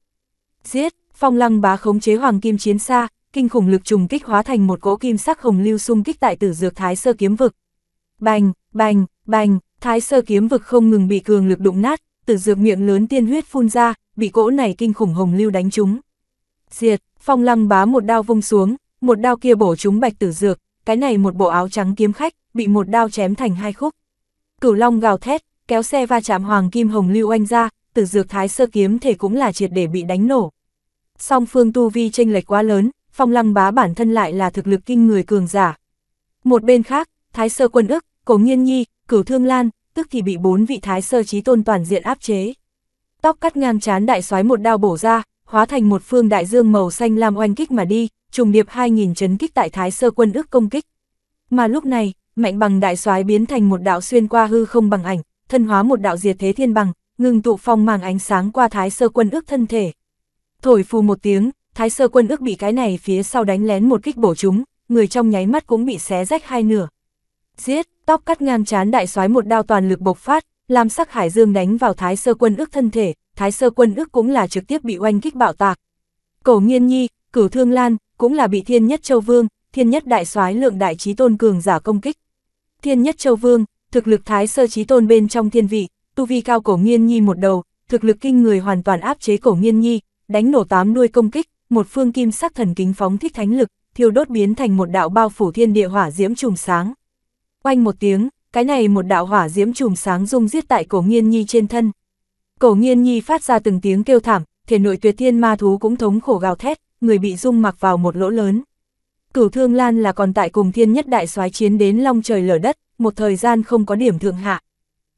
S1: Giết, phong lăng bá khống chế hoàng kim chiến xa, kinh khủng lực trùng kích hóa thành một cỗ kim sắc hồng lưu xung kích tại tử dược thái sơ kiếm vực. Bành, bành, bành, thái sơ kiếm vực không ngừng bị cường lực đụng nát, tử dược miệng lớn tiên huyết phun ra, bị cỗ này kinh khủng hồng lưu đánh trúng. Diệt, phong lăng bá một đao vung xuống, một đao kia bổ trúng bạch tử dược, cái này một bộ áo trắng kiếm khách, bị một đao chém thành hai khúc. Cửu long gào thét, kéo xe va chạm hoàng kim hồng lưu anh ra, tử dược thái sơ kiếm thể cũng là triệt để bị đánh nổ. Song phương tu vi tranh lệch quá lớn, phong lăng bá bản thân lại là thực lực kinh người cường giả. Một bên khác, thái sơ quân ức, cổ nghiên nhi, cửu thương lan, tức thì bị bốn vị thái sơ trí tôn toàn diện áp chế. Tóc cắt ngang chán đại soái một đao bổ ra, hóa thành một phương đại dương màu xanh lam oanh kích mà đi, trùng điệp 2.000 chấn kích tại thái sơ quân ước công kích. Mà lúc này, mạnh bằng đại soái biến thành một đạo xuyên qua hư không bằng ảnh, thân hóa một đạo diệt thế thiên bằng, ngừng tụ phong màng ánh sáng qua thái sơ quân ước thân thể. Thổi phù một tiếng, thái sơ quân ước bị cái này phía sau đánh lén một kích bổ chúng, người trong nháy mắt cũng bị xé rách hai nửa. Giết, tóc cắt ngang chán đại soái một đao toàn lực bộc phát, làm sắc hải dương đánh vào thái sơ quân ước thân thể, thái sơ quân ước cũng là trực tiếp bị oanh kích bạo tạc. Cổ nghiên nhi, cửu thương lan, cũng là bị thiên nhất châu vương, thiên nhất đại soái lượng đại trí tôn cường giả công kích. Thiên nhất châu vương, thực lực thái sơ trí tôn bên trong thiên vị, tu vi cao cổ nghiên nhi một đầu, thực lực kinh người hoàn toàn áp chế cổ nghiên nhi, đánh nổ tám đuôi công kích, một phương kim sắc thần kính phóng thích thánh lực, thiêu đốt biến thành một đạo bao phủ thiên địa hỏa diễm trùng sáng. Oanh một tiếng, cái này một đạo hỏa diễm trùm sáng rung giết tại cổ nghiên nhi trên thân. Cổ nghiên nhi phát ra từng tiếng kêu thảm, thể nội tuyệt thiên ma thú cũng thống khổ gào thét, người bị rung mặc vào một lỗ lớn. Cửu Thương Lan là còn tại cùng thiên nhất đại soái chiến đến long trời lở đất, một thời gian không có điểm thượng hạ.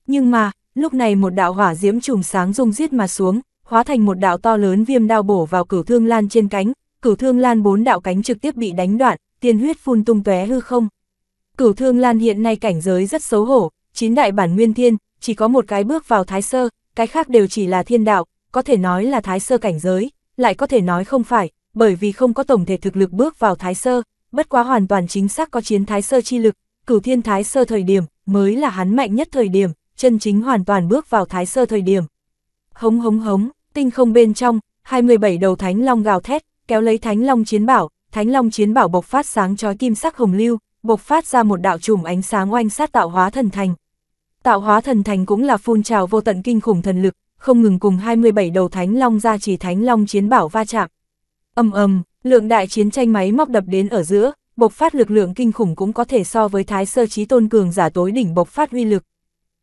S1: Nhưng mà, lúc này một đạo hỏa diễm trùm sáng rung giết mà xuống, hóa thành một đạo to lớn viêm đao bổ vào cửu thương lan trên cánh, cửu thương lan bốn đạo cánh trực tiếp bị đánh đoạn, tiên huyết phun tung tóe hư không. Cửu thương lan hiện nay cảnh giới rất xấu hổ, chín đại bản nguyên thiên, chỉ có một cái bước vào thái sơ, cái khác đều chỉ là thiên đạo, có thể nói là thái sơ cảnh giới, lại có thể nói không phải, bởi vì không có tổng thể thực lực bước vào thái sơ, bất quá hoàn toàn chính xác có chiến thái sơ chi lực, cửu thiên thái sơ thời điểm, mới là hắn mạnh nhất thời điểm, chân chính hoàn toàn bước vào thái sơ thời điểm. Hống hống hống, tinh không bên trong, 27 đầu thánh long gào thét, kéo lấy thánh long chiến bảo, thánh long chiến bảo bộc phát sáng chói kim sắc hồng lưu, bộc phát ra một đạo trùm ánh sáng oanh sát tạo hóa thần thành. Tạo hóa thần thành cũng là phun trào vô tận kinh khủng thần lực, không ngừng cùng 27 đầu thánh long ra chỉ thánh long chiến bảo va chạm. Âm ầm, lượng đại chiến tranh máy móc đập đến ở giữa, bộc phát lực lượng kinh khủng cũng có thể so với thái sơ trí tôn cường giả tối đỉnh bộc phát uy lực.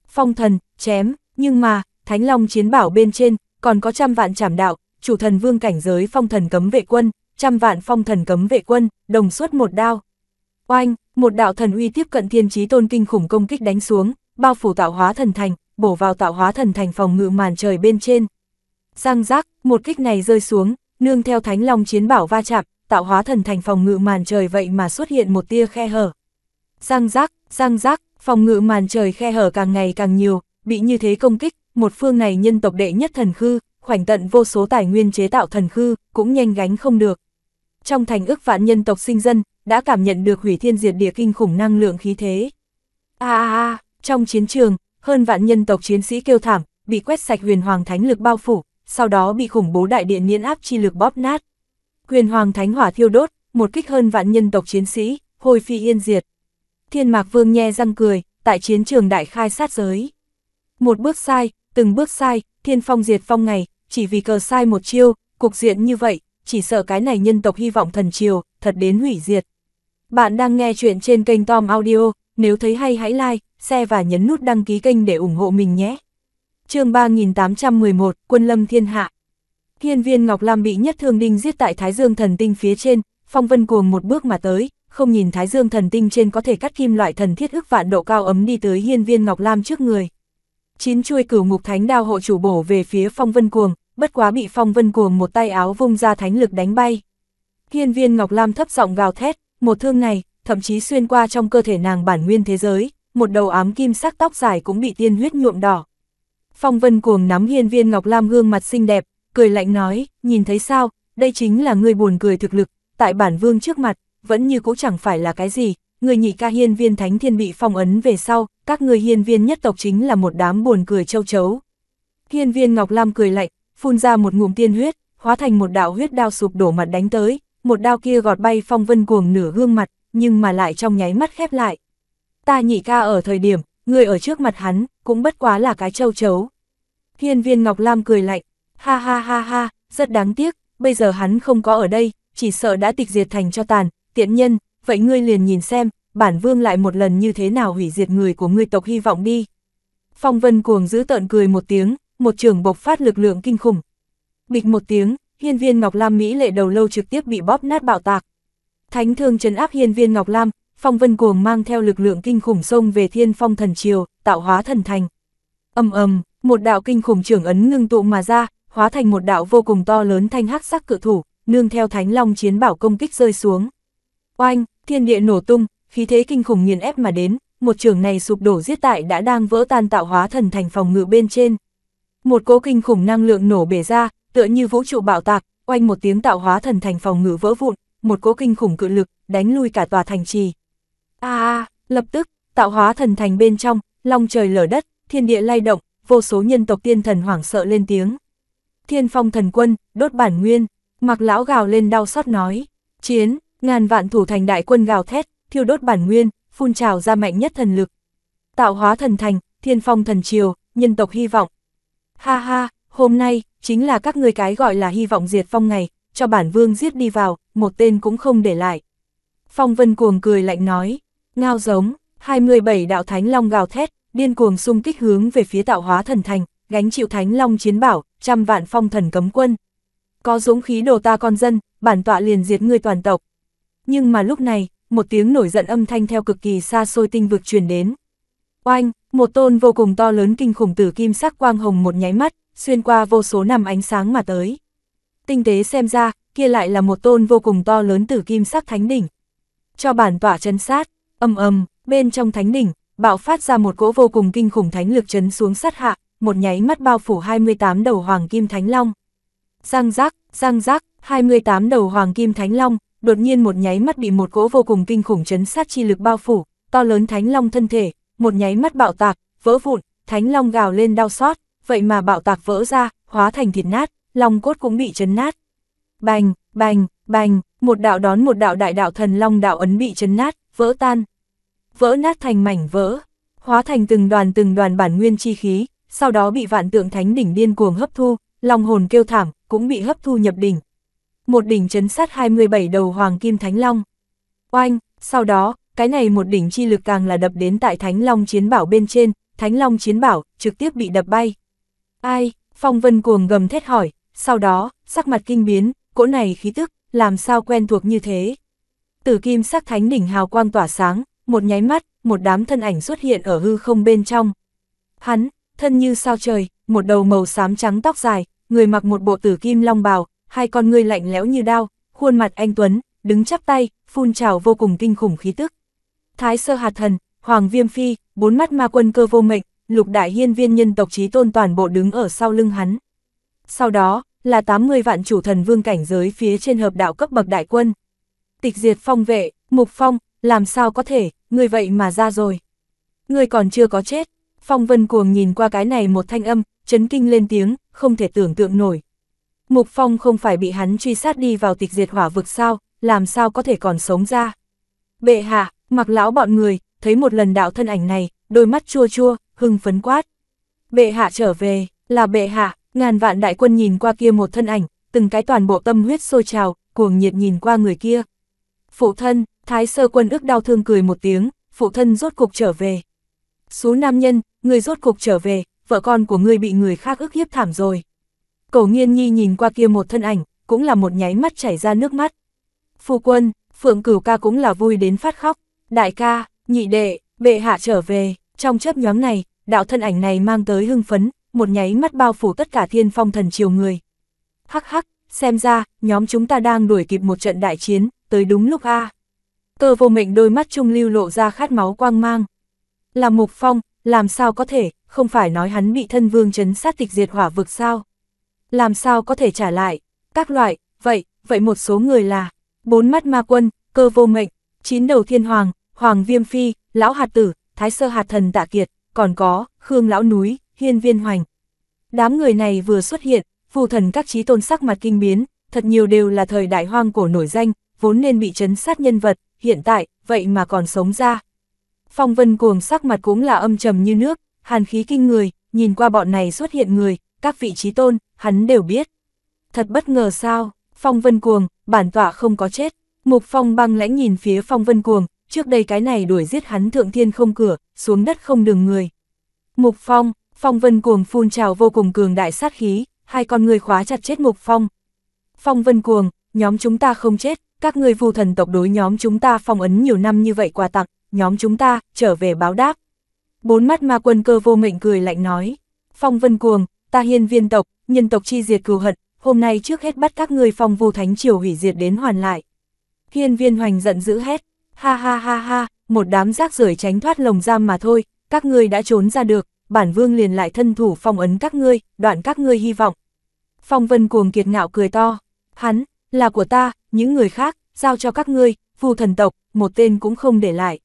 S1: Phong thần, chém, nhưng mà, thánh long chiến bảo bên trên, còn có trăm vạn trảm đạo, chủ thần vương cảnh giới phong thần cấm vệ quân, trăm vạn phong thần cấm vệ quân, đồng suốt một đao. Oanh, một đạo thần uy tiếp cận thiên trí tôn kinh khủng công kích đánh xuống, bao phủ tạo hóa thần thành, bổ vào tạo hóa thần thành phòng ngự màn trời bên trên. Giang giác, một kích này rơi xuống, nương theo thánh long chiến bảo va chạm, tạo hóa thần thành phòng ngự màn trời vậy mà xuất hiện một tia khe hở. Giang giác, giang giác, phòng ngự màn trời khe hở càng ngày càng nhiều, bị như thế công kích, một phương này nhân tộc đệ nhất thần khư, khoảnh tận vô số tài nguyên chế tạo thần khư, cũng nhanh gánh không được. Trong thành ức vạn nhân tộc sinh dân, đã cảm nhận được hủy thiên diệt địa kinh khủng năng lượng khí thế. A a a, trong chiến trường, hơn vạn nhân tộc chiến sĩ kêu thảm, bị quét sạch huyền hoàng thánh lực bao phủ, sau đó bị khủng bố đại điện niễn áp chi lực bóp nát. Huyền hoàng thánh hỏa thiêu đốt, một kích hơn vạn nhân tộc chiến sĩ, hồi phi yên diệt. Thiên mạc vương nhe răng cười, tại chiến trường đại khai sát giới. Một bước sai, từng bước sai, thiên phong diệt phong ngày, chỉ vì cờ sai một chiêu, cục diện như vậy, chỉ sợ cái này nhân tộc hy vọng thần triều, thật đến hủy diệt. Bạn đang nghe chuyện trên kênh Tom Audio, nếu thấy hay hãy like, share và nhấn nút đăng ký kênh để ủng hộ mình nhé. chương 3811, Quân Lâm Thiên Hạ Hiên viên Ngọc Lam bị nhất thương đinh giết tại Thái Dương thần tinh phía trên, phong vân cuồng một bước mà tới, không nhìn Thái Dương thần tinh trên có thể cắt kim loại thần thiết ức vạn độ cao ấm đi tới hiên viên Ngọc Lam trước người. Chín chuôi cửu ngục thánh đao hộ chủ bổ về phía phong vân cuồng, bất quá bị phong vân cuồng một tay áo vung ra thánh lực đánh bay. Hiên viên Ngọc Lam thấp giọng gào thét, một thương này, thậm chí xuyên qua trong cơ thể nàng bản nguyên thế giới, một đầu ám kim sắc tóc dài cũng bị tiên huyết nhuộm đỏ. Phong vân cuồng nắm hiên viên Ngọc Lam gương mặt xinh đẹp, cười lạnh nói, nhìn thấy sao, đây chính là người buồn cười thực lực, tại bản vương trước mặt, vẫn như cũng chẳng phải là cái gì, người nhị ca hiên viên thánh thiên bị phong ấn về sau, các người hiên viên nhất tộc chính là một đám buồn cười châu chấu. Hiên viên Ngọc Lam cười lạnh, phun ra một ngụm tiên huyết, hóa thành một đạo huyết đao sụp đổ mặt đánh tới, một đao kia gọt bay phong vân cuồng nửa gương mặt, nhưng mà lại trong nháy mắt khép lại. Ta nhị ca ở thời điểm, người ở trước mặt hắn, cũng bất quá là cái châu chấu. Hiên viên Ngọc Lam cười lạnh, ha ha ha ha, rất đáng tiếc, bây giờ hắn không có ở đây, chỉ sợ đã tịch diệt thành cho tàn, tiện nhân, vậy ngươi liền nhìn xem, bản vương lại một lần như thế nào hủy diệt người của ngươi tộc hy vọng đi. Phong vân cuồng giữ tợn cười một tiếng, một trường bộc phát lực lượng kinh khủng. Bịch một tiếng, hiên viên Ngọc Lam Mỹ lệ đầu lâu trực tiếp bị bóp nát bạo tạc. Thánh thương trấn áp hiên viên Ngọc Lam, phong vân cuồng mang theo lực lượng kinh khủng xông về thiên phong thần triều, tạo hóa thần thành. ầm ầm, một đạo kinh khủng trưởng ấn ngưng tụ mà ra, hóa thành một đạo vô cùng to lớn thanh hắc sắc cự thủ, nương theo thánh long chiến bảo công kích rơi xuống. Oanh, thiên địa nổ tung, khí thế kinh khủng nghiền ép mà đến, một trường này sụp đổ giết tại đã đang vỡ tan tạo hóa thần thành phòng ngự bên trên. Một cỗ kinh khủng năng lượng nổ bể ra, tựa như vũ trụ bạo tạc, oanh một tiếng tạo hóa thần thành phòng ngự vỡ vụn, một cỗ kinh khủng cự lực, đánh lui cả tòa thành trì. A a, lập tức, tạo hóa thần thành bên trong, long trời lở đất, thiên địa lay động, vô số nhân tộc tiên thần hoảng sợ lên tiếng. Thiên phong thần quân, đốt bản nguyên, mặc lão gào lên đau xót nói, chiến, ngàn vạn thủ thành đại quân gào thét, thiêu đốt bản nguyên, phun trào ra mạnh nhất thần lực. Tạo hóa thần thành, thiên phong thần triều, nhân tộc hy vọng. Ha ha, hôm nay, chính là các người cái gọi là hy vọng diệt phong ngày, cho bản vương giết đi vào, một tên cũng không để lại. Phong vân cuồng cười lạnh nói, ngao giống, 27 đạo thánh long gào thét, điên cuồng xung kích hướng về phía tạo hóa thần thành, gánh chịu thánh long chiến bảo, trăm vạn phong thần cấm quân. Có dũng khí đồ ta con dân, bản tọa liền diệt ngươi toàn tộc. Nhưng mà lúc này, một tiếng nổi giận âm thanh theo cực kỳ xa xôi tinh vực truyền đến. Oanh, một tôn vô cùng to lớn kinh khủng tử kim sắc quang hồng một nháy mắt, xuyên qua vô số năm ánh sáng mà tới. Tinh tế xem ra, kia lại là một tôn vô cùng to lớn tử kim sắc thánh đỉnh. Cho bản tỏa chân sát, âm âm, bên trong thánh đỉnh, bạo phát ra một cỗ vô cùng kinh khủng thánh lực chấn xuống sát hạ, một nháy mắt bao phủ 28 đầu hoàng kim thánh long. Giang giác, giang giác, 28 đầu hoàng kim thánh long, đột nhiên một nháy mắt bị một cỗ vô cùng kinh khủng chấn sát chi lực bao phủ, to lớn thánh long thân thể, một nháy mắt bạo tạc, vỡ vụn, thánh long gào lên đau xót, vậy mà bạo tạc vỡ ra, hóa thành thịt nát, long cốt cũng bị chấn nát. Bành, bành, bành, một đạo đón một đạo đại đạo thần long đạo ấn bị chấn nát, vỡ tan. Vỡ nát thành mảnh vỡ, hóa thành từng đoàn từng đoàn bản nguyên chi khí, sau đó bị vạn tượng thánh đỉnh điên cuồng hấp thu, long hồn kêu thảm, cũng bị hấp thu nhập đỉnh. Một đỉnh chấn sát 27 đầu hoàng kim thánh long. Oanh, sau đó, cái này một đỉnh chi lực càng là đập đến tại thánh long chiến bảo bên trên, thánh long chiến bảo trực tiếp bị đập bay. Ai, phong vân cuồng gầm thét hỏi, sau đó, sắc mặt kinh biến, cỗ này khí tức, làm sao quen thuộc như thế. Tử kim sắc thánh đỉnh hào quang tỏa sáng, một nháy mắt, một đám thân ảnh xuất hiện ở hư không bên trong. Hắn, thân như sao trời, một đầu màu xám trắng tóc dài, người mặc một bộ tử kim long bào, hai con ngươi lạnh lẽo như đao, khuôn mặt anh Tuấn, đứng chắp tay, phun trào vô cùng kinh khủng khí tức. Thái sơ hạt thần, Hoàng Viêm Phi, bốn mắt ma quân cơ vô mệnh, lục đại hiên viên nhân tộc trí tôn toàn bộ đứng ở sau lưng hắn. Sau đó, là 80 vạn chủ thần vương cảnh giới phía trên hợp đạo cấp bậc đại quân. Tịch diệt phong vệ, mục phong, làm sao có thể, người vậy mà ra rồi. Người còn chưa có chết, phong vân cuồng nhìn qua cái này một thanh âm, chấn kinh lên tiếng, không thể tưởng tượng nổi. Mục phong không phải bị hắn truy sát đi vào tịch diệt hỏa vực sao, làm sao có thể còn sống ra. Bệ hạ, mặc lão bọn người, thấy một lần đạo thân ảnh này, đôi mắt chua chua, hưng phấn quát. Bệ hạ trở về, là bệ hạ, ngàn vạn đại quân nhìn qua kia một thân ảnh, từng cái toàn bộ tâm huyết sôi trào, cuồng nhiệt nhìn qua người kia. Phụ thân, thái sơ quân ức đau thương cười một tiếng, phụ thân rốt cục trở về. Số nam nhân, người rốt cục trở về, vợ con của ngươi bị người khác ức hiếp thảm rồi. Cổ nghiên nhi nhìn qua kia một thân ảnh, cũng là một nháy mắt chảy ra nước mắt. Phu quân, phượng cửu ca cũng là vui đến phát khóc. Đại ca, nhị đệ, bệ hạ trở về, trong chớp nhóm này, đạo thân ảnh này mang tới hưng phấn, một nháy mắt bao phủ tất cả thiên phong thần triều người. Hắc hắc, xem ra, nhóm chúng ta đang đuổi kịp một trận đại chiến, tới đúng lúc A. Cơ vô mệnh đôi mắt trung lưu lộ ra khát máu quang mang. Là mục phong, làm sao có thể, không phải nói hắn bị thân vương chấn sát tịch diệt hỏa vực sao? Làm sao có thể trả lại? Các loại, vậy, vậy một số người là, bốn mắt ma quân, cơ vô mệnh, chín đầu thiên hoàng, hoàng viêm phi, lão hạt tử, thái sơ hạt thần tạ kiệt, còn có, khương lão núi, hiên viên hoành. Đám người này vừa xuất hiện, phù thần các trí tôn sắc mặt kinh biến, thật nhiều đều là thời đại hoang cổ nổi danh, vốn nên bị chấn sát nhân vật, hiện tại, vậy mà còn sống ra. Phong vân cuồng sắc mặt cũng là âm trầm như nước, hàn khí kinh người, nhìn qua bọn này xuất hiện người, các vị trí tôn, hắn đều biết. Thật bất ngờ sao, phong vân cuồng, bản tọa không có chết. Mục phong băng lãnh nhìn phía phong vân cuồng, trước đây cái này đuổi giết hắn thượng thiên không cửa, xuống đất không đường người. Mục phong, phong vân cuồng phun trào vô cùng cường đại sát khí, hai con người khóa chặt chết mục phong. Phong vân cuồng, nhóm chúng ta không chết, các người phù thần tộc đối nhóm chúng ta phong ấn nhiều năm như vậy quà tặng, nhóm chúng ta, trở về báo đáp. Bốn mắt ma quân cơ vô mệnh cười lạnh nói, phong vân cuồng, ta hiên viên tộc, nhân tộc chi diệt cừu hận, hôm nay trước hết bắt các người phong vô thánh triều hủy diệt đến hoàn lại. Hiên viên hoành giận dữ hét, ha ha ha ha, một đám rác rưởi tránh thoát lồng giam mà thôi, các ngươi đã trốn ra được, bản vương liền lại thân thủ phong ấn các ngươi, đoạn các ngươi hy vọng. Phong vân cuồng kiệt ngạo cười to, hắn, là của ta, những người khác, giao cho các ngươi, phù thần tộc, một tên cũng không để lại.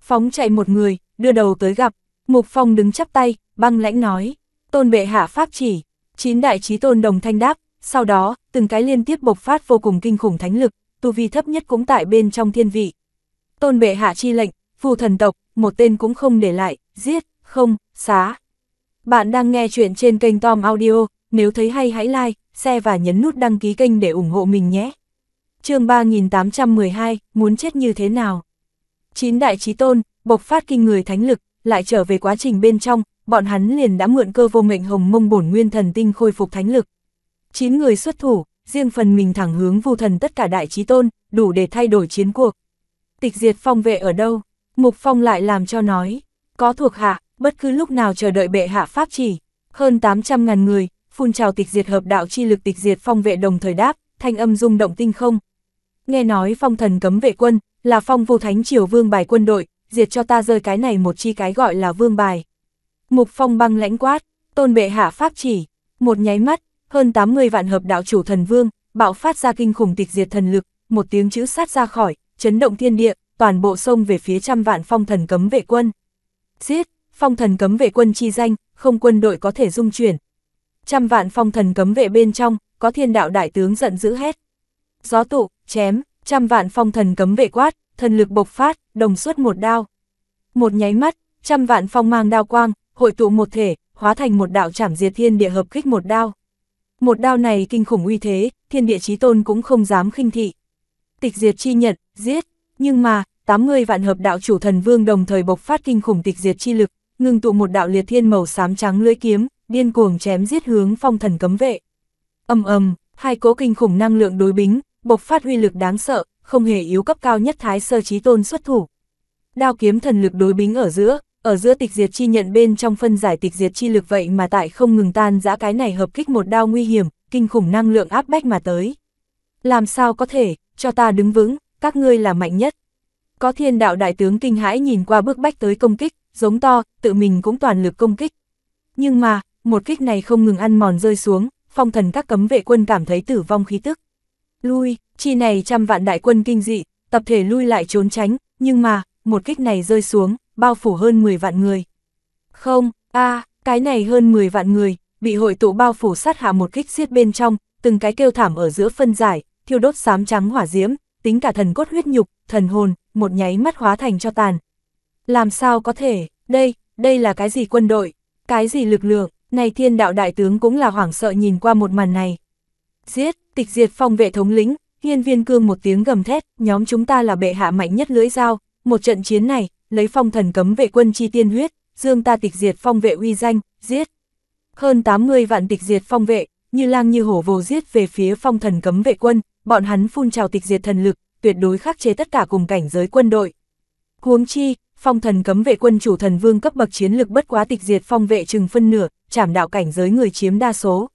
S1: Phóng chạy một người, đưa đầu tới gặp, Mục Phong đứng chắp tay, băng lãnh nói, tôn bệ hạ pháp chỉ, chín đại trí tôn đồng thanh đáp, sau đó, từng cái liên tiếp bộc phát vô cùng kinh khủng thánh lực, tu vi thấp nhất cũng tại bên trong thiên vị. Tôn bệ hạ chi lệnh, phù thần tộc, một tên cũng không để lại, giết, không, xá. Bạn đang nghe chuyện trên kênh Tom Audio, nếu thấy hay hãy like, share và nhấn nút đăng ký kênh để ủng hộ mình nhé. chương 3812, muốn chết như thế nào? Chín đại trí tôn, bộc phát kinh người thánh lực, lại trở về quá trình bên trong, bọn hắn liền đã mượn cơ vô mệnh hồng mông bổn nguyên thần tinh khôi phục thánh lực. Chín người xuất thủ, riêng phần mình thẳng hướng vu thần tất cả đại trí tôn, đủ để thay đổi chiến cuộc. Tịch diệt phong vệ ở đâu? Mục phong lại làm cho nói, có thuộc hạ, bất cứ lúc nào chờ đợi bệ hạ pháp chỉ. Hơn 800 ngàn người, phun trào tịch diệt hợp đạo chi lực tịch diệt phong vệ đồng thời đáp, thanh âm rung động tinh không. Nghe nói phong thần cấm vệ quân, là phong vô thánh triều vương bài quân đội, diệt cho ta rơi cái này một chi cái gọi là vương bài. Mục phong băng lãnh quát, tôn bệ hạ pháp chỉ, một nháy mắt, hơn 80 vạn hợp đạo chủ thần vương, bạo phát ra kinh khủng tịch diệt thần lực, một tiếng chữ sát ra khỏi, chấn động thiên địa, toàn bộ sông về phía trăm vạn phong thần cấm vệ quân. Giết, phong thần cấm vệ quân chi danh, không quân đội có thể dung chuyển. Trăm vạn phong thần cấm vệ bên trong, có thiên đạo đại tướng giận dữ hét. Gió tụ, chém, trăm vạn phong thần cấm vệ quát, thần lực bộc phát, đồng suốt một đao. Một nháy mắt, trăm vạn phong mang đao quang, hội tụ một thể, hóa thành một đạo trảm diệt thiên địa hợp kích một đao. Một đao này kinh khủng uy thế, thiên địa chí tôn cũng không dám khinh thị. Tịch diệt chi nhận, giết, nhưng mà, 80 vạn hợp đạo chủ thần vương đồng thời bộc phát kinh khủng tịch diệt chi lực, ngưng tụ một đạo liệt thiên màu xám trắng lưỡi kiếm, điên cuồng chém giết hướng phong thần cấm vệ. Âm ầm, hai cỗ kinh khủng năng lượng đối bính, bộc phát huy lực đáng sợ, không hề yếu cấp cao nhất thái sơ chí tôn xuất thủ. Đao kiếm thần lực đối bính ở giữa, ở giữa tịch diệt chi nhận bên trong phân giải tịch diệt chi lực vậy mà tại không ngừng tan giã cái này hợp kích một đao nguy hiểm, kinh khủng năng lượng áp bách mà tới. Làm sao có thể, cho ta đứng vững, các ngươi là mạnh nhất. Có thiên đạo đại tướng kinh hãi nhìn qua bước bách tới công kích, giống to, tự mình cũng toàn lực công kích. Nhưng mà, một kích này không ngừng ăn mòn rơi xuống, phong thần các cấm vệ quân cảm thấy tử vong khí tức. Lui, chi này trăm vạn đại quân kinh dị, tập thể lui lại trốn tránh, nhưng mà, một kích này rơi xuống, bao phủ hơn 10 vạn người. Không, a cái này hơn 10 vạn người, bị hội tụ bao phủ sát hạ một kích xiết bên trong, từng cái kêu thảm ở giữa phân giải, thiêu đốt xám trắng hỏa diễm, tính cả thần cốt huyết nhục, thần hồn, một nháy mắt hóa thành cho tàn. Làm sao có thể, đây, đây là cái gì quân đội, cái gì lực lượng, này thiên đạo đại tướng cũng là hoảng sợ nhìn qua một màn này. Giết, tịch diệt phong vệ thống lĩnh, hiên viên cương một tiếng gầm thét, nhóm chúng ta là bệ hạ mạnh nhất lưỡi dao, một trận chiến này, lấy phong thần cấm vệ quân chi tiên huyết, dương ta tịch diệt phong vệ uy danh, giết. Hơn 80 vạn tịch diệt phong vệ, như lang như hổ vồ giết về phía phong thần cấm vệ quân, bọn hắn phun trào tịch diệt thần lực, tuyệt đối khắc chế tất cả cùng cảnh giới quân đội. Huống chi, phong thần cấm vệ quân chủ thần vương cấp bậc chiến lực bất quá tịch diệt phong vệ chừng phân nửa, chảm đạo cảnh giới người chiếm đa số.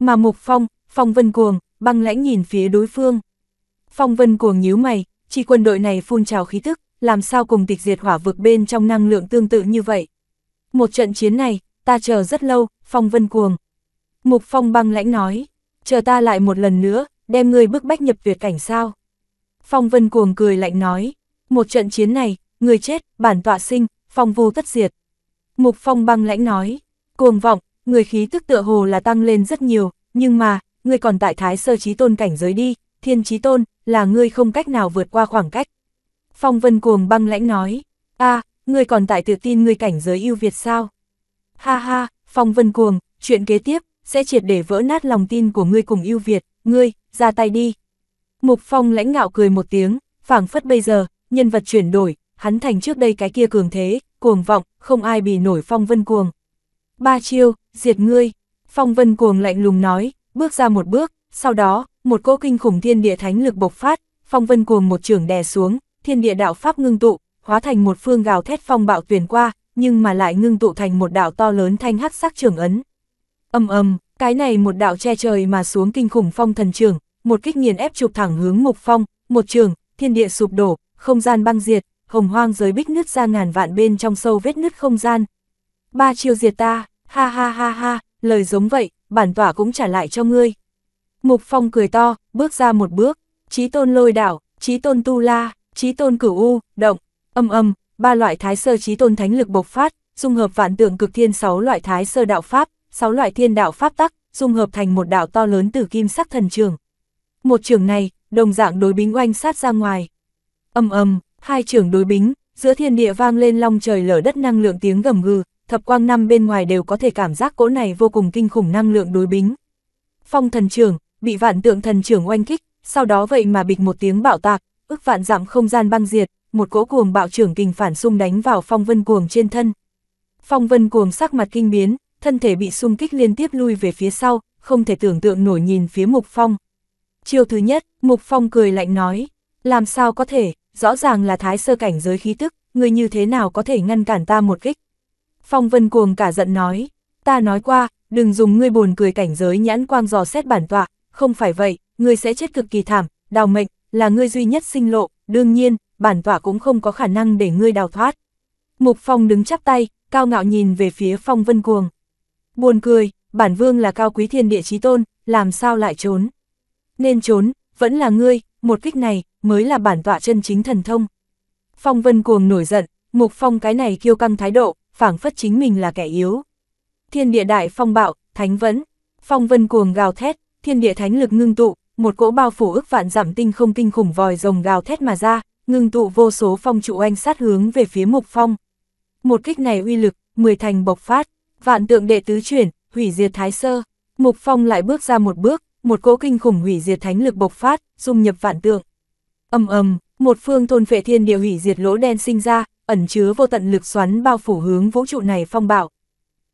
S1: Mà Mục Phong, Phong Vân Cuồng, băng lãnh nhìn phía đối phương. Phong Vân Cuồng nhíu mày, chỉ quân đội này phun trào khí tức, làm sao cùng tịch diệt hỏa vực bên trong năng lượng tương tự như vậy. Một trận chiến này, ta chờ rất lâu, Phong Vân Cuồng. Mục Phong băng lãnh nói, chờ ta lại một lần nữa, đem ngươi bức bách nhập tuyệt cảnh sao. Phong Vân Cuồng cười lạnh nói, một trận chiến này, người chết, bản tọa sinh, phong vô tất diệt. Mục Phong băng lãnh nói, cuồng vọng, người khí tức tựa hồ là tăng lên rất nhiều, nhưng mà, ngươi còn tại thái sơ trí tôn cảnh giới đi, thiên trí tôn, là ngươi không cách nào vượt qua khoảng cách. Phong Vân cuồng băng lãnh nói, a à, ngươi còn tại tự tin ngươi cảnh giới ưu việt sao? Ha ha, Phong Vân cuồng, chuyện kế tiếp, sẽ triệt để vỡ nát lòng tin của ngươi cùng ưu việt, ngươi, ra tay đi. Mục Phong lãnh ngạo cười một tiếng, phảng phất bây giờ, nhân vật chuyển đổi, hắn thành trước đây cái kia cường thế, cuồng vọng, không ai bị nổi Phong Vân cuồng. Ba chiêu, diệt ngươi, Phong Vân cuồng lạnh lùng nói, bước ra một bước, sau đó, một cỗ kinh khủng thiên địa thánh lực bộc phát, Phong Vân cuồng một trường đè xuống, thiên địa đạo pháp ngưng tụ, hóa thành một phương gào thét phong bạo tuyển qua, nhưng mà lại ngưng tụ thành một đạo to lớn thanh hắc sắc trường ấn. Âm âm, cái này một đạo che trời mà xuống kinh khủng phong thần trường, một kích nghiền ép chụp thẳng hướng mục phong, một trường, thiên địa sụp đổ, không gian băng diệt, hồng hoang giới bích nứt ra ngàn vạn bên trong sâu vết nứt không gian. Ba chiêu diệt ta, ha ha ha ha, lời giống vậy, bản tỏa cũng trả lại cho ngươi. Mục phong cười to, bước ra một bước, trí tôn lôi đảo, trí tôn tu la, trí tôn cửu u, động, âm âm, ba loại thái sơ trí tôn thánh lực bộc phát, dung hợp vạn tượng cực thiên sáu loại thái sơ đạo pháp, sáu loại thiên đạo pháp tắc, dung hợp thành một đạo to lớn từ kim sắc thần trường. Một trường này, đồng dạng đối bính oanh sát ra ngoài. Âm âm, hai trường đối bính, giữa thiên địa vang lên long trời lở đất năng lượng tiếng gầm gừ, thập quang năm bên ngoài đều có thể cảm giác cỗ này vô cùng kinh khủng năng lượng đối bính. Phong thần trường bị vạn tượng thần trường oanh kích, sau đó vậy mà bịch một tiếng bạo tạc, ức vạn giảm không gian băng diệt, một cỗ cuồng bạo trưởng kình phản xung đánh vào phong vân cuồng trên thân. Phong vân cuồng sắc mặt kinh biến, thân thể bị xung kích liên tiếp lui về phía sau, không thể tưởng tượng nổi nhìn phía mục phong. chiêu thứ nhất, mục phong cười lạnh nói, làm sao có thể, rõ ràng là thái sơ cảnh giới khí tức, người như thế nào có thể ngăn cản ta một kích. Phong vân cuồng cả giận nói, ta nói qua, đừng dùng ngươi buồn cười cảnh giới nhãn quang dò xét bản tọa, không phải vậy, ngươi sẽ chết cực kỳ thảm, đào mệnh, là ngươi duy nhất sinh lộ, đương nhiên, bản tọa cũng không có khả năng để ngươi đào thoát. Mục Phong đứng chắp tay, cao ngạo nhìn về phía Phong Vân Cuồng. Buồn cười, bản vương là cao quý thiên địa chí tôn, làm sao lại trốn? Nên trốn, vẫn là ngươi, một kích này, mới là bản tọa chân chính thần thông. Phong Vân Cuồng nổi giận, Mục Phong cái này kiêu căng thái độ, phảng phất chính mình là kẻ yếu. Thiên địa đại phong bạo, thánh vẫn Phong Vân Cuồng gào thét, thiên địa thánh lực ngưng tụ, một cỗ bao phủ ức vạn giảm tinh không kinh khủng vòi rồng gào thét mà ra, ngưng tụ vô số phong trụ anh sát hướng về phía mục phong. Một kích này uy lực, mười thành bộc phát, vạn tượng đệ tứ chuyển, hủy diệt thái sơ. Mục phong lại bước ra một bước, một cỗ kinh khủng hủy diệt thánh lực bộc phát, dung nhập vạn tượng. Âm ầm, một phương thôn phệ thiên địa hủy diệt lỗ đen sinh ra, ẩn chứa vô tận lực xoắn bao phủ hướng vũ trụ này phong bạo.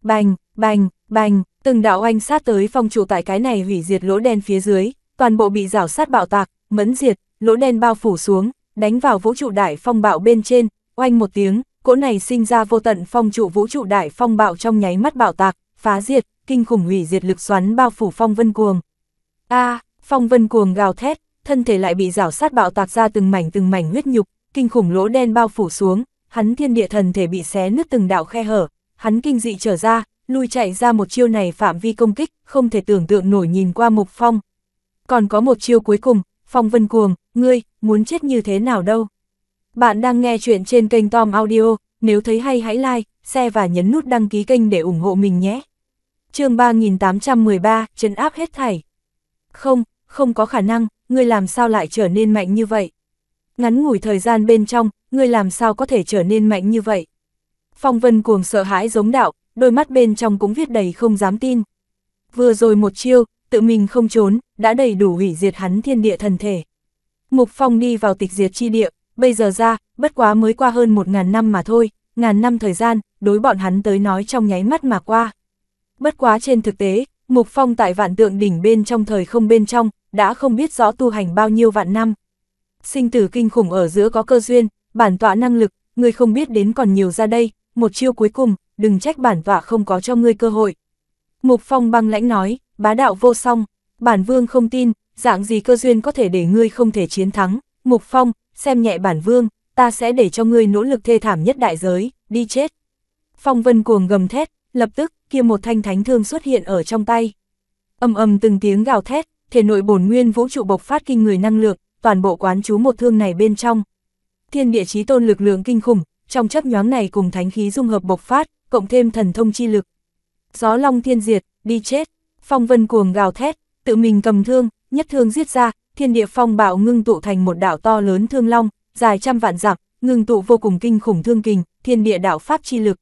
S1: Bành, bành, bành, từng đạo oanh sát tới phong trụ tại cái này hủy diệt lỗ đen phía dưới, toàn bộ bị rào sát bạo tạc, mẫn diệt, lỗ đen bao phủ xuống, đánh vào vũ trụ đại phong bạo bên trên, oanh một tiếng, cỗ này sinh ra vô tận phong trụ vũ trụ đại phong bạo trong nháy mắt bạo tạc, phá diệt, kinh khủng hủy diệt lực xoắn bao phủ phong vân cuồng. A, phong vân cuồng gào thét, thân thể lại bị rảo sát bạo tạc ra từng mảnh từng mảnh huyết nhục, kinh khủng lỗ đen bao phủ xuống, hắn thiên địa thần thể bị xé nứt từng đạo khe hở, hắn kinh dị trở ra, lui chạy ra một chiêu này phạm vi công kích, không thể tưởng tượng nổi nhìn qua mục phong. Còn có một chiêu cuối cùng, phong vân cuồng, ngươi, muốn chết như thế nào đâu. Bạn đang nghe chuyện trên kênh Tom Audio, nếu thấy hay hãy like, share và nhấn nút đăng ký kênh để ủng hộ mình nhé. chương 3813, chân áp hết thảy. Không, không có khả năng, ngươi làm sao lại trở nên mạnh như vậy? Ngắn ngủi thời gian bên trong, ngươi làm sao có thể trở nên mạnh như vậy? Phong vân cuồng sợ hãi giống đạo, đôi mắt bên trong cũng viết đầy không dám tin. Vừa rồi một chiêu, tự mình không trốn, đã đầy đủ hủy diệt hắn thiên địa thần thể. Mục Phong đi vào tịch diệt chi địa, bây giờ ra, bất quá mới qua hơn một ngàn năm mà thôi, ngàn năm thời gian, đối bọn hắn tới nói trong nháy mắt mà qua. Bất quá trên thực tế, Mục Phong tại vạn tượng đỉnh bên trong thời không bên trong, đã không biết rõ tu hành bao nhiêu vạn năm. Sinh tử kinh khủng ở giữa có cơ duyên, bản tọa năng lực, người không biết đến còn nhiều ra đây, một chiêu cuối cùng, đừng trách bản tọa không có cho ngươi cơ hội. Mục Phong băng lãnh nói, bá đạo vô song, bản vương không tin, dạng gì cơ duyên có thể để ngươi không thể chiến thắng, Mục Phong, xem nhẹ bản vương, ta sẽ để cho ngươi nỗ lực thê thảm nhất đại giới, đi chết. Phong Vân cuồng gầm thét, lập tức, kia một thanh thánh thương xuất hiện ở trong tay. Âm ầm từng tiếng gào thét, thể nội bổn nguyên vũ trụ bộc phát kinh người năng lượng, toàn bộ quán chú một thương này bên trong. Thiên địa chí tôn lực lượng kinh khủng, trong chấp nhoáng này cùng thánh khí dung hợp bộc phát, cộng thêm thần thông chi lực. Gió long thiên diệt, đi chết, phong vân cuồng gào thét, tự mình cầm thương, nhất thương giết ra, thiên địa phong bạo ngưng tụ thành một đảo to lớn thương long, dài trăm vạn dặm, ngưng tụ vô cùng kinh khủng thương kình, thiên địa đạo pháp chi lực.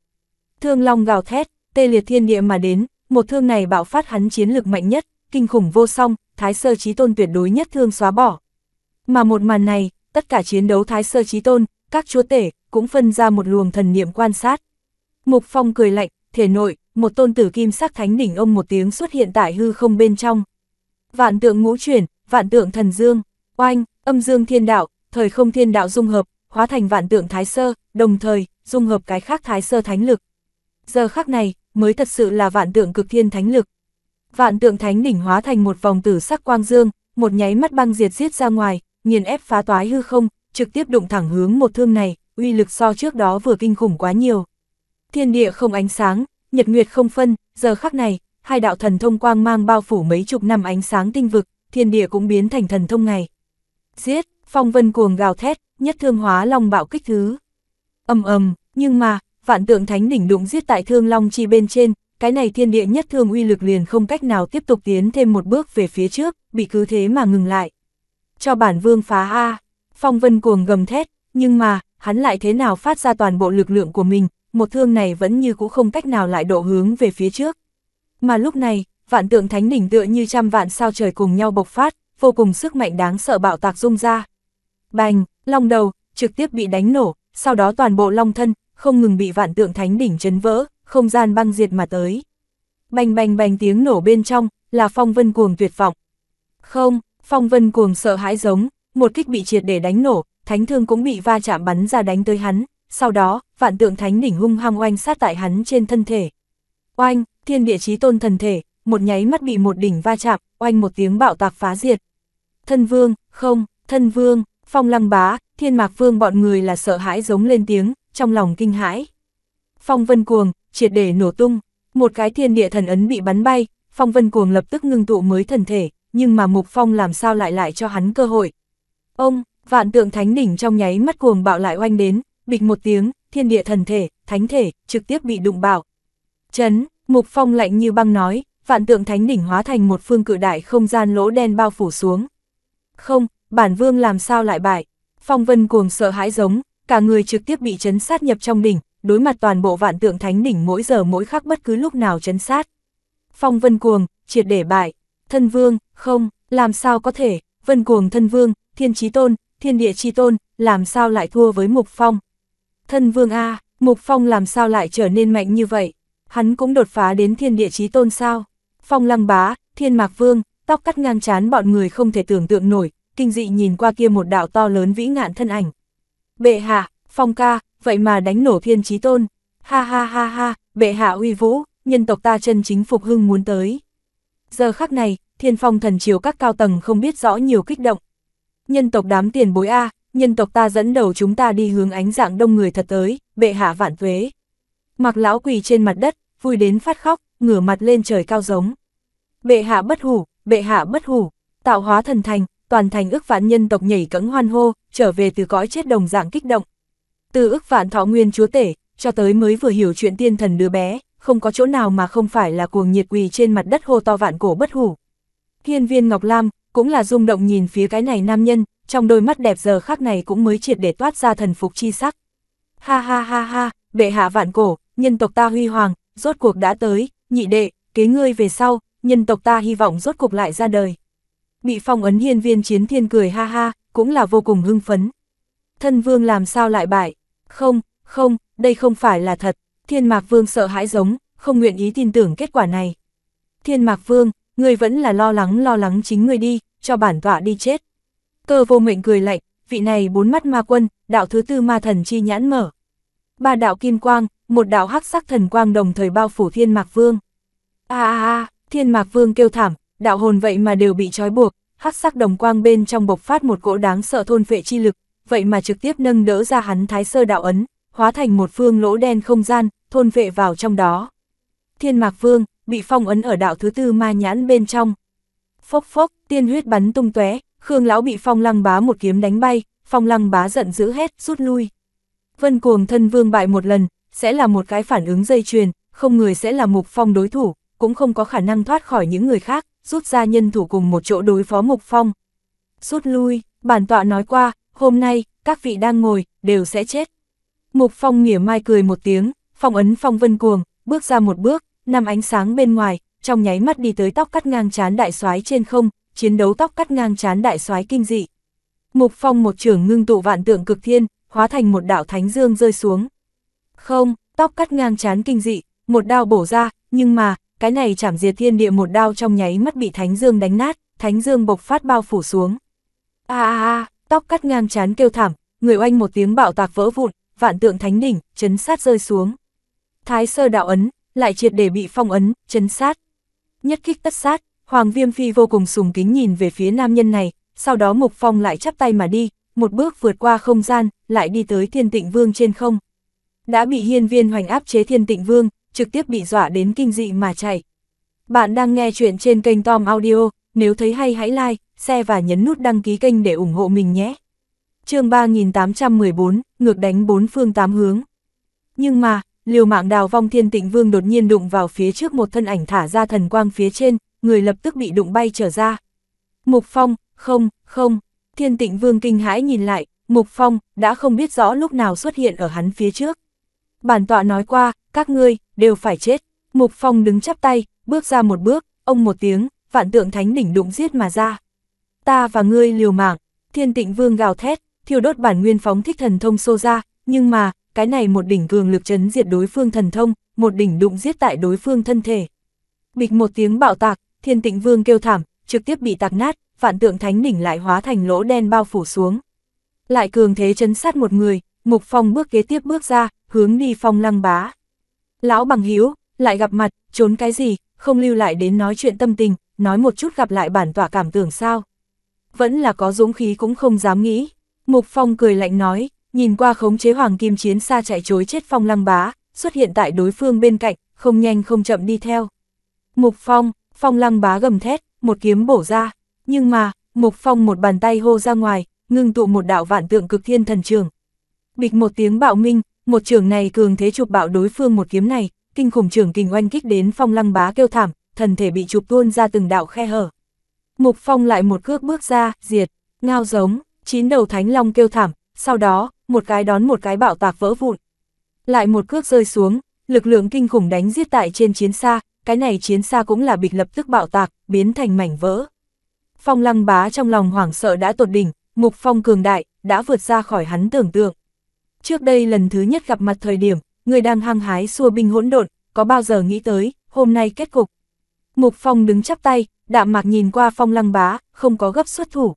S1: Thương long gào thét, tê liệt thiên địa mà đến, một thương này bạo phát hắn chiến lực mạnh nhất, kinh khủng vô song, thái sơ chí tôn tuyệt đối nhất thương xóa bỏ. Mà một màn này, tất cả chiến đấu thái sơ chí tôn, các chúa tể, cũng phân ra một luồng thần niệm quan sát. Mục Phong cười lạnh, thể nội, một tôn tử kim sắc thánh đỉnh ông một tiếng xuất hiện tại hư không bên trong. Vạn tượng ngũ chuyển, vạn tượng thần dương, oanh, âm dương thiên đạo, thời không thiên đạo dung hợp, hóa thành vạn tượng thái sơ, đồng thời, dung hợp cái khác thái sơ thánh lực. Giờ khắc này, mới thật sự là vạn tượng cực thiên thánh lực. Vạn tượng thánh đỉnh hóa thành một vòng tử sắc quang dương, một nháy mắt băng diệt giết ra ngoài, nghiền ép phá toái hư không, trực tiếp đụng thẳng hướng một thương này, uy lực so trước đó vừa kinh khủng quá nhiều. Thiên địa không ánh sáng, nhật nguyệt không phân, giờ khắc này, hai đạo thần thông quang mang bao phủ mấy chục năm ánh sáng tinh vực, thiên địa cũng biến thành thần thông ngày. Giết, phong vân cuồng gào thét, nhất thương hóa long bạo kích thứ. ầm ầm, nhưng mà, vạn tượng thánh đỉnh đụng giết tại thương long chi bên trên, cái này thiên địa nhất thương uy lực liền không cách nào tiếp tục tiến thêm một bước về phía trước, bị cứ thế mà ngừng lại. Cho bản vương phá A, phong vân cuồng gầm thét, nhưng mà, hắn lại thế nào phát ra toàn bộ lực lượng của mình, một thương này vẫn như cũ không cách nào lại độ hướng về phía trước. Mà lúc này, vạn tượng thánh đỉnh tựa như trăm vạn sao trời cùng nhau bộc phát, vô cùng sức mạnh đáng sợ bạo tạc rung ra. Bành, long đầu, trực tiếp bị đánh nổ, sau đó toàn bộ long thân, không ngừng bị vạn tượng thánh đỉnh chấn vỡ, không gian băng diệt mà tới. Bành bành bành tiếng nổ bên trong, là phong vân cuồng tuyệt vọng. Không, phong vân cuồng sợ hãi giống, một kích bị triệt để đánh nổ, thánh thương cũng bị va chạm bắn ra đánh tới hắn, sau đó, vạn tượng thánh đỉnh hung hăng oanh sát tại hắn trên thân thể. Oanh, thiên địa chí tôn thần thể, một nháy mắt bị một đỉnh va chạm, oanh một tiếng bạo tạc phá diệt. Thân vương, không, thân vương, phong lăng bá, thiên mạc vương bọn người là sợ hãi giống lên tiếng, trong lòng kinh hãi. Phong vân cuồng, triệt để nổ tung, một cái thiên địa thần ấn bị bắn bay, phong vân cuồng lập tức ngưng tụ mới thần thể, nhưng mà mục phong làm sao lại lại cho hắn cơ hội. Ông, vạn tượng thánh đỉnh trong nháy mắt cuồng bạo lại oanh đến, bịch một tiếng, thiên địa thần thể, thánh thể, trực tiếp bị đụng bạo. Chấn, mục phong lạnh như băng nói, vạn tượng thánh đỉnh hóa thành một phương cự đại không gian lỗ đen bao phủ xuống. Không, bản vương làm sao lại bại, phong vân cuồng sợ hãi giống, cả người trực tiếp bị chấn sát nhập trong đỉnh, đối mặt toàn bộ vạn tượng thánh đỉnh mỗi giờ mỗi khắc bất cứ lúc nào chấn sát. Phong vân cuồng, triệt để bại, thân vương, không, làm sao có thể, vân cuồng thân vương, thiên trí tôn, thiên địa chi tôn, làm sao lại thua với mục phong. Thân vương A, mục phong làm sao lại trở nên mạnh như vậy, hắn cũng đột phá đến thiên địa chí tôn sao. Phong lăng bá, thiên mạc vương, tóc cắt ngang chán bọn người không thể tưởng tượng nổi, kinh dị nhìn qua kia một đạo to lớn vĩ ngạn thân ảnh. Bệ hạ, phong ca, vậy mà đánh nổ thiên chí tôn. Ha ha ha ha, bệ hạ uy vũ, nhân tộc ta chân chính phục hưng muốn tới. Giờ khắc này, thiên phong thần triều các cao tầng không biết rõ nhiều kích động. Nhân tộc đám tiền bối A, nhân tộc ta dẫn đầu chúng ta đi hướng ánh dạng đông người thật tới, bệ hạ vạn tuế. Mặc lão quỳ trên mặt đất, vui đến phát khóc, ngửa mặt lên trời cao giống. Bệ hạ bất hủ, bệ hạ bất hủ, tạo hóa thần thành, toàn thành ước vạn nhân tộc nhảy cẫng hoan hô, trở về từ cõi chết đồng dạng kích động. Từ ước vạn thọ nguyên chúa tể, cho tới mới vừa hiểu chuyện tiên thần đứa bé, không có chỗ nào mà không phải là cuồng nhiệt quỳ trên mặt đất hô to vạn cổ bất hủ. Hiên viên Ngọc Lam, cũng là rung động nhìn phía cái này nam nhân, trong đôi mắt đẹp giờ khác này cũng mới triệt để toát ra thần phục chi sắc. Ha ha ha ha, bệ hạ vạn cổ, nhân tộc ta huy hoàng, rốt cuộc đã tới, nhị đệ, kế ngươi về sau, nhân tộc ta hy vọng rốt cuộc lại ra đời. Bị phong ấn hiên viên chiến thiên cười ha ha, cũng là vô cùng hưng phấn. Thân vương làm sao lại bại? Không, không, đây không phải là thật. Thiên mạc vương sợ hãi giống, không nguyện ý tin tưởng kết quả này. Thiên mạc vương, ngươi vẫn là lo lắng lo lắng chính ngươi đi, cho bản tọa đi chết. Cơ vô mệnh cười lạnh, vị này bốn mắt ma quân, đạo thứ tư ma thần chi nhãn mở. Ba đạo kim quang, một đạo hắc sắc thần quang đồng thời bao phủ thiên mạc vương. a a a thiên mạc vương kêu thảm, đạo hồn vậy mà đều bị trói buộc, hắc sắc đồng quang bên trong bộc phát một cỗ đáng sợ thôn phệ chi lực, vậy mà trực tiếp nâng đỡ ra hắn thái sơ đạo ấn, hóa thành một phương lỗ đen không gian, thôn vệ vào trong đó. Thiên mạc vương, bị phong ấn ở đạo thứ tư ma nhãn bên trong. Phốc phốc, tiên huyết bắn tung tóe, Khương lão bị phong lăng bá một kiếm đánh bay, phong lăng bá giận dữ hết, rút lui. Vân cuồng thân vương bại một lần, sẽ là một cái phản ứng dây chuyền, không người sẽ là mục phong đối thủ, cũng không có khả năng thoát khỏi những người khác, rút ra nhân thủ cùng một chỗ đối phó mục phong. Rút lui, bản tọa nói qua, hôm nay, các vị đang ngồi, đều sẽ chết. Mục phong mỉa mai cười một tiếng, phong ấn phong vân cuồng, bước ra một bước, năm ánh sáng bên ngoài, trong nháy mắt đi tới tóc cắt ngang chán đại soái trên không, chiến đấu tóc cắt ngang chán đại soái kinh dị. Mục phong một trưởng ngưng tụ vạn tượng cực thiên, hóa thành một đạo thánh dương rơi xuống. Không, tóc cắt ngang chán kinh dị, một đao bổ ra, nhưng mà, cái này chảm diệt thiên địa một đao trong nháy mắt bị thánh dương đánh nát, thánh dương bộc phát bao phủ xuống. A a a, tóc cắt ngang chán kêu thảm, người oanh một tiếng bạo tạc vỡ vụn, vạn tượng thánh đỉnh, chấn sát rơi xuống. Thái sơ đạo ấn, lại triệt để bị phong ấn, chấn sát. Nhất kích tất sát, Hoàng Viêm Phi vô cùng sùng kính nhìn về phía nam nhân này, sau đó Mục Phong lại chắp tay mà đi, một bước vượt qua không gian, lại đi tới Thiên Tịnh Vương trên không. Đã bị hiên viên hoành áp chế Thiên Tịnh Vương, trực tiếp bị dọa đến kinh dị mà chạy. Bạn đang nghe chuyện trên kênh Tom Audio, nếu thấy hay hãy like, share và nhấn nút đăng ký kênh để ủng hộ mình nhé. chương 3814, ngược đánh bốn phương tám hướng. Nhưng mà, liều mạng đào vong thiên tịnh vương đột nhiên đụng vào phía trước một thân ảnh thả ra thần quang phía trên, người lập tức bị đụng bay trở ra. Mục Phong, không, không, thiên tịnh vương kinh hãi nhìn lại, Mục Phong, đã không biết rõ lúc nào xuất hiện ở hắn phía trước. Bản tọa nói qua, các ngươi, đều phải chết. Mục Phong đứng chắp tay, bước ra một bước, ông một tiếng, vạn tượng thánh đỉnh đụng giết mà ra. Ta và ngươi liều mạng, thiên tịnh vương gào thét, thiêu đốt bản nguyên phóng thích thần thông xô ra, nhưng mà, cái này một đỉnh cường lực chấn diệt đối phương thần thông, một đỉnh đụng giết tại đối phương thân thể. Bịch một tiếng bạo tạc, thiên tịnh vương kêu thảm, trực tiếp bị tạc nát, vạn tượng thánh đỉnh lại hóa thành lỗ đen bao phủ xuống. Lại cường thế chấn sát một người, mục phong bước kế tiếp bước ra, hướng đi phong lăng bá. Lão bằng hiếu, lại gặp mặt, trốn cái gì, không lưu lại đến nói chuyện tâm tình, nói một chút gặp lại bản tỏa cảm tưởng sao. Vẫn là có dũng khí cũng không dám nghĩ. Mục Phong cười lạnh nói, nhìn qua khống chế hoàng kim chiến xa chạy chối chết Phong lăng bá, xuất hiện tại đối phương bên cạnh, không nhanh không chậm đi theo. Mục Phong, Phong lăng bá gầm thét, một kiếm bổ ra, nhưng mà, Mục Phong một bàn tay hô ra ngoài, ngưng tụ một đạo vạn tượng cực thiên thần trường. Bịch một tiếng bạo minh, một trường này cường thế chụp bạo đối phương một kiếm này, kinh khủng trường kình oanh kích đến phong lăng bá kêu thảm, thần thể bị chụp tuôn ra từng đạo khe hở. Mục phong lại một cước bước ra, diệt, ngao giống, chín đầu thánh long kêu thảm, sau đó, một cái đón một cái bạo tạc vỡ vụn. Lại một cước rơi xuống, lực lượng kinh khủng đánh giết tại trên chiến xa, cái này chiến xa cũng là bịch lập tức bạo tạc, biến thành mảnh vỡ. Phong lăng bá trong lòng hoảng sợ đã tột đỉnh, mục phong cường đại, đã vượt ra khỏi hắn tưởng tượng. Trước đây lần thứ nhất gặp mặt thời điểm, người đang hăng hái xua binh hỗn độn, có bao giờ nghĩ tới, hôm nay kết cục. Mục Phong đứng chắp tay, đạm mạc nhìn qua Phong Lăng Bá, không có gấp xuất thủ.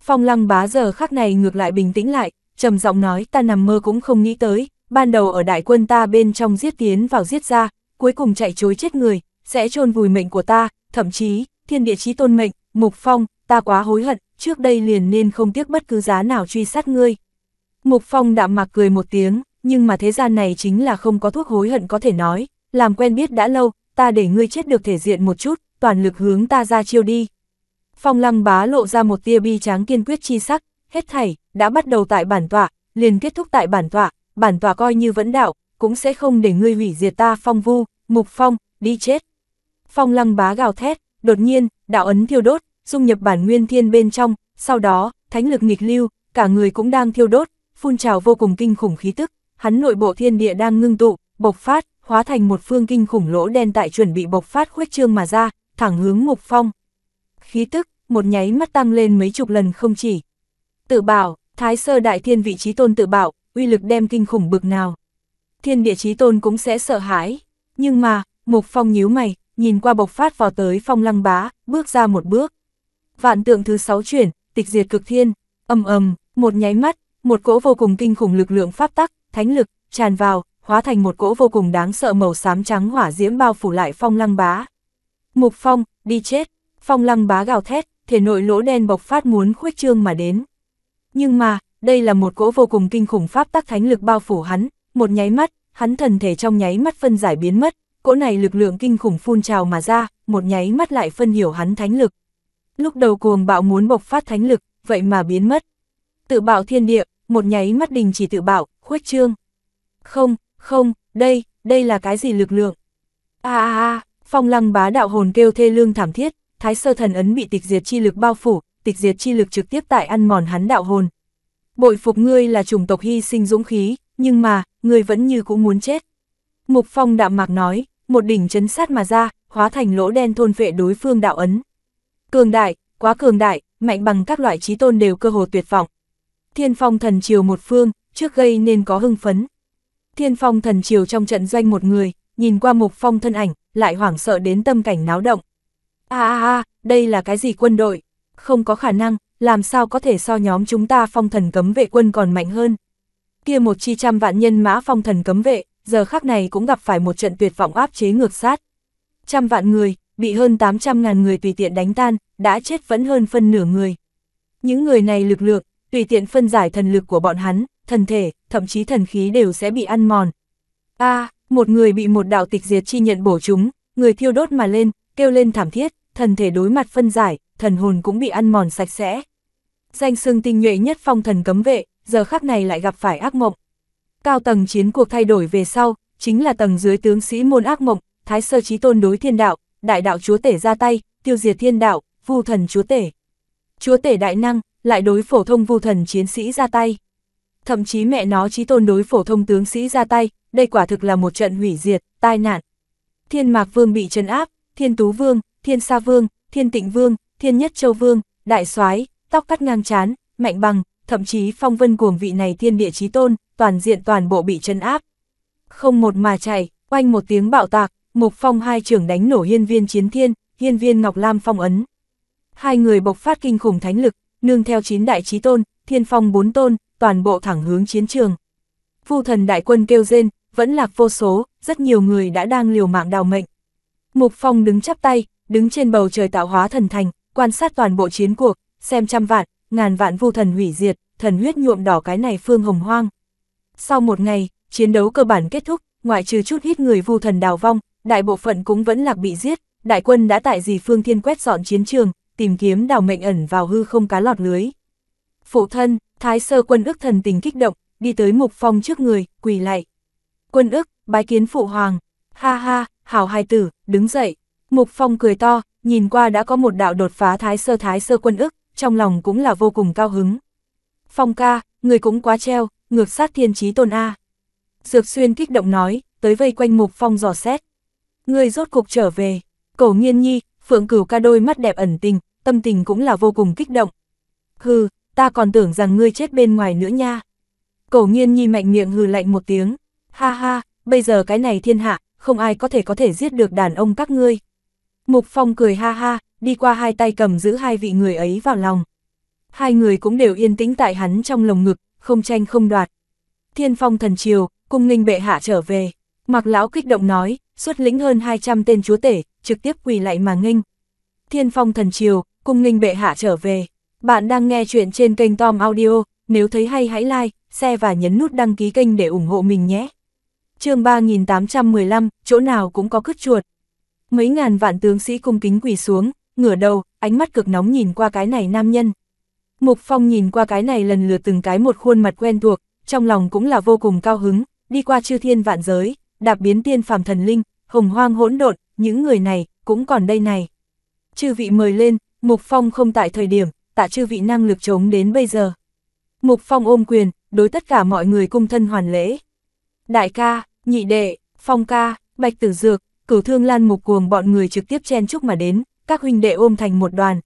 S1: Phong Lăng Bá giờ khắc này ngược lại bình tĩnh lại, trầm giọng nói ta nằm mơ cũng không nghĩ tới, ban đầu ở đại quân ta bên trong giết tiến vào giết ra, cuối cùng chạy chối chết người, sẽ chôn vùi mệnh của ta, thậm chí, thiên địa chí tôn mệnh, Mục Phong, ta quá hối hận, trước đây liền nên không tiếc bất cứ giá nào truy sát ngươi. Mục Phong đạm mạc cười một tiếng, nhưng mà thế gian này chính là không có thuốc hối hận có thể nói, làm quen biết đã lâu, ta để ngươi chết được thể diện một chút, toàn lực hướng ta ra chiêu đi. Phong lăng bá lộ ra một tia bi tráng kiên quyết chi sắc, hết thảy, đã bắt đầu tại bản tọa, liền kết thúc tại bản tọa, bản tọa coi như vẫn đạo, cũng sẽ không để ngươi hủy diệt ta phong vu, mục phong, đi chết. Phong lăng bá gào thét, đột nhiên, đạo ấn thiêu đốt, dung nhập bản nguyên thiên bên trong, sau đó, thánh lực nghịch lưu, cả người cũng đang thiêu đốt, phun trào vô cùng kinh khủng khí tức, hắn nội bộ thiên địa đang ngưng tụ, bộc phát, hóa thành một phương kinh khủng lỗ đen tại chuẩn bị bộc phát khuếch trương mà ra, thẳng hướng mục phong. Khí tức, một nháy mắt tăng lên mấy chục lần không chỉ. Tự bảo, thái sơ đại thiên vị trí tôn tự bảo, uy lực đem kinh khủng bực nào. Thiên địa trí tôn cũng sẽ sợ hãi, nhưng mà, mục phong nhíu mày, nhìn qua bộc phát vào tới phong lăng bá, bước ra một bước. Vạn tượng thứ sáu chuyển, tịch diệt cực thiên, ầm ầm, một nháy mắt, một cỗ vô cùng kinh khủng lực lượng pháp tắc, thánh lực, tràn vào, hóa thành một cỗ vô cùng đáng sợ màu xám trắng hỏa diễm bao phủ lại phong lăng bá. Mục phong, đi chết, phong lăng bá gào thét, thể nội lỗ đen bộc phát muốn khuếch trương mà đến. Nhưng mà, đây là một cỗ vô cùng kinh khủng pháp tắc thánh lực bao phủ hắn, một nháy mắt, hắn thần thể trong nháy mắt phân giải biến mất, cỗ này lực lượng kinh khủng phun trào mà ra, một nháy mắt lại phân hiểu hắn thánh lực. Lúc đầu cuồng bạo muốn bộc phát thánh lực, vậy mà biến mất. Tự bạo thiên địa, một nháy mắt đình chỉ tự bạo, khuếch trương. Không, không, đây, đây là cái gì lực lượng? A a a, phong lăng bá đạo hồn kêu thê lương thảm thiết, thái sơ thần ấn bị tịch diệt chi lực bao phủ, tịch diệt chi lực trực tiếp tại ăn mòn hắn đạo hồn. Bội phục ngươi là chủng tộc hy sinh dũng khí, nhưng mà, ngươi vẫn như cũng muốn chết. Mục phong đạm mạc nói, một đỉnh chấn sát mà ra, hóa thành lỗ đen thôn vệ đối phương đạo ấn. Cường đại, quá cường đại, mạnh bằng các loại trí tôn đều cơ hồ tuyệt vọng. Thiên phong thần triều một phương, trước gây nên có hưng phấn. Thiên phong thần triều trong trận doanh một người, nhìn qua mục phong thân ảnh, lại hoảng sợ đến tâm cảnh náo động. a a a, đây là cái gì quân đội? Không có khả năng, làm sao có thể so nhóm chúng ta phong thần cấm vệ quân còn mạnh hơn? Kia một chi trăm vạn nhân mã phong thần cấm vệ, giờ khắc này cũng gặp phải một trận tuyệt vọng áp chế ngược sát. Trăm vạn người, bị hơn 800 ngàn người tùy tiện đánh tan, đã chết vẫn hơn phân nửa người. Những người này lực lượng, tùy tiện phân giải thần lực của bọn hắn, thần thể, thậm chí thần khí đều sẽ bị ăn mòn. a một người bị một đạo tịch diệt chi nhận bổ chúng, người thiêu đốt mà lên, kêu lên thảm thiết, thần thể đối mặt phân giải, thần hồn cũng bị ăn mòn sạch sẽ. Danh sương tinh nhuệ nhất phong thần cấm vệ, giờ khắc này lại gặp phải ác mộng. Cao tầng chiến cuộc thay đổi về sau, chính là tầng dưới tướng sĩ môn ác mộng, thái sơ trí tôn đối thiên đạo, đại đạo chúa tể ra tay, tiêu diệt thiên đạo, vu thần chúa tể. Chúa tể đại năng, lại đối phổ thông vu thần chiến sĩ ra tay. Thậm chí mẹ nó trí tôn đối phổ thông tướng sĩ ra tay, đây quả thực là một trận hủy diệt, tai nạn. Thiên mạc vương bị trấn áp, thiên tú vương, thiên sa vương, thiên tịnh vương, thiên nhất châu vương, đại soái tóc cắt ngang chán, mạnh bằng, thậm chí phong vân cuồng vị này thiên địa trí tôn, toàn diện toàn bộ bị chân áp. Không một mà chạy, oanh một tiếng bạo tạc, mục phong hai trưởng đánh nổ hiên viên chiến thiên, hiên viên ngọc lam phong ấn. Hai người bộc phát kinh khủng thánh lực, nương theo chín đại trí tôn, thiên phong bốn tôn, toàn bộ thẳng hướng chiến trường. Phu thần đại quân kêu rên, vẫn lạc vô số, rất nhiều người đã đang liều mạng đào mệnh. Mục phong đứng chắp tay, đứng trên bầu trời tạo hóa thần thành, quan sát toàn bộ chiến cuộc, xem trăm vạn, ngàn vạn vu thần hủy diệt, thần huyết nhuộm đỏ cái này phương hồng hoang. Sau một ngày, chiến đấu cơ bản kết thúc, ngoại trừ chút ít người vu thần đào vong, đại bộ phận cũng vẫn lạc bị giết, đại quân đã tại dì phương thiên quét dọn chiến trường, tìm kiếm đào mệnh ẩn vào hư không cá lọt lưới. Phụ thân, thái sơ quân ức thần tình kích động, đi tới mục phong trước người, quỳ lại Quân ức, bái kiến phụ hoàng, ha ha, hảo hài tử, đứng dậy. Mục phong cười to, nhìn qua đã có một đạo đột phá thái sơ thái sơ quân ức, trong lòng cũng là vô cùng cao hứng. Phong ca, người cũng quá treo, ngược sát thiên trí tôn A. Dược xuyên kích động nói, tới vây quanh mục phong dò xét. Người rốt cục trở về, cổ nghiên nhi, phượng cửu ca đôi mắt đẹp ẩn tình, tâm tình cũng là vô cùng kích động. Hừ, ta còn tưởng rằng ngươi chết bên ngoài nữa nha. Cổ nghiên nhi mạnh miệng hừ lạnh một tiếng, ha ha, bây giờ cái này thiên hạ, không ai có thể có thể giết được đàn ông các ngươi. Mục Phong cười ha ha, đi qua hai tay cầm giữ hai vị người ấy vào lòng. Hai người cũng đều yên tĩnh tại hắn trong lồng ngực, không tranh không đoạt. Thiên phong thần triều, cung nghinh bệ hạ trở về. Mặc lão kích động nói, xuất lĩnh hơn 200 tên chúa tể, trực tiếp quỳ lại mà nghênh. Thiên phong thần triều, cung nghinh bệ hạ trở về. Bạn đang nghe chuyện trên kênh Tom Audio, nếu thấy hay hãy like, share và nhấn nút đăng ký kênh để ủng hộ mình nhé. chương 3815, chỗ nào cũng có cứt chuột. Mấy ngàn vạn tướng sĩ cung kính quỳ xuống, ngửa đầu, ánh mắt cực nóng nhìn qua cái này nam nhân. Mục Phong nhìn qua cái này lần lượt từng cái một khuôn mặt quen thuộc, trong lòng cũng là vô cùng cao hứng, đi qua chư thiên vạn giới, đạp biến tiên phàm thần linh, hồng hoang hỗn độn, những người này, cũng còn đây này. Chư vị mời lên, Mục Phong không tại thời điểm, tạ chư vị năng lực chống đến bây giờ. Mục Phong ôm quyền, đối tất cả mọi người cung thân hoàn lễ. Đại ca, nhị đệ, Phong ca, Bạch Tử Dược, cửu thương lan mục cuồng bọn người trực tiếp chen chúc mà đến, các huynh đệ ôm thành một đoàn.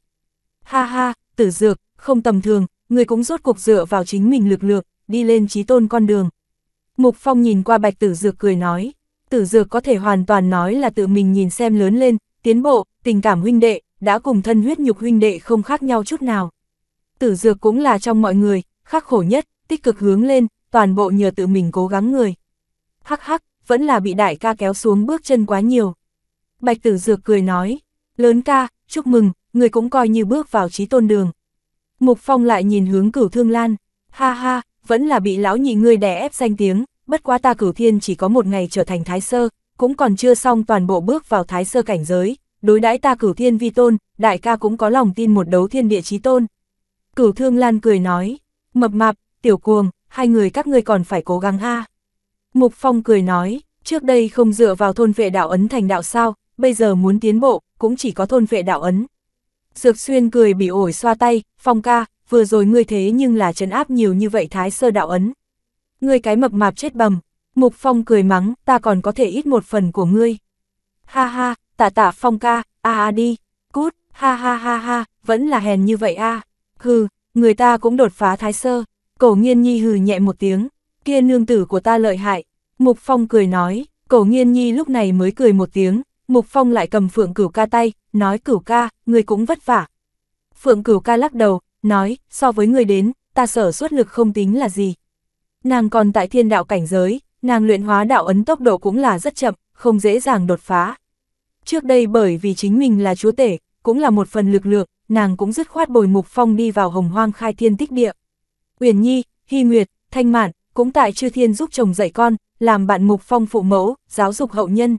S1: Ha ha, Tử Dược, không tầm thường, người cũng rốt cuộc dựa vào chính mình lực lượng, đi lên trí tôn con đường. Mục Phong nhìn qua Bạch Tử Dược cười nói, Tử Dược có thể hoàn toàn nói là tự mình nhìn xem lớn lên, tiến bộ, tình cảm huynh đệ, đã cùng thân huyết nhục huynh đệ không khác nhau chút nào. Tử Dược cũng là trong mọi người, khắc khổ nhất, tích cực hướng lên, toàn bộ nhờ tự mình cố gắng người. Hắc hắc, vẫn là bị đại ca kéo xuống bước chân quá nhiều. Bạch Tử Dược cười nói, lớn ca, chúc mừng, người cũng coi như bước vào trí tôn đường. Mục Phong lại nhìn hướng cửu thương lan, ha ha, vẫn là bị lão nhị ngươi đè ép danh tiếng, bất quá ta cửu thiên chỉ có một ngày trở thành thái sơ, cũng còn chưa xong toàn bộ bước vào thái sơ cảnh giới, đối đãi ta cửu thiên vi tôn, đại ca cũng có lòng tin một đấu thiên địa chí tôn. Cửu thương lan cười nói, mập mạp, tiểu cuồng, hai người các ngươi còn phải cố gắng a. Mục Phong cười nói, trước đây không dựa vào thôn vệ đạo ấn thành đạo sao, bây giờ muốn tiến bộ, cũng chỉ có thôn vệ đạo ấn. Dược xuyên cười bị ổi xoa tay, Phong ca, vừa rồi ngươi thế nhưng là trấn áp nhiều như vậy thái sơ đạo ấn. Ngươi cái mập mạp chết bầm, Mục Phong cười mắng, ta còn có thể ít một phần của ngươi. Ha ha, tạ tạ Phong ca, a a đi, cút, ha ha ha ha, vẫn là hèn như vậy a. Hừ, người ta cũng đột phá thái sơ. Cổ nghiên nhi hừ nhẹ một tiếng, kia nương tử của ta lợi hại. Mục Phong cười nói, cổ nghiên nhi lúc này mới cười một tiếng, Mục Phong lại cầm phượng cửu ca tay, nói cửu ca, người cũng vất vả. Phượng cửu ca lắc đầu, nói, so với người đến, ta sở suất lực không tính là gì. Nàng còn tại thiên đạo cảnh giới, nàng luyện hóa đạo ấn tốc độ cũng là rất chậm, không dễ dàng đột phá. Trước đây bởi vì chính mình là chúa tể, cũng là một phần lực lượng, nàng cũng dứt khoát bồi Mục Phong đi vào hồng hoang khai thiên tích địa. Uyển Nhi, Hy Nguyệt, Thanh Mạn, cũng tại chư thiên giúp chồng dạy con, làm bạn Mục Phong phụ mẫu, giáo dục hậu nhân.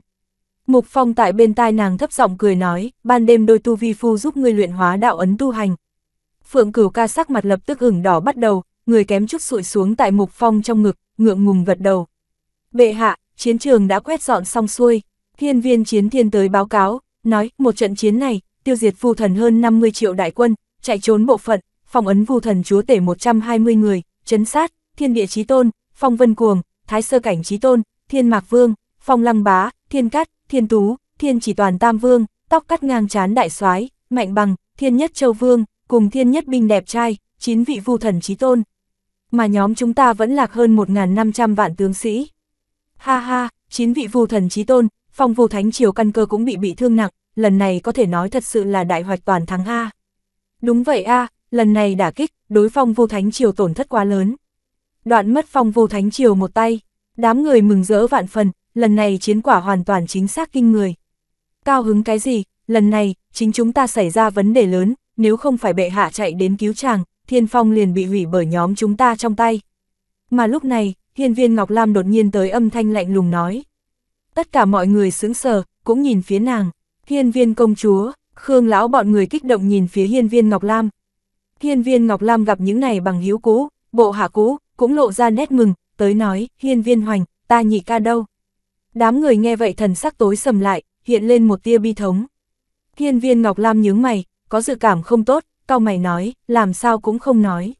S1: Mục Phong tại bên tai nàng thấp giọng cười nói, ban đêm đôi tu vi phu giúp ngươi luyện hóa đạo ấn tu hành. Phượng cửu ca sắc mặt lập tức ửng đỏ bắt đầu, người kém chút sụi xuống tại Mục Phong trong ngực, ngượng ngùng gật đầu. Bệ hạ, chiến trường đã quét dọn xong xuôi, thiên viên chiến thiên tới báo cáo, nói, một trận chiến này, tiêu diệt phu thần hơn 50 triệu đại quân, chạy trốn bộ phận, phong ấn vu thần chúa tể 120 người, chấn sát, thiên địa chí tôn, phong vân cuồng, thái sơ cảnh chí tôn, thiên mạc vương, phong lăng bá, thiên cát, thiên tú, thiên chỉ toàn tam vương, tóc cắt ngang chán đại soái mạnh bằng, thiên nhất châu vương, cùng thiên nhất binh đẹp trai, chín vị vu thần chí tôn. Mà nhóm chúng ta vẫn lạc hơn 1.500 vạn tướng sĩ. Ha ha, chín vị vu thần chí tôn, phong vu thánh triều căn cơ cũng bị bị thương nặng, lần này có thể nói thật sự là đại hoạch toàn thắng A. Đúng vậy A, lần này đả kích, đối phong vu thánh triều tổn thất quá lớn. Đoạn mất phong vu thánh triều một tay, đám người mừng rỡ vạn phần, lần này chiến quả hoàn toàn chính xác kinh người. Cao hứng cái gì, lần này, chính chúng ta xảy ra vấn đề lớn, nếu không phải bệ hạ chạy đến cứu chàng, thiên phong liền bị hủy bởi nhóm chúng ta trong tay. Mà lúc này, hiên viên Ngọc Lam đột nhiên tới âm thanh lạnh lùng nói. Tất cả mọi người sững sờ, cũng nhìn phía nàng. Hiên viên công chúa, Khương lão bọn người kích động nhìn phía hiên viên Ngọc Lam. Hiên viên Ngọc Lam gặp những này bằng hiếu cũ, bộ hạ cũ, cũng lộ ra nét mừng, tới nói, hiên viên hoành, ta nhị ca đâu. Đám người nghe vậy thần sắc tối sầm lại, hiện lên một tia bi thống. Hiên viên Ngọc Lam nhướng mày, có dự cảm không tốt, cao mày nói, làm sao cũng không nói.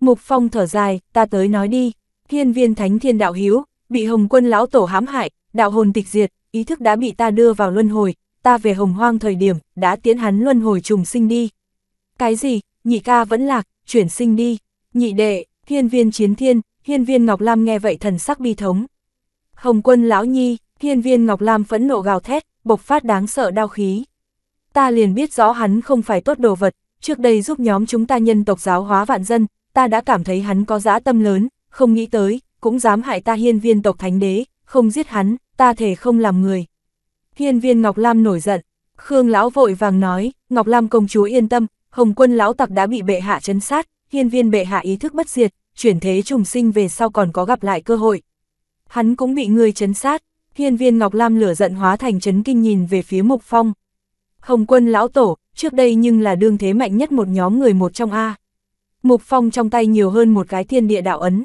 S1: Mục Phong thở dài, ta tới nói đi, hiên viên thánh thiên đạo hiếu, bị hồng quân lão tổ hãm hại, đạo hồn tịch diệt, ý thức đã bị ta đưa vào luân hồi, ta về hồng hoang thời điểm, đã tiến hắn luân hồi trùng sinh đi. Cái gì, nhị ca vẫn lạc, chuyển sinh đi, nhị đệ, hiên viên chiến thiên, hiên viên Ngọc Lam nghe vậy thần sắc bi thống. Hồng quân lão nhi, hiên viên Ngọc Lam phẫn nộ gào thét, bộc phát đáng sợ đau khí. Ta liền biết rõ hắn không phải tốt đồ vật, trước đây giúp nhóm chúng ta nhân tộc giáo hóa vạn dân, ta đã cảm thấy hắn có dã tâm lớn, không nghĩ tới, cũng dám hại ta hiên viên tộc thánh đế, không giết hắn, ta thể không làm người. Hiên viên Ngọc Lam nổi giận, Khương Lão vội vàng nói, Ngọc Lam công chúa yên tâm, Hồng quân Lão tặc đã bị bệ hạ chấn sát, hiên viên bệ hạ ý thức bất diệt, chuyển thế trùng sinh về sau còn có gặp lại cơ hội. Hắn cũng bị người chấn sát, hiên viên Ngọc Lam lửa giận hóa thành chấn kinh nhìn về phía Mục Phong. Hồng quân Lão Tổ, trước đây nhưng là đương thế mạnh nhất một nhóm người một trong A. Mục Phong trong tay nhiều hơn một cái thiên địa đạo ấn.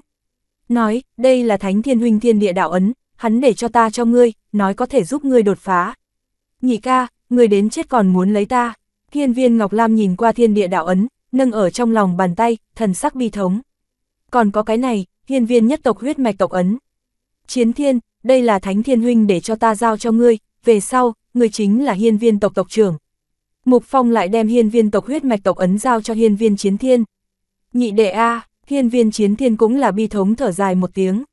S1: Nói, đây là thánh thiên huynh thiên địa đạo ấn, hắn để cho ta cho ngươi, nói có thể giúp ngươi đột phá. Nhị ca, ngươi đến chết còn muốn lấy ta. Thiên viên Ngọc Lam nhìn qua thiên địa đạo ấn, nâng ở trong lòng bàn tay, thần sắc bi thống. Còn có cái này, hiên viên nhất tộc huyết mạch tộc ấn. Chiến thiên, đây là thánh thiên huynh để cho ta giao cho ngươi, về sau, ngươi chính là hiên viên tộc tộc trưởng. Mục Phong lại đem hiên viên tộc huyết mạch tộc ấn giao cho hiên viên chiến thiên. Nhị đệ A, hiên viên chiến thiên cũng là bi thống thở dài một tiếng.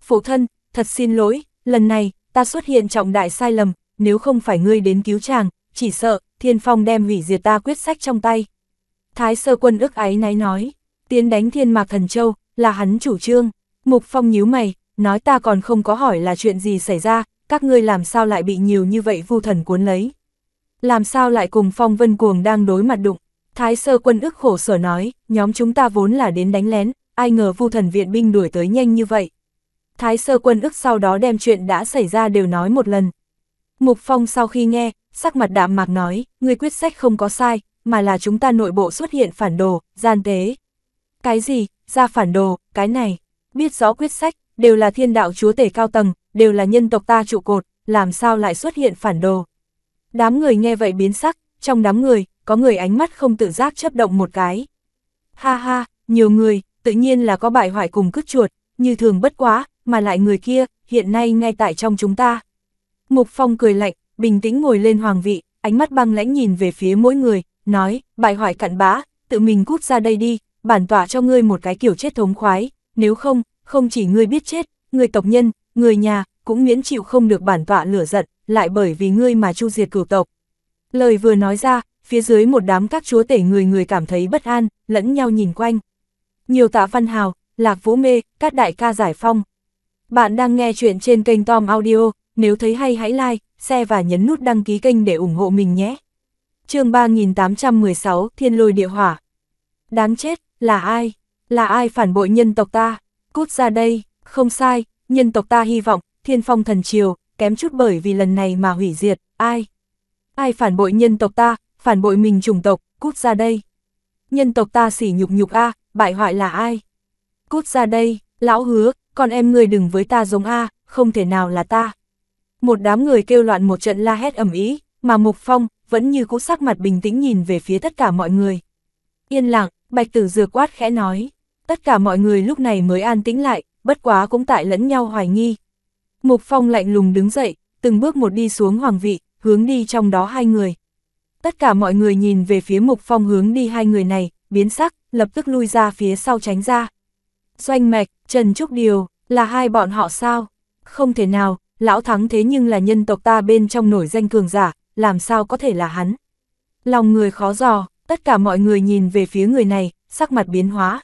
S1: Phụ thân, thật xin lỗi, lần này, ta xuất hiện trọng đại sai lầm, nếu không phải ngươi đến cứu chàng, chỉ sợ, thiên phong đem hủy diệt ta quyết sách trong tay. Thái sơ quân ức ái náy nói, tiến đánh thiên mạc thần châu, là hắn chủ trương. Mục phong nhíu mày, nói ta còn không có hỏi là chuyện gì xảy ra, các ngươi làm sao lại bị nhiều như vậy vu thần cuốn lấy. Làm sao lại cùng phong vân cuồng đang đối mặt đụng. Thái sơ quân ức khổ sở nói, nhóm chúng ta vốn là đến đánh lén, ai ngờ vu thần viện binh đuổi tới nhanh như vậy. Thái sơ quân ức sau đó đem chuyện đã xảy ra đều nói một lần. Mục Phong sau khi nghe, sắc mặt đạm mạc nói, người quyết sách không có sai, mà là chúng ta nội bộ xuất hiện phản đồ, gian tế. Cái gì, ra phản đồ, cái này, biết rõ quyết sách, đều là thiên đạo chúa tể cao tầng, đều là nhân tộc ta trụ cột, làm sao lại xuất hiện phản đồ. Đám người nghe vậy biến sắc, trong đám người, có người ánh mắt không tự giác chấp động một cái. Ha ha, nhiều người, tự nhiên là có bại hoại cùng cứt chuột, như thường bất quá, mà lại người kia, hiện nay ngay tại trong chúng ta. Mục Phong cười lạnh, bình tĩnh ngồi lên hoàng vị, ánh mắt băng lãnh nhìn về phía mỗi người, nói, bại hoại cặn bã, tự mình cút ra đây đi, bản tỏa cho ngươi một cái kiểu chết thống khoái, nếu không, không chỉ ngươi biết chết, người tộc nhân, người nhà, cũng miễn chịu không được bản tọa lửa giận, lại bởi vì ngươi mà chu diệt cửu tộc. Lời vừa nói ra, phía dưới một đám các chúa tể người người cảm thấy bất an, lẫn nhau nhìn quanh. Nhiều tạ văn hào, lạc vũ mê, các đại ca giải phong. Bạn đang nghe chuyện trên kênh Tom Audio, nếu thấy hay hãy like, share và nhấn nút đăng ký kênh để ủng hộ mình nhé. chương 3816, Thiên lôi địa hỏa. Đáng chết, là ai? Là ai phản bội nhân tộc ta? Cút ra đây, không sai, nhân tộc ta hy vọng, thiên phong thần triều, kém chút bởi vì lần này mà hủy diệt, ai? Ai phản bội nhân tộc ta, phản bội mình chủng tộc, cút ra đây. Nhân tộc ta xỉ nhục nhục a, bại hoại là ai? Cút ra đây, lão hứa, con em người đừng với ta giống a, không thể nào là ta. Một đám người kêu loạn một trận la hét ầm ý, mà Mục Phong vẫn như cũ sắc mặt bình tĩnh nhìn về phía tất cả mọi người. Yên lặng, Bạch Tử dừa quát khẽ nói, tất cả mọi người lúc này mới an tĩnh lại, bất quá cũng tại lẫn nhau hoài nghi. Mục Phong lạnh lùng đứng dậy, từng bước một đi xuống hoàng vị, hướng đi trong đó hai người. Tất cả mọi người nhìn về phía Mục Phong hướng đi hai người này, biến sắc, lập tức lui ra phía sau tránh ra. Doanh Mạch, Trần Trúc Điều, là hai bọn họ sao? Không thể nào, lão thắng thế nhưng là nhân tộc ta bên trong nổi danh cường giả, làm sao có thể là hắn? Lòng người khó dò, tất cả mọi người nhìn về phía người này, sắc mặt biến hóa.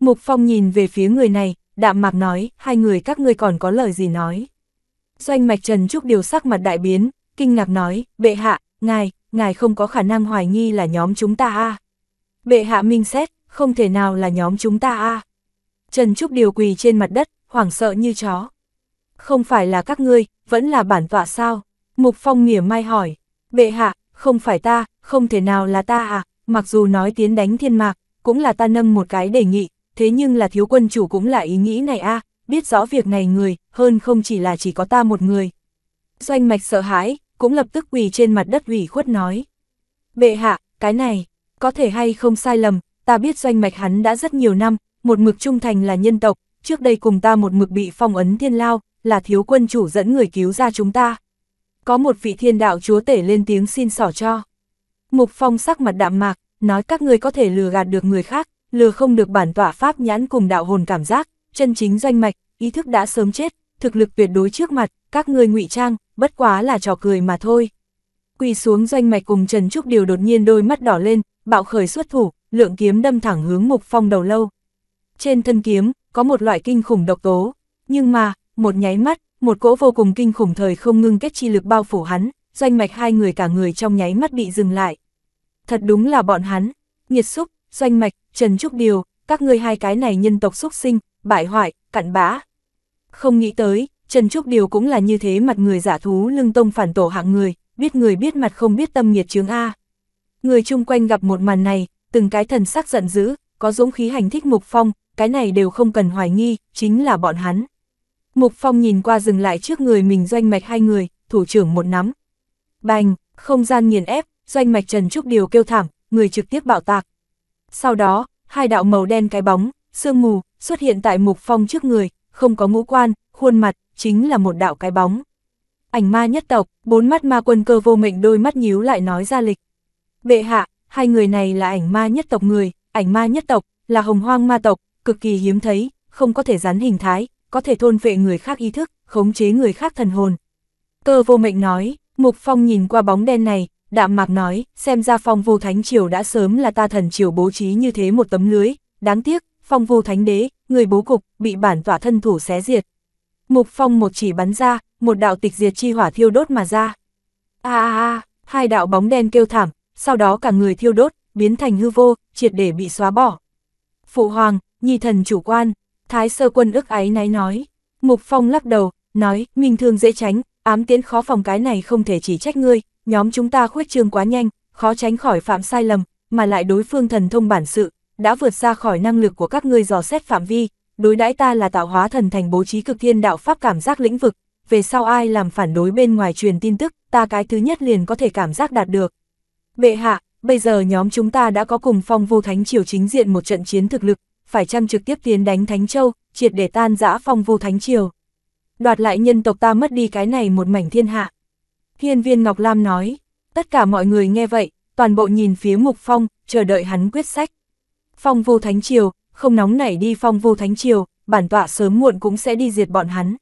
S1: Mục Phong nhìn về phía người này, đạm mạc nói, hai người các ngươi còn có lời gì nói. Doanh mạch Trần Trúc Điều sắc mặt đại biến, kinh ngạc nói, bệ hạ, ngài, ngài không có khả năng hoài nghi là nhóm chúng ta a Bệ hạ minh xét, không thể nào là nhóm chúng ta a Trần Trúc Điều quỳ trên mặt đất, hoảng sợ như chó. Không phải là các ngươi, vẫn là bản tọa sao? Mục Phong mỉa mai hỏi, bệ hạ, không phải ta, không thể nào là ta à, mặc dù nói tiến đánh thiên mạc, cũng là ta nâng một cái đề nghị, thế nhưng là thiếu quân chủ cũng là ý nghĩ này a biết rõ việc này người, hơn không chỉ là chỉ có ta một người. Doanh mạch sợ hãi, cũng lập tức quỳ trên mặt đất ủy khuất nói. Bệ hạ, cái này, có thể hay không sai lầm, ta biết doanh mạch hắn đã rất nhiều năm, một mực trung thành là nhân tộc, trước đây cùng ta một mực bị phong ấn thiên lao, là thiếu quân chủ dẫn người cứu ra chúng ta. Có một vị thiên đạo chúa tể lên tiếng xin xỏ cho. Mục phong sắc mặt đạm mạc, nói các ngươi có thể lừa gạt được người khác, lừa không được bản tỏa pháp nhãn cùng đạo hồn cảm giác, chân chính doanh mạch, ý thức đã sớm chết, thực lực tuyệt đối trước mặt, các ngươi ngụy trang, bất quá là trò cười mà thôi. Quỳ xuống doanh mạch cùng Trần Trúc Điều đột nhiên đôi mắt đỏ lên, bạo khởi xuất thủ, lượng kiếm đâm thẳng hướng Mục Phong đầu lâu. Trên thân kiếm, có một loại kinh khủng độc tố. Nhưng mà, một nháy mắt, một cỗ vô cùng kinh khủng thời không ngưng kết chi lực bao phủ hắn, doanh mạch hai người cả người trong nháy mắt bị dừng lại. Thật đúng là bọn hắn, nhiệt xúc, doanh mạch, Trần Trúc Điều, các ngươi hai cái này nhân tộc xúc sinh, bại hoại, cặn bã. Không nghĩ tới, Trần Trúc Điều cũng là như thế mặt người giả thú lưng tông phản tổ hạng người, biết người biết mặt không biết tâm nghiệt chướng A. Người chung quanh gặp một màn này, từng cái thần sắc giận dữ, có dũng khí hành thích Mục Phong, cái này đều không cần hoài nghi, chính là bọn hắn. Mục Phong nhìn qua dừng lại trước người mình doanh mạch hai người, thủ trưởng một nắm. Bành, không gian nghiền ép, doanh mạch Trần Trúc Điều kêu thảm, người trực tiếp bạo tạc. Sau đó, hai đạo màu đen cái bóng, sương mù, xuất hiện tại Mục Phong trước người, không có ngũ quan, khuôn mặt, chính là một đạo cái bóng. Ảnh ma nhất tộc, bốn mắt ma quân cơ vô mệnh đôi mắt nhíu lại nói ra lịch. Bệ hạ, hai người này là ảnh ma nhất tộc người, ảnh ma nhất tộc, là hồng hoang ma tộc, cực kỳ hiếm thấy, không có thể rắn hình thái, có thể thôn vệ người khác ý thức, khống chế người khác thần hồn. Cơ vô mệnh nói, Mục Phong nhìn qua bóng đen này, đạm mạc nói, xem ra phong vô thánh triều đã sớm là ta thần triều bố trí như thế một tấm lưới, đáng tiếc, phong vô thánh đế, người bố cục, bị bản tỏa thân thủ xé diệt. Mục Phong một chỉ bắn ra, một đạo tịch diệt chi hỏa thiêu đốt mà ra. A a a, hai đạo bóng đen kêu thảm, sau đó cả người thiêu đốt, biến thành hư vô, triệt để bị xóa bỏ. Phụ hoàng, nhi thần chủ quan, Thái sơ quân ức ái náy nói. Mục Phong lắc đầu, nói, minh thương dễ tránh, ám tiến khó phòng cái này không thể chỉ trách ngươi, nhóm chúng ta khuyết trương quá nhanh, khó tránh khỏi phạm sai lầm, mà lại đối phương thần thông bản sự, đã vượt ra khỏi năng lực của các ngươi dò xét phạm vi, đối đãi ta là tạo hóa thần thành bố trí cực thiên đạo pháp cảm giác lĩnh vực, về sau ai làm phản đối bên ngoài truyền tin tức, ta cái thứ nhất liền có thể cảm giác đạt được. Bệ hạ, bây giờ nhóm chúng ta đã có cùng phong vô thánh triều chính diện một trận chiến thực lực, phải chăng trực tiếp tiến đánh Thánh Châu, triệt để tan dã phong vô thánh triều. Đoạt lại nhân tộc ta mất đi cái này một mảnh thiên hạ. Hiên viên Ngọc Lam nói, tất cả mọi người nghe vậy, toàn bộ nhìn phía Mục Phong, chờ đợi hắn quyết sách. Phong vô thánh triều, không nóng nảy đi phong vô thánh triều, bản tọa sớm muộn cũng sẽ đi diệt bọn hắn.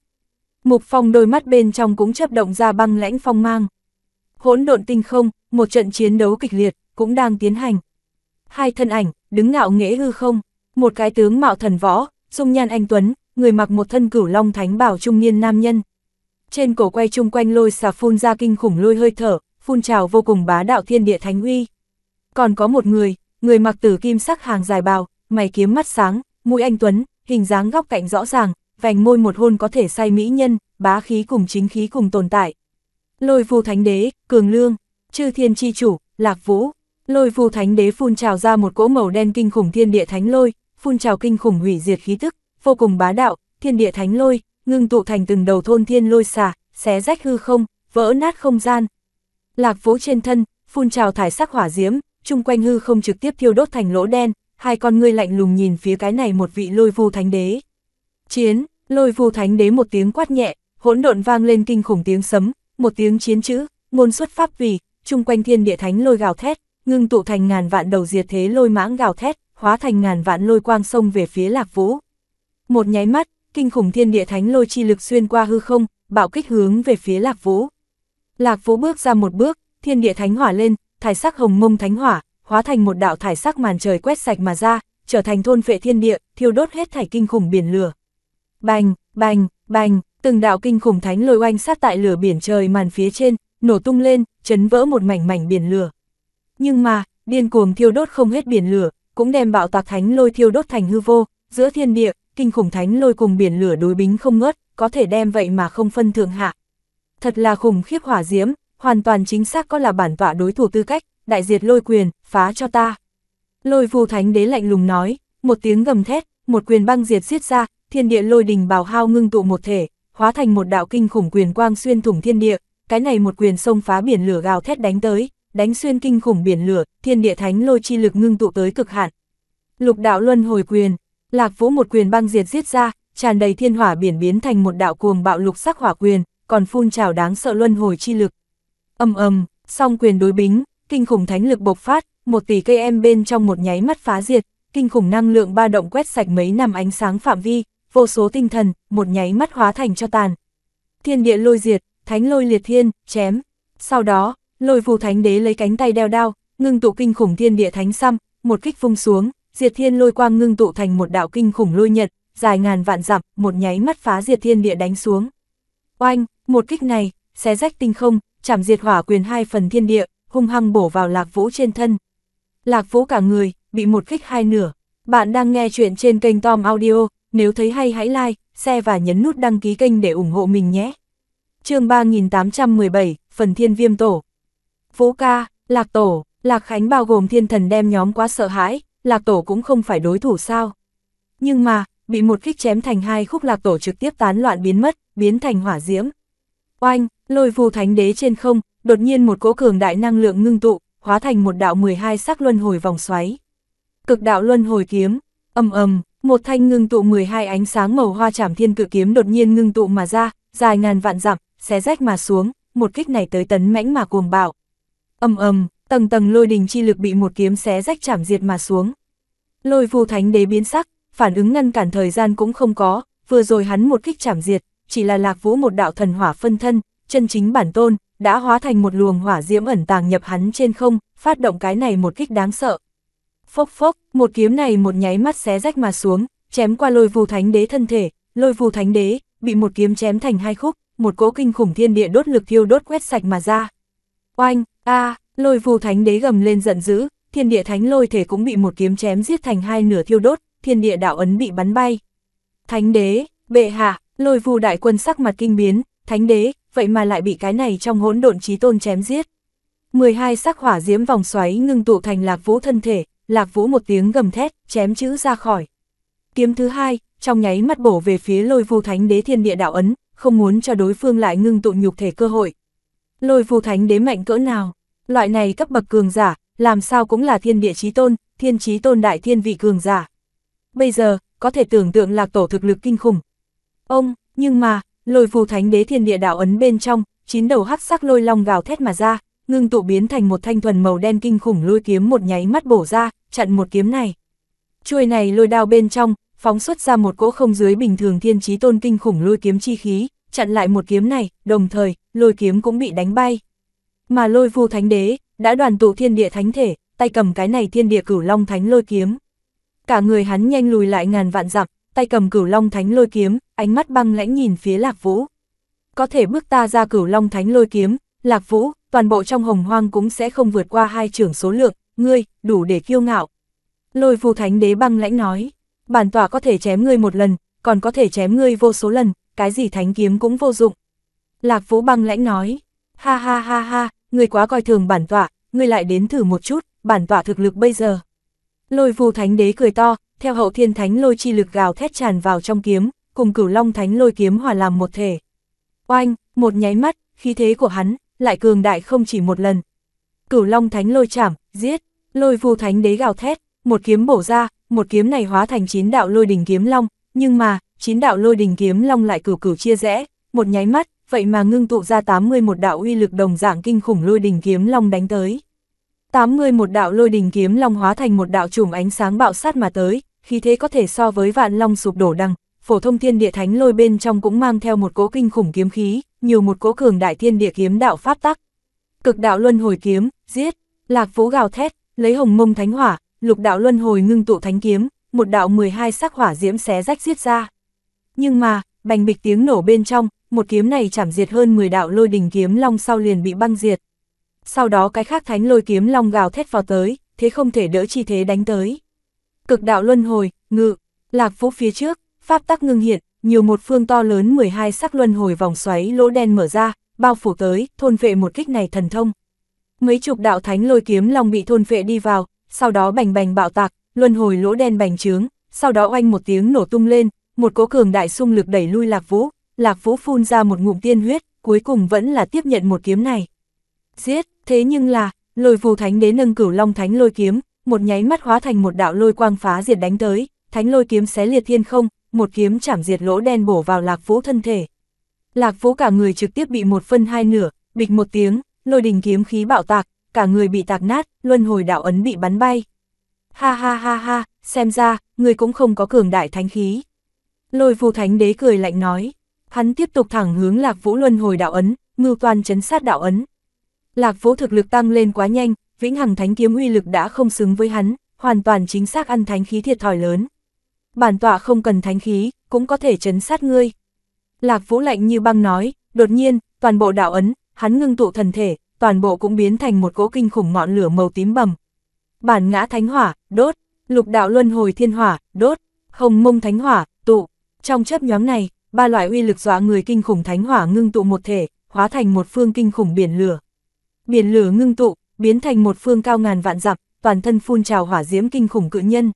S1: Mục Phong đôi mắt bên trong cũng chấp động ra băng lãnh phong mang. Hỗn độn tinh không, một trận chiến đấu kịch liệt, cũng đang tiến hành. Hai thân ảnh, đứng ngạo nghễ hư không, một cái tướng mạo thần võ, dung nhan anh Tuấn, người mặc một thân cửu long thánh bảo trung niên nam nhân. Trên cổ quay chung quanh lôi xà phun ra kinh khủng lôi hơi thở, phun trào vô cùng bá đạo thiên địa thánh uy. Còn có một người, người mặc tử kim sắc hàng dài bào, mày kiếm mắt sáng, mũi anh Tuấn, hình dáng góc cạnh rõ ràng, vành môi một hôn có thể say mỹ nhân, bá khí cùng chính khí cùng tồn tại. Lôi phù thánh đế, cường lương, chư thiên chi chủ, lạc vũ. Lôi phù thánh đế phun trào ra một cỗ màu đen kinh khủng thiên địa thánh lôi, phun trào kinh khủng hủy diệt khí tức, vô cùng bá đạo, thiên địa thánh lôi, ngưng tụ thành từng đầu thôn thiên lôi xả, xé rách hư không, vỡ nát không gian. Lạc vũ trên thân, phun trào thải sắc hỏa diễm, chung quanh hư không trực tiếp thiêu đốt thành lỗ đen, hai con ngươi lạnh lùng nhìn phía cái này một vị lôi vu thánh đế. Chiến, lôi vu thánh đế một tiếng quát nhẹ, hỗn độn vang lên kinh khủng tiếng sấm, một tiếng chiến chữ, ngôn xuất pháp vì, chung quanh thiên địa thánh lôi gào thét, ngưng tụ thành ngàn vạn đầu diệt thế lôi mãng gào thét, hóa thành ngàn vạn lôi quang sông về phía lạc vũ. Một nháy mắt, kinh khủng thiên địa thánh lôi chi lực xuyên qua hư không, bạo kích hướng về phía lạc vũ. Lạc vũ bước ra một bước, thiên địa thánh hỏa lên, thải sắc hồng mông thánh hỏa, hóa thành một đạo thải sắc màn trời quét sạch mà ra, trở thành thôn vệ thiên địa, thiêu đốt hết thải kinh khủng biển lửa. Bành, bành, bành, từng đạo kinh khủng thánh lôi oanh sát tại lửa biển trời màn phía trên, nổ tung lên, chấn vỡ một mảnh mảnh biển lửa. Nhưng mà, điên cuồng thiêu đốt không hết biển lửa, cũng đem bạo tạc thánh lôi thiêu đốt thành hư vô, giữa thiên địa, kinh khủng thánh lôi cùng biển lửa đối bính không ngớt, có thể đem vậy mà không phân thượng hạ. Thật là khủng khiếp hỏa diễm, hoàn toàn chính xác có là bản tọa đối thủ tư cách, đại diệt lôi quyền, phá cho ta. Lôi phù thánh đế lạnh lùng nói, một tiếng gầm thét, một quyền băng diệt xiết ra, thiên địa lôi đình bào hao ngưng tụ một thể, hóa thành một đạo kinh khủng quyền quang xuyên thủng thiên địa, cái này một quyền sông phá biển lửa gào thét đánh tới, đánh xuyên kinh khủng biển lửa, thiên địa thánh lôi chi lực ngưng tụ tới cực hạn. Lục đạo luân hồi quyền, Lạc Vũ một quyền băng diệt giết ra, tràn đầy thiên hỏa biển biến thành một đạo cuồng bạo lục sắc hỏa quyền, còn phun trào đáng sợ luân hồi chi lực. Âm ầm, song quyền đối bính, kinh khủng thánh lực bộc phát, một tỷ cây em bên trong một nháy mắt phá diệt, kinh khủng năng lượng ba động quét sạch mấy năm ánh sáng phạm vi, vô số tinh thần, một nháy mắt hóa thành cho tàn. Thiên địa lôi diệt, thánh lôi liệt thiên, chém. Sau đó, lôi phù thánh đế lấy cánh tay đeo đao, ngưng tụ kinh khủng thiên địa thánh xăm, một kích vung xuống, diệt thiên lôi quang ngưng tụ thành một đạo kinh khủng lôi nhật, dài ngàn vạn dặm, một nháy mắt phá diệt thiên địa đánh xuống. Oanh, một kích này, xé rách tinh không, chảm diệt hỏa quyền hai phần thiên địa, hung hăng bổ vào Lạc Vũ trên thân. Lạc Vũ cả người, bị một kích hai nửa. Bạn đang nghe chuyện trên kênh Tom Audio, nếu thấy hay hãy like, share và nhấn nút đăng ký kênh để ủng hộ mình nhé. chương 3817, Phần Thiên Viêm Tổ Vũ ca, Lạc Tổ, Lạc Khánh bao gồm thiên thần đem nhóm quá sợ hãi, Lạc Tổ cũng không phải đối thủ sao. Nhưng mà, bị một kích chém thành hai khúc Lạc Tổ trực tiếp tán loạn biến mất, biến thành hỏa diễm. Oanh, lôi phù thánh đế trên không, đột nhiên một cỗ cường đại năng lượng ngưng tụ, hóa thành một đạo 12 sắc luân hồi vòng xoáy. Cực đạo luân hồi kiếm, ầm ầm, một thanh ngưng tụ 12 ánh sáng màu hoa trảm thiên cự kiếm đột nhiên ngưng tụ mà ra, dài ngàn vạn dặm, xé rách mà xuống, một kích này tới tấn mãnh mà cuồng bạo. Ầm ầm, tầng tầng lôi đình chi lực bị một kiếm xé rách chảm diệt mà xuống. Lôi Vu thánh đế biến sắc, phản ứng ngăn cản thời gian cũng không có, vừa rồi hắn một kích chảm diệt, chỉ là lạc vũ một đạo thần hỏa phân thân, chân chính bản tôn, đã hóa thành một luồng hỏa diễm ẩn tàng nhập hắn trên không, phát động cái này một kích đáng sợ. Phốc phốc, một kiếm này một nháy mắt xé rách mà xuống, chém qua lôi vù thánh đế thân thể, lôi vù thánh đế, bị một kiếm chém thành hai khúc, một cỗ kinh khủng thiên địa đốt lực thiêu đốt quét sạch mà ra. Oanh, a lôi Vu thánh đế gầm lên giận dữ, thiên địa thánh lôi thể cũng bị một kiếm chém giết thành hai nửa thiêu đốt, thiên địa đạo ấn bị bắn bay. Thánh đế, bệ hạ, lôi Vu đại quân sắc mặt kinh biến, thánh đế, vậy mà lại bị cái này trong hỗn độn trí tôn chém giết. 12 sắc hỏa diễm vòng xoáy ngưng tụ thành lạc vũ thân thể, lạc vũ một tiếng gầm thét, chém chữ ra khỏi. Kiếm thứ hai, trong nháy mắt bổ về phía lôi vu thánh đế thiên địa đạo ấn, không muốn cho đối phương lại ngưng tụ nhục thể cơ hội. Lôi vu thánh đế mạnh cỡ nào? Loại này cấp bậc cường giả, làm sao cũng là thiên địa chí tôn, thiên chí tôn đại thiên vị cường giả. Bây giờ, có thể tưởng tượng lạc tổ thực lực kinh khủng. Ông, nhưng mà, lôi phù thánh đế thiên địa đạo ấn bên trong, chín đầu hắc sắc lôi long gào thét mà ra, ngưng tụ biến thành một thanh thuần màu đen kinh khủng lôi kiếm một nháy mắt bổ ra, chặn một kiếm này. Chuôi này lôi đao bên trong, phóng xuất ra một cỗ không dưới bình thường thiên chí tôn kinh khủng lôi kiếm chi khí, chặn lại một kiếm này, đồng thời, lôi kiếm cũng bị đánh bay. Mà lôi vu thánh đế, đã đoàn tụ thiên địa thánh thể, tay cầm cái này thiên địa cửu long thánh lôi kiếm. Cả người hắn nhanh lùi lại ngàn vạn dặm, tay cầm cửu long thánh lôi kiếm, ánh mắt băng lãnh nhìn phía lạc vũ. Có thể bước ta ra cửu long thánh lôi kiếm, lạc vũ, toàn bộ trong hồng hoang cũng sẽ không vượt qua hai trưởng số lượng, ngươi, đủ để kiêu ngạo. Lôi vu thánh đế băng lãnh nói, bản tỏa có thể chém ngươi một lần, còn có thể chém ngươi vô số lần, cái gì thánh kiếm cũng vô dụng. Lạc vũ băng lãnh nói, ha ha ha ha, người quá coi thường bản tỏa, người lại đến thử một chút, bản tỏa thực lực bây giờ. Lôi phù thánh đế cười to, theo hậu thiên thánh lôi chi lực gào thét tràn vào trong kiếm, cùng cửu long thánh lôi kiếm hòa làm một thể. Oanh, một nháy mắt, khí thế của hắn, lại cường đại không chỉ một lần. Cửu long thánh lôi chảm, giết, lôi phù thánh đế gào thét, một kiếm bổ ra, một kiếm này hóa thành chín đạo lôi đỉnh kiếm long, nhưng mà, chín đạo lôi đỉnh kiếm long lại cửu cửu chia rẽ, một nháy mắt, vậy mà ngưng tụ ra 81 đạo uy lực đồng dạng kinh khủng lôi đỉnh kiếm long đánh tới. 81 đạo lôi đỉnh kiếm long hóa thành một đạo trùm ánh sáng bạo sát mà tới, khí thế có thể so với vạn long sụp đổ đằng, phổ thông thiên địa thánh lôi bên trong cũng mang theo một cỗ kinh khủng kiếm khí, nhiều một cỗ cường đại thiên địa kiếm đạo pháp tắc. Cực đạo luân hồi kiếm, giết, lạc vũ gào thét, lấy hồng mông thánh hỏa, lục đạo luân hồi ngưng tụ thánh kiếm, một đạo 12 sắc hỏa diễm xé rách giết ra. Nhưng mà, bành bịch tiếng nổ bên trong, một kiếm này chảm diệt hơn 10 đạo lôi đình kiếm long sau liền bị băng diệt. Sau đó cái khác thánh lôi kiếm long gào thét vào tới, thế không thể đỡ chi thế đánh tới. Cực đạo luân hồi, ngự, lạc vũ phía trước, pháp tắc ngưng hiện, nhiều một phương to lớn 12 sắc luân hồi vòng xoáy lỗ đen mở ra, bao phủ tới, thôn vệ một kích này thần thông. Mấy chục đạo thánh lôi kiếm long bị thôn vệ đi vào, sau đó bành bành bạo tạc, luân hồi lỗ đen bành trướng, sau đó oanh một tiếng nổ tung lên, một cỗ cường đại xung lực đẩy lui Lạc Vũ, Lạc Vũ phun ra một ngụm tiên huyết, cuối cùng vẫn là tiếp nhận một kiếm này. Giết, thế nhưng là, lôi phù thánh đế nâng cửu long thánh lôi kiếm, một nháy mắt hóa thành một đạo lôi quang phá diệt đánh tới, thánh lôi kiếm xé liệt thiên không, một kiếm chảm diệt lỗ đen bổ vào Lạc Vũ thân thể. Lạc Vũ cả người trực tiếp bị một phân hai nửa, bịch một tiếng, lôi đình kiếm khí bạo tạc, cả người bị tạc nát, luân hồi đạo ấn bị bắn bay. Ha ha ha ha, xem ra, người cũng không có cường đại thánh khí. Lôi phù thánh đế cười lạnh nói, hắn tiếp tục thẳng hướng Lạc Vũ luân hồi đạo ấn, mưu toàn chấn sát đạo ấn. Lạc Vũ thực lực tăng lên quá nhanh, vĩnh hằng thánh kiếm uy lực đã không xứng với hắn, hoàn toàn chính xác ăn thánh khí thiệt thòi lớn. bản tọa không cần thánh khí, cũng có thể chấn sát ngươi. Lạc Vũ lạnh như băng nói, đột nhiên, toàn bộ đạo ấn, hắn ngưng tụ thần thể, toàn bộ cũng biến thành một cỗ kinh khủng ngọn lửa màu tím bầm. Bản ngã thánh hỏa, đốt, lục đạo luân hồi thiên hỏa, đốt, hồng mông thánh hỏa, tụ. Trong chấp nhóm này, ba loại uy lực dọa người kinh khủng thánh hỏa ngưng tụ một thể, hóa thành một phương kinh khủng biển lửa. Biển lửa ngưng tụ, biến thành một phương cao ngàn vạn dặm, toàn thân phun trào hỏa diễm kinh khủng cự nhân.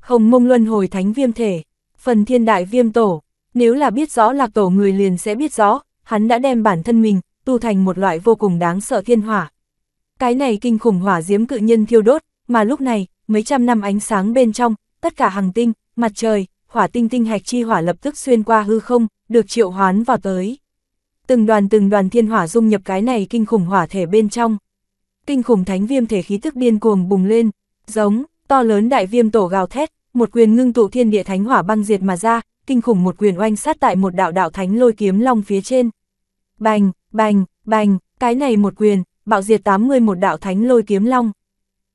S1: Hồng mông luân hồi thánh viêm thể, phần thiên đại viêm tổ, nếu là biết rõ lạc tổ người liền sẽ biết rõ, hắn đã đem bản thân mình, tu thành một loại vô cùng đáng sợ thiên hỏa. Cái này kinh khủng hỏa diễm cự nhân thiêu đốt, mà lúc này, mấy trăm năm ánh sáng bên trong, tất cả hàng tinh, mặt trời, hỏa tinh tinh hạch chi hỏa lập tức xuyên qua hư không, được triệu hoán vào tới. Từng đoàn từng đoàn thiên hỏa dung nhập cái này kinh khủng hỏa thể bên trong. Kinh khủng thánh viêm thể khí tức điên cuồng bùng lên, giống, to lớn đại viêm tổ gào thét, một quyền ngưng tụ thiên địa thánh hỏa băng diệt mà ra, kinh khủng một quyền oanh sát tại một đạo đạo thánh lôi kiếm long phía trên. Bành, bành, bành, cái này một quyền, bạo diệt 80 một đạo thánh lôi kiếm long.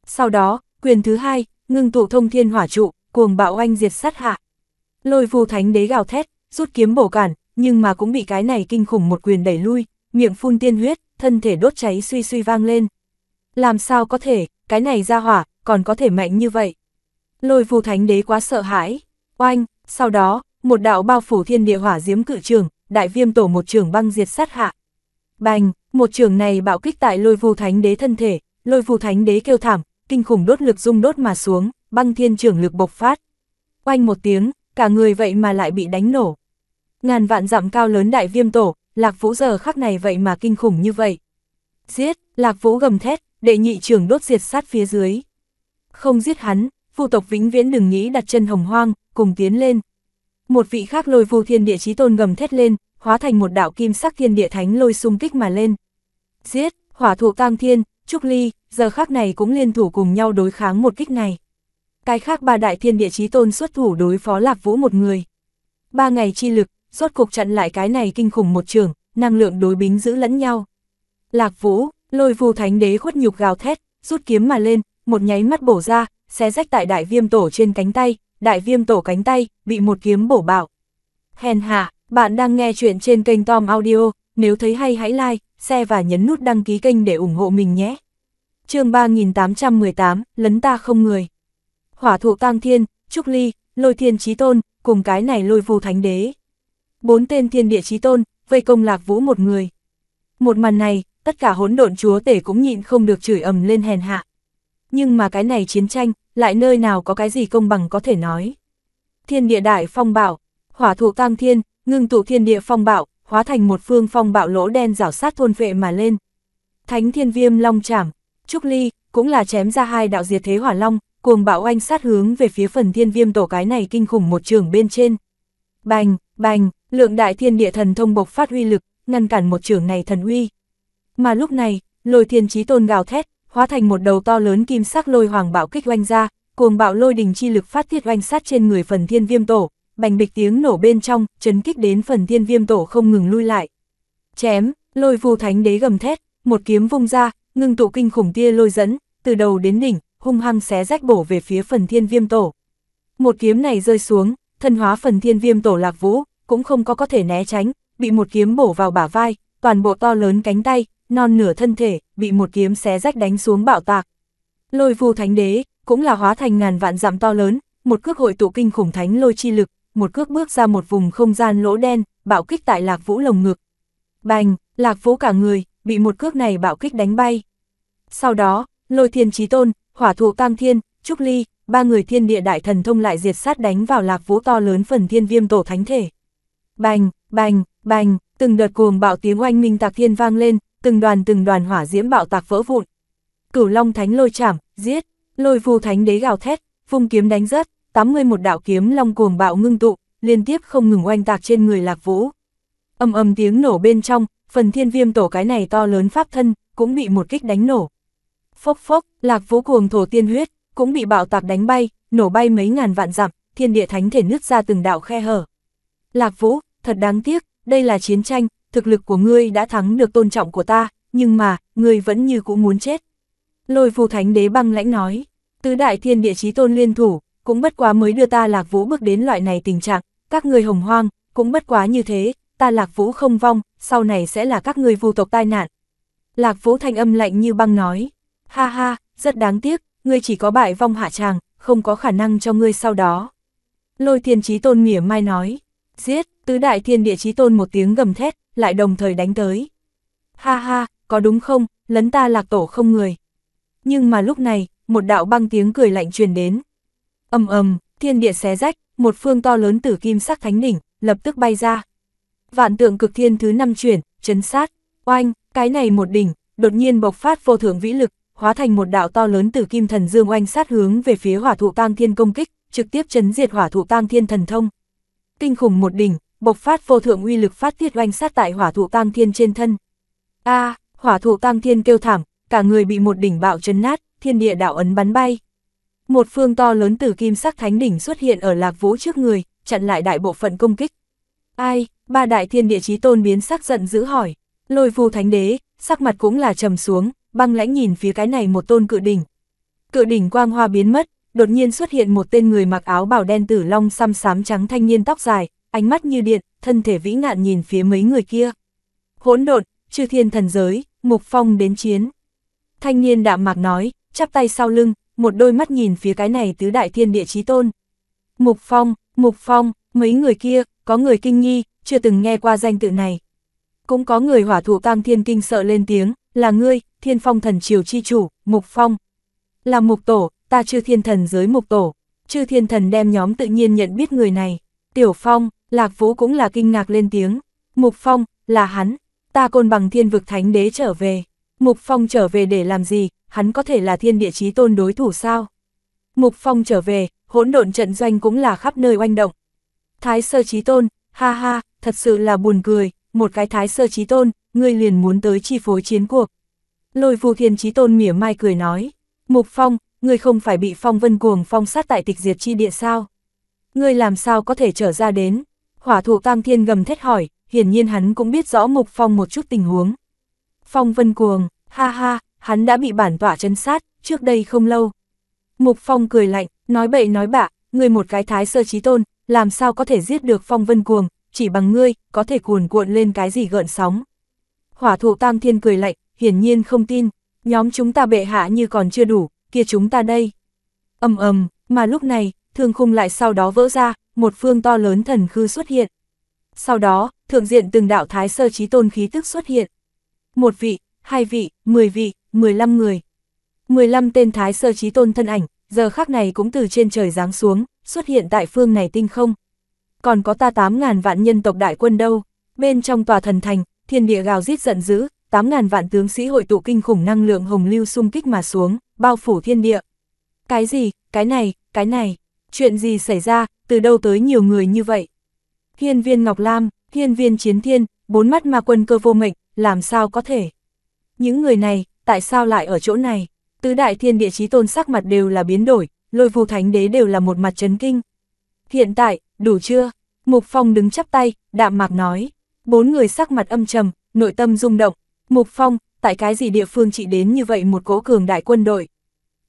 S1: Sau đó, quyền thứ hai, ngưng tụ thông thiên hỏa trụ, cuồng bạo oanh diệt sát hạ. Lôi phù thánh đế gào thét, rút kiếm bổ cản, nhưng mà cũng bị cái này kinh khủng một quyền đẩy lui, miệng phun tiên huyết, thân thể đốt cháy suy suy vang lên. Làm sao có thể, cái này ra hỏa, còn có thể mạnh như vậy. Lôi phù thánh đế quá sợ hãi, oanh, sau đó, một đạo bao phủ thiên địa hỏa diễm cự trường, đại viêm tổ một trường băng diệt sát hạ. Bành, một trường này bạo kích tại lôi phù thánh đế thân thể, lôi phù thánh đế kêu thảm, kinh khủng đốt lực rung đốt mà xuống, băng thiên trường lực bộc phát. Oanh một tiếng, cả người vậy mà lại bị đánh nổ. Ngàn vạn dặm cao lớn đại viêm tổ, lạc vũ giờ khắc này vậy mà kinh khủng như vậy. Giết, lạc vũ gầm thét, đệ nhị trường đốt diệt sát phía dưới. Không giết hắn, phu tộc vĩnh viễn đừng nghĩ đặt chân hồng hoang, cùng tiến lên. Một vị khác lôi vu thiên địa chí tôn gầm thét lên, hóa thành một đạo kim sắc thiên địa thánh lôi xung kích mà lên. Giết, hỏa thụ tam thiên, trúc ly, giờ khác này cũng liên thủ cùng nhau đối kháng một kích này. Cái khác ba đại thiên địa chí tôn xuất thủ đối phó lạc vũ một người. Ba ngày chi lực, rốt cục chặn lại cái này kinh khủng một trường, năng lượng đối bính giữ lẫn nhau. Lạc vũ, lôi vu thánh đế khuất nhục gào thét, rút kiếm mà lên, một nháy mắt bổ ra, xé rách tại đại viêm tổ trên cánh tay, đại viêm tổ cánh tay, bị một kiếm bổ bạo. Hèn hạ, bạn đang nghe chuyện trên kênh Tom Audio, nếu thấy hay hãy like, share và nhấn nút đăng ký kênh để ủng hộ mình nhé. chương 3818, lấn ta không người. Hỏa thụ tăng thiên, trúc ly, lôi thiên trí tôn, cùng cái này lôi phù thánh đế. Bốn tên thiên địa trí tôn, vây công lạc vũ một người. Một màn này, tất cả hỗn độn chúa tể cũng nhịn không được chửi ầm lên hèn hạ. Nhưng mà cái này chiến tranh, lại nơi nào có cái gì công bằng có thể nói. Thiên địa đại phong bạo, hỏa thụ tăng thiên, ngưng tụ thiên địa phong bạo, hóa thành một phương phong bạo lỗ đen rảo sát thôn vệ mà lên. Thánh thiên viêm long chảm, trúc ly, cũng là chém ra hai đạo diệt thế hỏa long, cuồng bạo oanh sát hướng về phía phần thiên viêm tổ cái này kinh khủng một trường bên trên. Bành, bành, lượng đại thiên địa thần thông bộc phát uy lực, ngăn cản một trường này thần uy. Mà lúc này, lôi thiên trí tôn gào thét, hóa thành một đầu to lớn kim sắc lôi hoàng bạo kích oanh ra, cuồng bạo lôi đình chi lực phát thiết oanh sát trên người phần thiên viêm tổ, bành bịch tiếng nổ bên trong, chấn kích đến phần thiên viêm tổ không ngừng lui lại. Chém, lôi vù thánh đế gầm thét, một kiếm vung ra, ngưng tụ kinh khủng tia lôi dẫn, từ đầu đến đỉnh, hung hăng xé rách bổ về phía phần thiên viêm tổ. Một kiếm này rơi xuống, thân hóa phần thiên viêm tổ lạc vũ, cũng không có có thể né tránh, bị một kiếm bổ vào bả vai, toàn bộ to lớn cánh tay, non nửa thân thể, bị một kiếm xé rách đánh xuống bạo tạc. Lôi vu thánh đế, cũng là hóa thành ngàn vạn dặm to lớn, một cước hội tụ kinh khủng thánh lôi chi lực, một cước bước ra một vùng không gian lỗ đen, bạo kích tại lạc vũ lồng ngực. Bành, lạc vũ cả người, bị một cước này bạo kích đánh bay. Sau đó, lôi thiên trí tôn, hỏa thụ tam thiên, trúc ly, ba người thiên địa đại thần thông lại diệt sát đánh vào lạc vũ to lớn phần thiên viêm tổ thánh thể. Bành, bành, bành, từng đợt cuồng bạo tiếng oanh minh tạc thiên vang lên, từng đoàn từng đoàn hỏa diễm bạo tạc vỡ vụn. Cửu Long Thánh lôi chảm, giết, lôi phù thánh đế gào thét, vung kiếm đánh rớt, 81 đạo kiếm long cuồng bạo ngưng tụ, liên tiếp không ngừng oanh tạc trên người Lạc Vũ. Âm âm tiếng nổ bên trong, phần thiên viêm tổ cái này to lớn pháp thân, cũng bị một kích đánh nổ. Phốc phốc, Lạc Vũ cuồng thổ tiên huyết, cũng bị bạo tạc đánh bay, nổ bay mấy ngàn vạn dặm, thiên địa thánh thể nứt ra từng đạo khe hở. Lạc Vũ, thật đáng tiếc, đây là chiến tranh, thực lực của ngươi đã thắng được tôn trọng của ta, nhưng mà, ngươi vẫn như cũng muốn chết. Lôi phù thánh đế băng lãnh nói, tứ đại thiên địa chí tôn liên thủ, cũng bất quá mới đưa ta Lạc Vũ bước đến loại này tình trạng, các người hồng hoang, cũng bất quá như thế, ta Lạc Vũ không vong, sau này sẽ là các người vu tộc tai nạn. Lạc Vũ thanh âm lạnh như băng nói, ha ha, rất đáng tiếc, ngươi chỉ có bại vong hạ tràng, không có khả năng cho ngươi sau đó. Lôi thiên trí tôn mỉa mai nói, giết, tứ đại thiên địa trí tôn một tiếng gầm thét, lại đồng thời đánh tới. Ha ha, có đúng không, lấn ta lạc tổ không người. Nhưng mà lúc này, một đạo băng tiếng cười lạnh truyền đến. ầm ầm, thiên địa xé rách, một phương to lớn tử kim sắc thánh đỉnh, lập tức bay ra. Vạn tượng cực thiên thứ năm chuyển, chấn sát, oanh, cái này một đỉnh, đột nhiên bộc phát vô thượng vĩ lực, hóa thành một đạo to lớn từ kim thần dương oanh sát hướng về phía hỏa thụ tang thiên công kích, trực tiếp chấn diệt hỏa thụ tang thiên thần thông. Kinh khủng một đỉnh, bộc phát vô thượng uy lực phát tiết oanh sát tại hỏa thụ tang thiên trên thân. A, hỏa thụ tang thiên kêu thảm, cả người bị một đỉnh bạo chấn nát, thiên địa đạo ấn bắn bay. Một phương to lớn từ kim sắc thánh đỉnh xuất hiện ở lạc vũ trước người, chặn lại đại bộ phận công kích. Ai, ba đại thiên địa chí tôn biến sắc giận dữ hỏi, lôi phu thánh đế, sắc mặt cũng là trầm xuống, băng lãnh nhìn phía cái này một tôn cự đỉnh. Cự đỉnh quang hoa biến mất, đột nhiên xuất hiện một tên người mặc áo bào đen tử long xăm xám trắng thanh niên tóc dài, ánh mắt như điện, thân thể vĩ ngạn nhìn phía mấy người kia. Hỗn độn, chư thiên thần giới, mục phong đến chiến. Thanh niên đạm mạc nói, chắp tay sau lưng, một đôi mắt nhìn phía cái này tứ đại thiên địa chí tôn. Mục phong, mục phong, mấy người kia, có người kinh nghi, chưa từng nghe qua danh tự này. Cũng có người hỏa thụ tam thiên kinh sợ lên tiếng, là ngươi, thiên phong thần triều chi chủ, mục phong. Là mục tổ, ta chư thiên thần giới mục tổ. Chư thiên thần đem nhóm tự nhiên nhận biết người này. Tiểu phong, lạc vũ cũng là kinh ngạc lên tiếng. Mục phong, là hắn. Ta côn bằng thiên vực thánh đế trở về. Mục phong trở về để làm gì, hắn có thể là thiên địa chí tôn đối thủ sao? Mục phong trở về, hỗn độn trận doanh cũng là khắp nơi oanh động. Thái sơ chí tôn, ha ha, thật sự là buồn cười, một cái thái sơ chí tôn, ngươi liền muốn tới chi phối chiến cuộc. Lôi phù thiên trí tôn mỉa mai cười nói, Mục Phong, ngươi không phải bị phong vân cuồng phong sát tại tịch diệt chi địa sao? Ngươi làm sao có thể trở ra đến? Hỏa thụ tam thiên gầm thét hỏi, hiển nhiên hắn cũng biết rõ Mục Phong một chút tình huống. Phong vân cuồng, ha ha, hắn đã bị bản tỏa chân sát, trước đây không lâu. Mục Phong cười lạnh, nói bậy nói bạ, ngươi một cái thái sơ trí tôn, làm sao có thể giết được phong vân cuồng, chỉ bằng ngươi, có thể cuồn cuộn lên cái gì gợn sóng. Hỏa thụ tam thiên cười lạnh, hiển nhiên không tin, nhóm chúng ta bệ hạ như còn chưa đủ, kia chúng ta đây. ầm ầm, mà lúc này, thương khung lại sau đó vỡ ra, một phương to lớn thần khư xuất hiện. Sau đó, thượng diện từng đạo thái sơ trí tôn khí tức xuất hiện. Một vị, hai vị, mười vị, mười lăm người. mười lăm tên thái sơ trí tôn thân ảnh, giờ khắc này cũng từ trên trời giáng xuống, xuất hiện tại phương này tinh không. Còn có ta tám ngàn vạn nhân tộc đại quân đâu, bên trong tòa thần thành, thiên địa gào rít giận dữ, 8.000 vạn tướng sĩ hội tụ kinh khủng năng lượng hồng lưu xung kích mà xuống, bao phủ thiên địa. Cái gì, cái này, cái này, chuyện gì xảy ra, từ đâu tới nhiều người như vậy? Hiên viên Ngọc Lam, hiên viên Chiến Thiên, bốn mắt ma quân cơ vô mệnh, làm sao có thể? Những người này, tại sao lại ở chỗ này? Tứ đại thiên địa chí tôn sắc mặt đều là biến đổi, lôi vù thánh đế đều là một mặt chấn kinh. Hiện tại, đủ chưa? Mục Phong đứng chắp tay, đạm mạc nói. Bốn người sắc mặt âm trầm, nội tâm rung động, Mục Phong, tại cái gì địa phương chỉ đến như vậy một cỗ cường đại quân đội?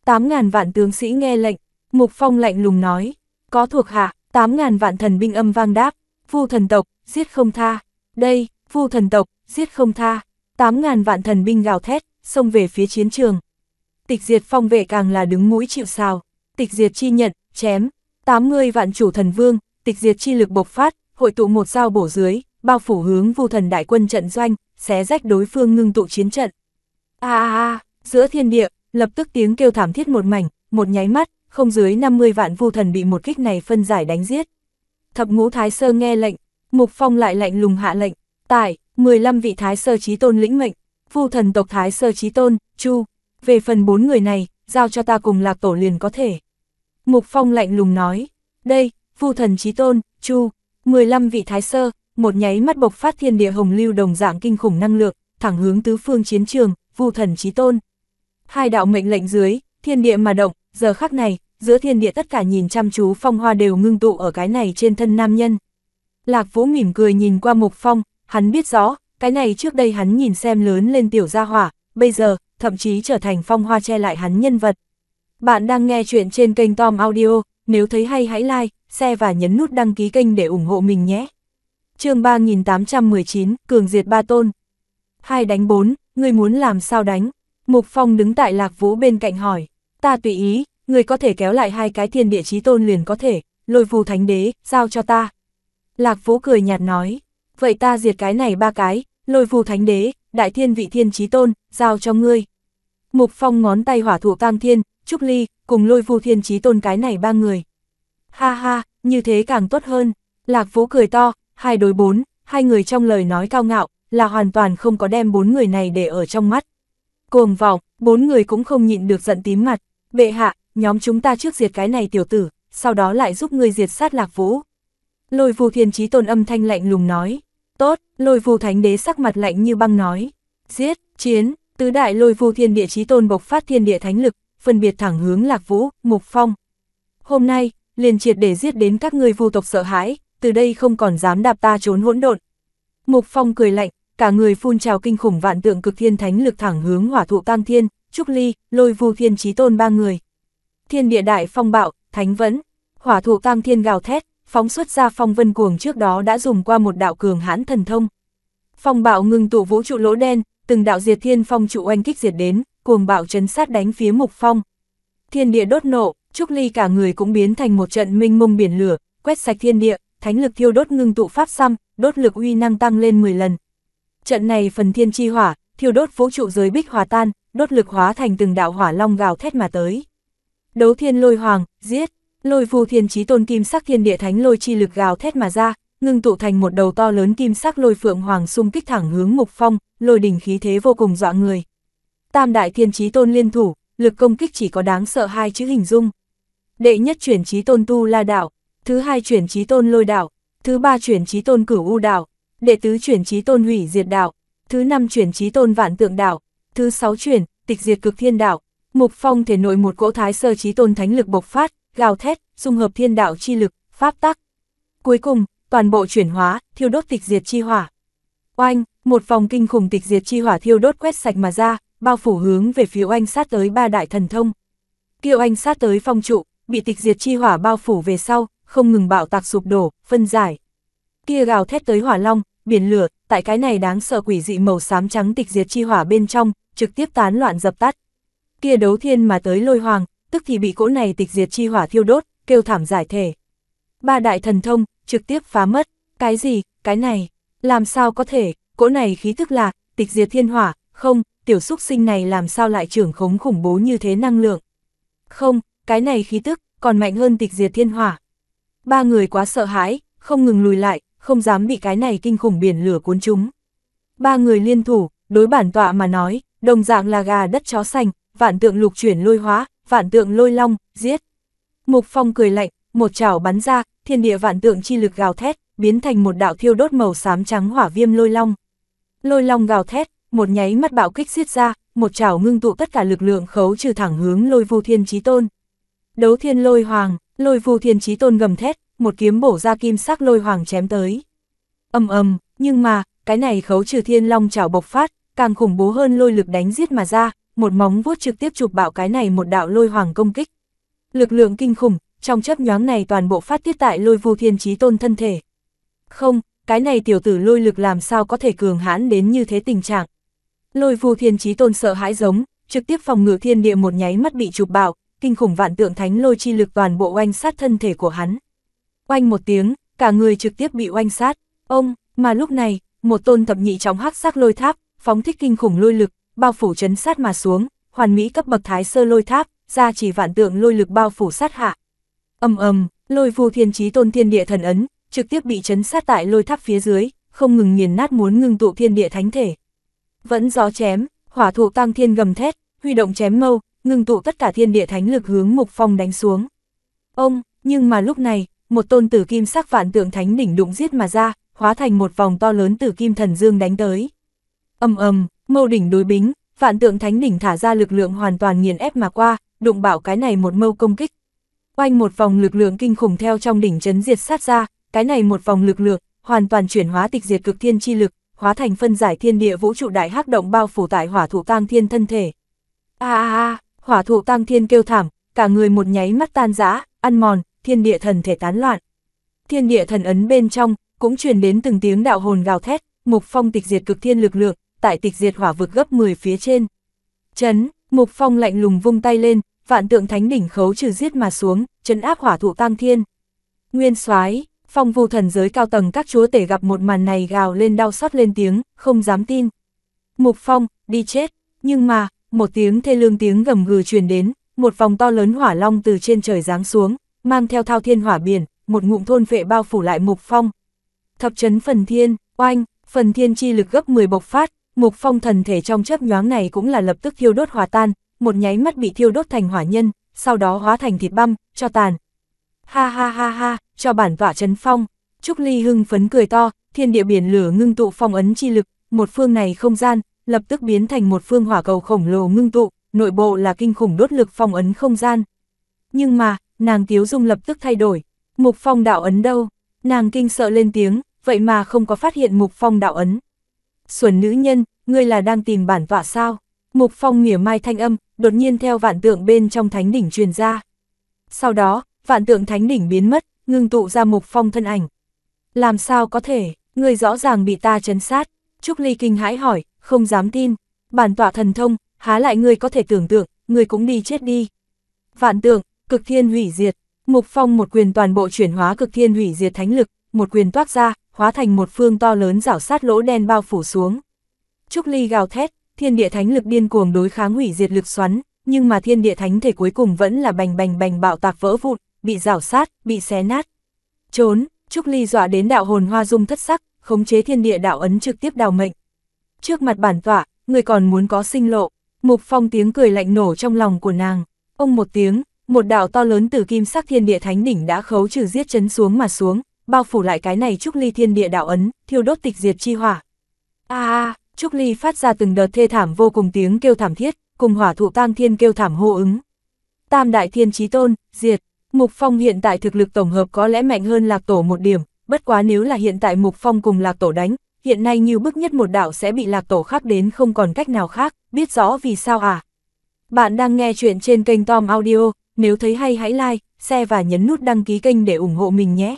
S1: 8.000 vạn tướng sĩ nghe lệnh, Mục Phong lạnh lùng nói, có thuộc hạ, 8.000 vạn thần binh âm vang đáp, vu thần tộc, giết không tha, đây, vu thần tộc, giết không tha, 8.000 vạn thần binh gào thét, xông về phía chiến trường. Tịch diệt phong vệ càng là đứng mũi chịu sào, tịch diệt chi nhận, chém, 80 vạn chủ thần vương, tịch diệt chi lực bộc phát, hội tụ một dao bổ dưới, bao phủ hướng vu thần đại quân trận doanh, xé rách đối phương ngưng tụ chiến trận. A a a, giữa thiên địa, lập tức tiếng kêu thảm thiết một mảnh, một nháy mắt, không dưới 50 vạn vu thần bị một kích này phân giải đánh giết. Thập ngũ thái sơ nghe lệnh, Mục Phong lại lệnh lùng hạ lệnh, tại 15 vị thái sơ chí tôn lĩnh mệnh, vu thần tộc thái sơ chí tôn, Chu, về phần bốn người này, giao cho ta cùng lạc tổ liền có thể. Mục Phong lạnh lùng nói, đây, vu thần chí tôn, Chu, 15 vị thái sơ, một nháy mắt bộc phát thiên địa hồng lưu đồng dạng kinh khủng năng lượng, thẳng hướng tứ phương chiến trường, vu thần chí tôn. Hai đạo mệnh lệnh dưới, thiên địa mà động, giờ khắc này, giữa thiên địa tất cả nhìn chăm chú phong hoa đều ngưng tụ ở cái này trên thân nam nhân. Lạc Vũ mỉm cười nhìn qua Mục Phong, hắn biết rõ, cái này trước đây hắn nhìn xem lớn lên tiểu gia hỏa, bây giờ, thậm chí trở thành phong hoa che lại hắn nhân vật. Bạn đang nghe chuyện trên kênh Tom Audio, nếu thấy hay hãy like, share và nhấn nút đăng ký kênh để ủng hộ mình nhé chương 3819, Cường Diệt Ba Tôn. Hai đánh bốn, người muốn làm sao đánh? Mục Phong đứng tại Lạc Vũ bên cạnh hỏi, ta tùy ý, người có thể kéo lại hai cái thiên địa chí tôn liền có thể, lôi phù thánh đế, giao cho ta. Lạc Vũ cười nhạt nói, vậy ta diệt cái này ba cái, lôi phù thánh đế, đại thiên vị thiên chí tôn, giao cho ngươi. Mục Phong ngón tay hỏa thụ tăng thiên, Trúc Ly, cùng lôi phù thiên chí tôn cái này ba người. Ha ha, như thế càng tốt hơn. Lạc Vũ cười to, hai đối bốn, hai người trong lời nói cao ngạo, là hoàn toàn không có đem bốn người này để ở trong mắt. Cuồng vọng, bốn người cũng không nhịn được giận tím mặt. Bệ hạ, nhóm chúng ta trước diệt cái này tiểu tử, sau đó lại giúp ngươi diệt sát Lạc Vũ. Lôi phù thiên trí tôn âm thanh lạnh lùng nói. Tốt, lôi phù thánh đế sắc mặt lạnh như băng nói. Giết, chiến, tứ đại lôi phù thiên địa chí tôn bộc phát thiên địa thánh lực, phân biệt thẳng hướng Lạc Vũ, Mục Phong. Hôm nay, liền triệt để giết đến các ngươi vu tộc sợ hãi, từ đây không còn dám đạp ta trốn hỗn độn. Mục Phong cười lạnh, cả người phun trào kinh khủng vạn tượng cực thiên thánh lực thẳng hướng hỏa thụ tam thiên, trúc ly, lôi vu thiên chí tôn ba người. Thiên địa đại phong bạo, thánh vẫn, hỏa thụ tam thiên gào thét, phóng xuất ra phong vân cuồng trước đó đã dùng qua một đạo cường hãn thần thông. Phong bạo ngừng tụ vũ trụ lỗ đen, từng đạo diệt thiên phong trụ oanh kích diệt đến, cuồng bạo chấn sát đánh phía mục phong. Thiên địa đốt nộ, Trúc Ly cả người cũng biến thành một trận minh mông biển lửa, quét sạch thiên địa, thánh lực thiêu đốt ngưng tụ pháp xăm, đốt lực uy năng tăng lên 10 lần. Trận này phần thiên chi hỏa, thiêu đốt vũ trụ giới bích hòa tan, đốt lực hóa thành từng đạo hỏa long gào thét mà tới. Đấu thiên lôi hoàng, giết, lôi phù thiên chí tôn kim sắc thiên địa thánh lôi chi lực gào thét mà ra, ngưng tụ thành một đầu to lớn kim sắc lôi phượng hoàng xung kích thẳng hướng mục phong, lôi đỉnh khí thế vô cùng dọa người. Tam đại thiên chí tôn liên thủ, lực công kích chỉ có đáng sợ hai chữ hình dung. Đệ nhất chuyển chí tôn tu la đạo, thứ hai chuyển trí tôn lôi đạo, thứ ba chuyển trí tôn cửu u đạo, đệ tứ chuyển trí tôn hủy diệt đạo, thứ năm chuyển trí tôn vạn tượng đạo, thứ sáu chuyển, tịch diệt cực thiên đạo. Mục Phong thể nội một cỗ thái sơ trí tôn thánh lực bộc phát, gào thét, dung hợp thiên đạo chi lực, pháp tắc. Cuối cùng, toàn bộ chuyển hóa, thiêu đốt tịch diệt chi hỏa. Oanh, một vòng kinh khủng tịch diệt chi hỏa thiêu đốt quét sạch mà ra, bao phủ hướng về phía oanh sát tới ba đại thần thông. Kiều oanh sát tới phong trụ, bị tịch diệt chi hỏa bao phủ về sau, không ngừng bạo tạc sụp đổ, phân giải. Kia gào thét tới hỏa long, biển lửa, tại cái này đáng sợ quỷ dị màu xám trắng tịch diệt chi hỏa bên trong, trực tiếp tán loạn dập tắt. Kia đấu thiên mà tới lôi hoàng, tức thì bị cỗ này tịch diệt chi hỏa thiêu đốt, kêu thảm giải thể. Ba đại thần thông, trực tiếp phá mất, cái gì, cái này, làm sao có thể, cỗ này khí thức là, tịch diệt thiên hỏa, không, tiểu xúc sinh này làm sao lại trưởng khống khủng bố như thế năng lượng. Không, cái này khí tức, còn mạnh hơn tịch diệt thiên hỏa. Ba người quá sợ hãi, không ngừng lùi lại, không dám bị cái này kinh khủng biển lửa cuốn chúng. Ba người liên thủ, đối bản tọa mà nói, đồng dạng là gà đất chó xanh, vạn tượng lục chuyển lôi hóa, vạn tượng lôi long, giết. Mục Phong cười lạnh, một chảo bắn ra, thiên địa vạn tượng chi lực gào thét, biến thành một đạo thiêu đốt màu xám trắng hỏa viêm lôi long. Lôi long gào thét, một nháy mắt bạo kích xiết ra, một chảo ngưng tụ tất cả lực lượng khấu trừ thẳng hướng lôi vu thiên chí tôn. Đấu thiên lôi hoàng, lôi vu thiên trí tôn gầm thét, một kiếm bổ ra kim sắc lôi hoàng chém tới. Âm ầm, nhưng mà, cái này khấu trừ thiên long chảo bộc phát, càng khủng bố hơn lôi lực đánh giết mà ra, một móng vuốt trực tiếp chụp bạo cái này một đạo lôi hoàng công kích. Lực lượng kinh khủng, trong chấp nhoáng này toàn bộ phát tiết tại lôi vu thiên trí tôn thân thể. Không, cái này tiểu tử lôi lực làm sao có thể cường hãn đến như thế tình trạng. Lôi vu thiên trí tôn sợ hãi giống, trực tiếp phòng ngự thiên địa một nháy mắt bị chụp bạo, kinh khủng vạn tượng thánh lôi chi lực toàn bộ oanh sát thân thể của hắn. Oanh một tiếng, cả người trực tiếp bị oanh sát, ông, mà lúc này, một tôn thập nhị trọng hắc sắc lôi tháp, phóng thích kinh khủng lôi lực, bao phủ chấn sát mà xuống, hoàn mỹ cấp bậc thái sơ lôi tháp, ra chỉ vạn tượng lôi lực bao phủ sát hạ. Âm ầm, lôi vu thiên chí tôn thiên địa thần ấn, trực tiếp bị chấn sát tại lôi tháp phía dưới, không ngừng nghiền nát muốn ngưng tụ thiên địa thánh thể. Vẫn gió chém, hỏa thụ tăng thiên gầm thét, huy động chém mâu, ngưng tụ tất cả thiên địa thánh lực hướng Mục Phong đánh xuống. Ông, nhưng mà lúc này, một tôn tử kim sắc vạn tượng thánh đỉnh đụng giết mà ra, hóa thành một vòng to lớn tử kim thần dương đánh tới. Ầm ầm, mâu đỉnh đối bính, vạn tượng thánh đỉnh thả ra lực lượng hoàn toàn nghiền ép mà qua, đụng bảo cái này một mâu công kích. Quanh một vòng lực lượng kinh khủng theo trong đỉnh chấn diệt sát ra, cái này một vòng lực lượng, hoàn toàn chuyển hóa tịch diệt cực thiên chi lực, hóa thành phân giải thiên địa vũ trụ đại hắc động bao phủ tại hỏa thủ tang thiên thân thể. A a a, hỏa thụ tăng thiên kêu thảm, cả người một nháy mắt tan rã, ăn mòn, thiên địa thần thể tán loạn. Thiên địa thần ấn bên trong, cũng truyền đến từng tiếng đạo hồn gào thét, Mục Phong tịch diệt cực thiên lực lượng, tại tịch diệt hỏa vực gấp 10 phía trên. Chấn, Mục Phong lạnh lùng vung tay lên, vạn tượng thánh đỉnh khấu trừ giết mà xuống, chấn áp hỏa thụ tăng thiên. Nguyên soái phong vu thần giới cao tầng các chúa tể gặp một màn này gào lên đau xót lên tiếng, không dám tin. Mục Phong, đi chết, nhưng mà, một tiếng thê lương tiếng gầm gừ truyền đến, một vòng to lớn hỏa long từ trên trời giáng xuống, mang theo thao thiên hỏa biển, một ngụm thôn vệ bao phủ lại Mục Phong. Thập chấn phần thiên, oanh, phần thiên chi lực gấp 10 bộc phát, Mục Phong thần thể trong chấp nhoáng này cũng là lập tức thiêu đốt hòa tan, một nháy mắt bị thiêu đốt thành hỏa nhân, sau đó hóa thành thịt băm, cho tàn. Ha ha ha ha, cho bản tọa chấn phong. Trúc Ly hưng phấn cười to, thiên địa biển lửa ngưng tụ phong ấn chi lực, một phương này không gian, lập tức biến thành một phương hỏa cầu khổng lồ ngưng tụ, nội bộ là kinh khủng đốt lực phong ấn không gian. Nhưng mà, nàng Tiếu Dung lập tức thay đổi, mục phong đạo ấn đâu, nàng kinh sợ lên tiếng, vậy mà không có phát hiện mục phong đạo ấn. Xuẩn nữ nhân, ngươi là đang tìm bản tọa sao? Mục phong mỉa mai thanh âm, đột nhiên theo vạn tượng bên trong thánh đỉnh truyền ra. Sau đó, vạn tượng thánh đỉnh biến mất, ngưng tụ ra mục phong thân ảnh. Làm sao có thể, người rõ ràng bị ta chấn sát. Trúc Ly kinh hãi hỏi, không dám tin. Bản tọa thần thông, há lại người có thể tưởng tượng, người cũng đi chết đi. Vạn tượng, cực thiên hủy diệt. Mục phong một quyền toàn bộ chuyển hóa cực thiên hủy diệt thánh lực, một quyền toát ra, hóa thành một phương to lớn rảo sát lỗ đen bao phủ xuống. Trúc Ly gào thét, thiên địa thánh lực điên cuồng đối kháng hủy diệt lực xoắn, nhưng mà thiên địa thánh thể cuối cùng vẫn là bành bành bành bạo tạc vỡ vụn, bị rảo sát, bị xé nát. Trốn, Trúc Ly dọa đến đạo hồn hoa dung thất sắc, khống chế thiên địa đạo ấn trực tiếp đào mệnh. Trước mặt bản tọa, người còn muốn có sinh lộ, Mục Phong tiếng cười lạnh nổ trong lòng của nàng. Ông một tiếng, một đạo to lớn từ kim sắc thiên địa thánh đỉnh đã khấu trừ giết chấn xuống mà xuống, bao phủ lại cái này Trúc Ly thiên địa đạo ấn, thiêu đốt tịch diệt chi hỏa. A a, Trúc Ly phát ra từng đợt thê thảm vô cùng tiếng kêu thảm thiết, cùng hỏa thụ tang thiên kêu thảm hô ứng. Tam đại thiên chí tôn, diệt. Mục Phong hiện tại thực lực tổng hợp có lẽ mạnh hơn Lạc Tổ một điểm, bất quá nếu là hiện tại Mục Phong cùng Lạc Tổ đánh, hiện nay như bức nhất một đạo sẽ bị Lạc Tổ khác đến không còn cách nào khác, biết rõ vì sao à. Bạn đang nghe chuyện trên kênh Tom Audio, nếu thấy hay hãy like, share và nhấn nút đăng ký kênh để ủng hộ mình nhé.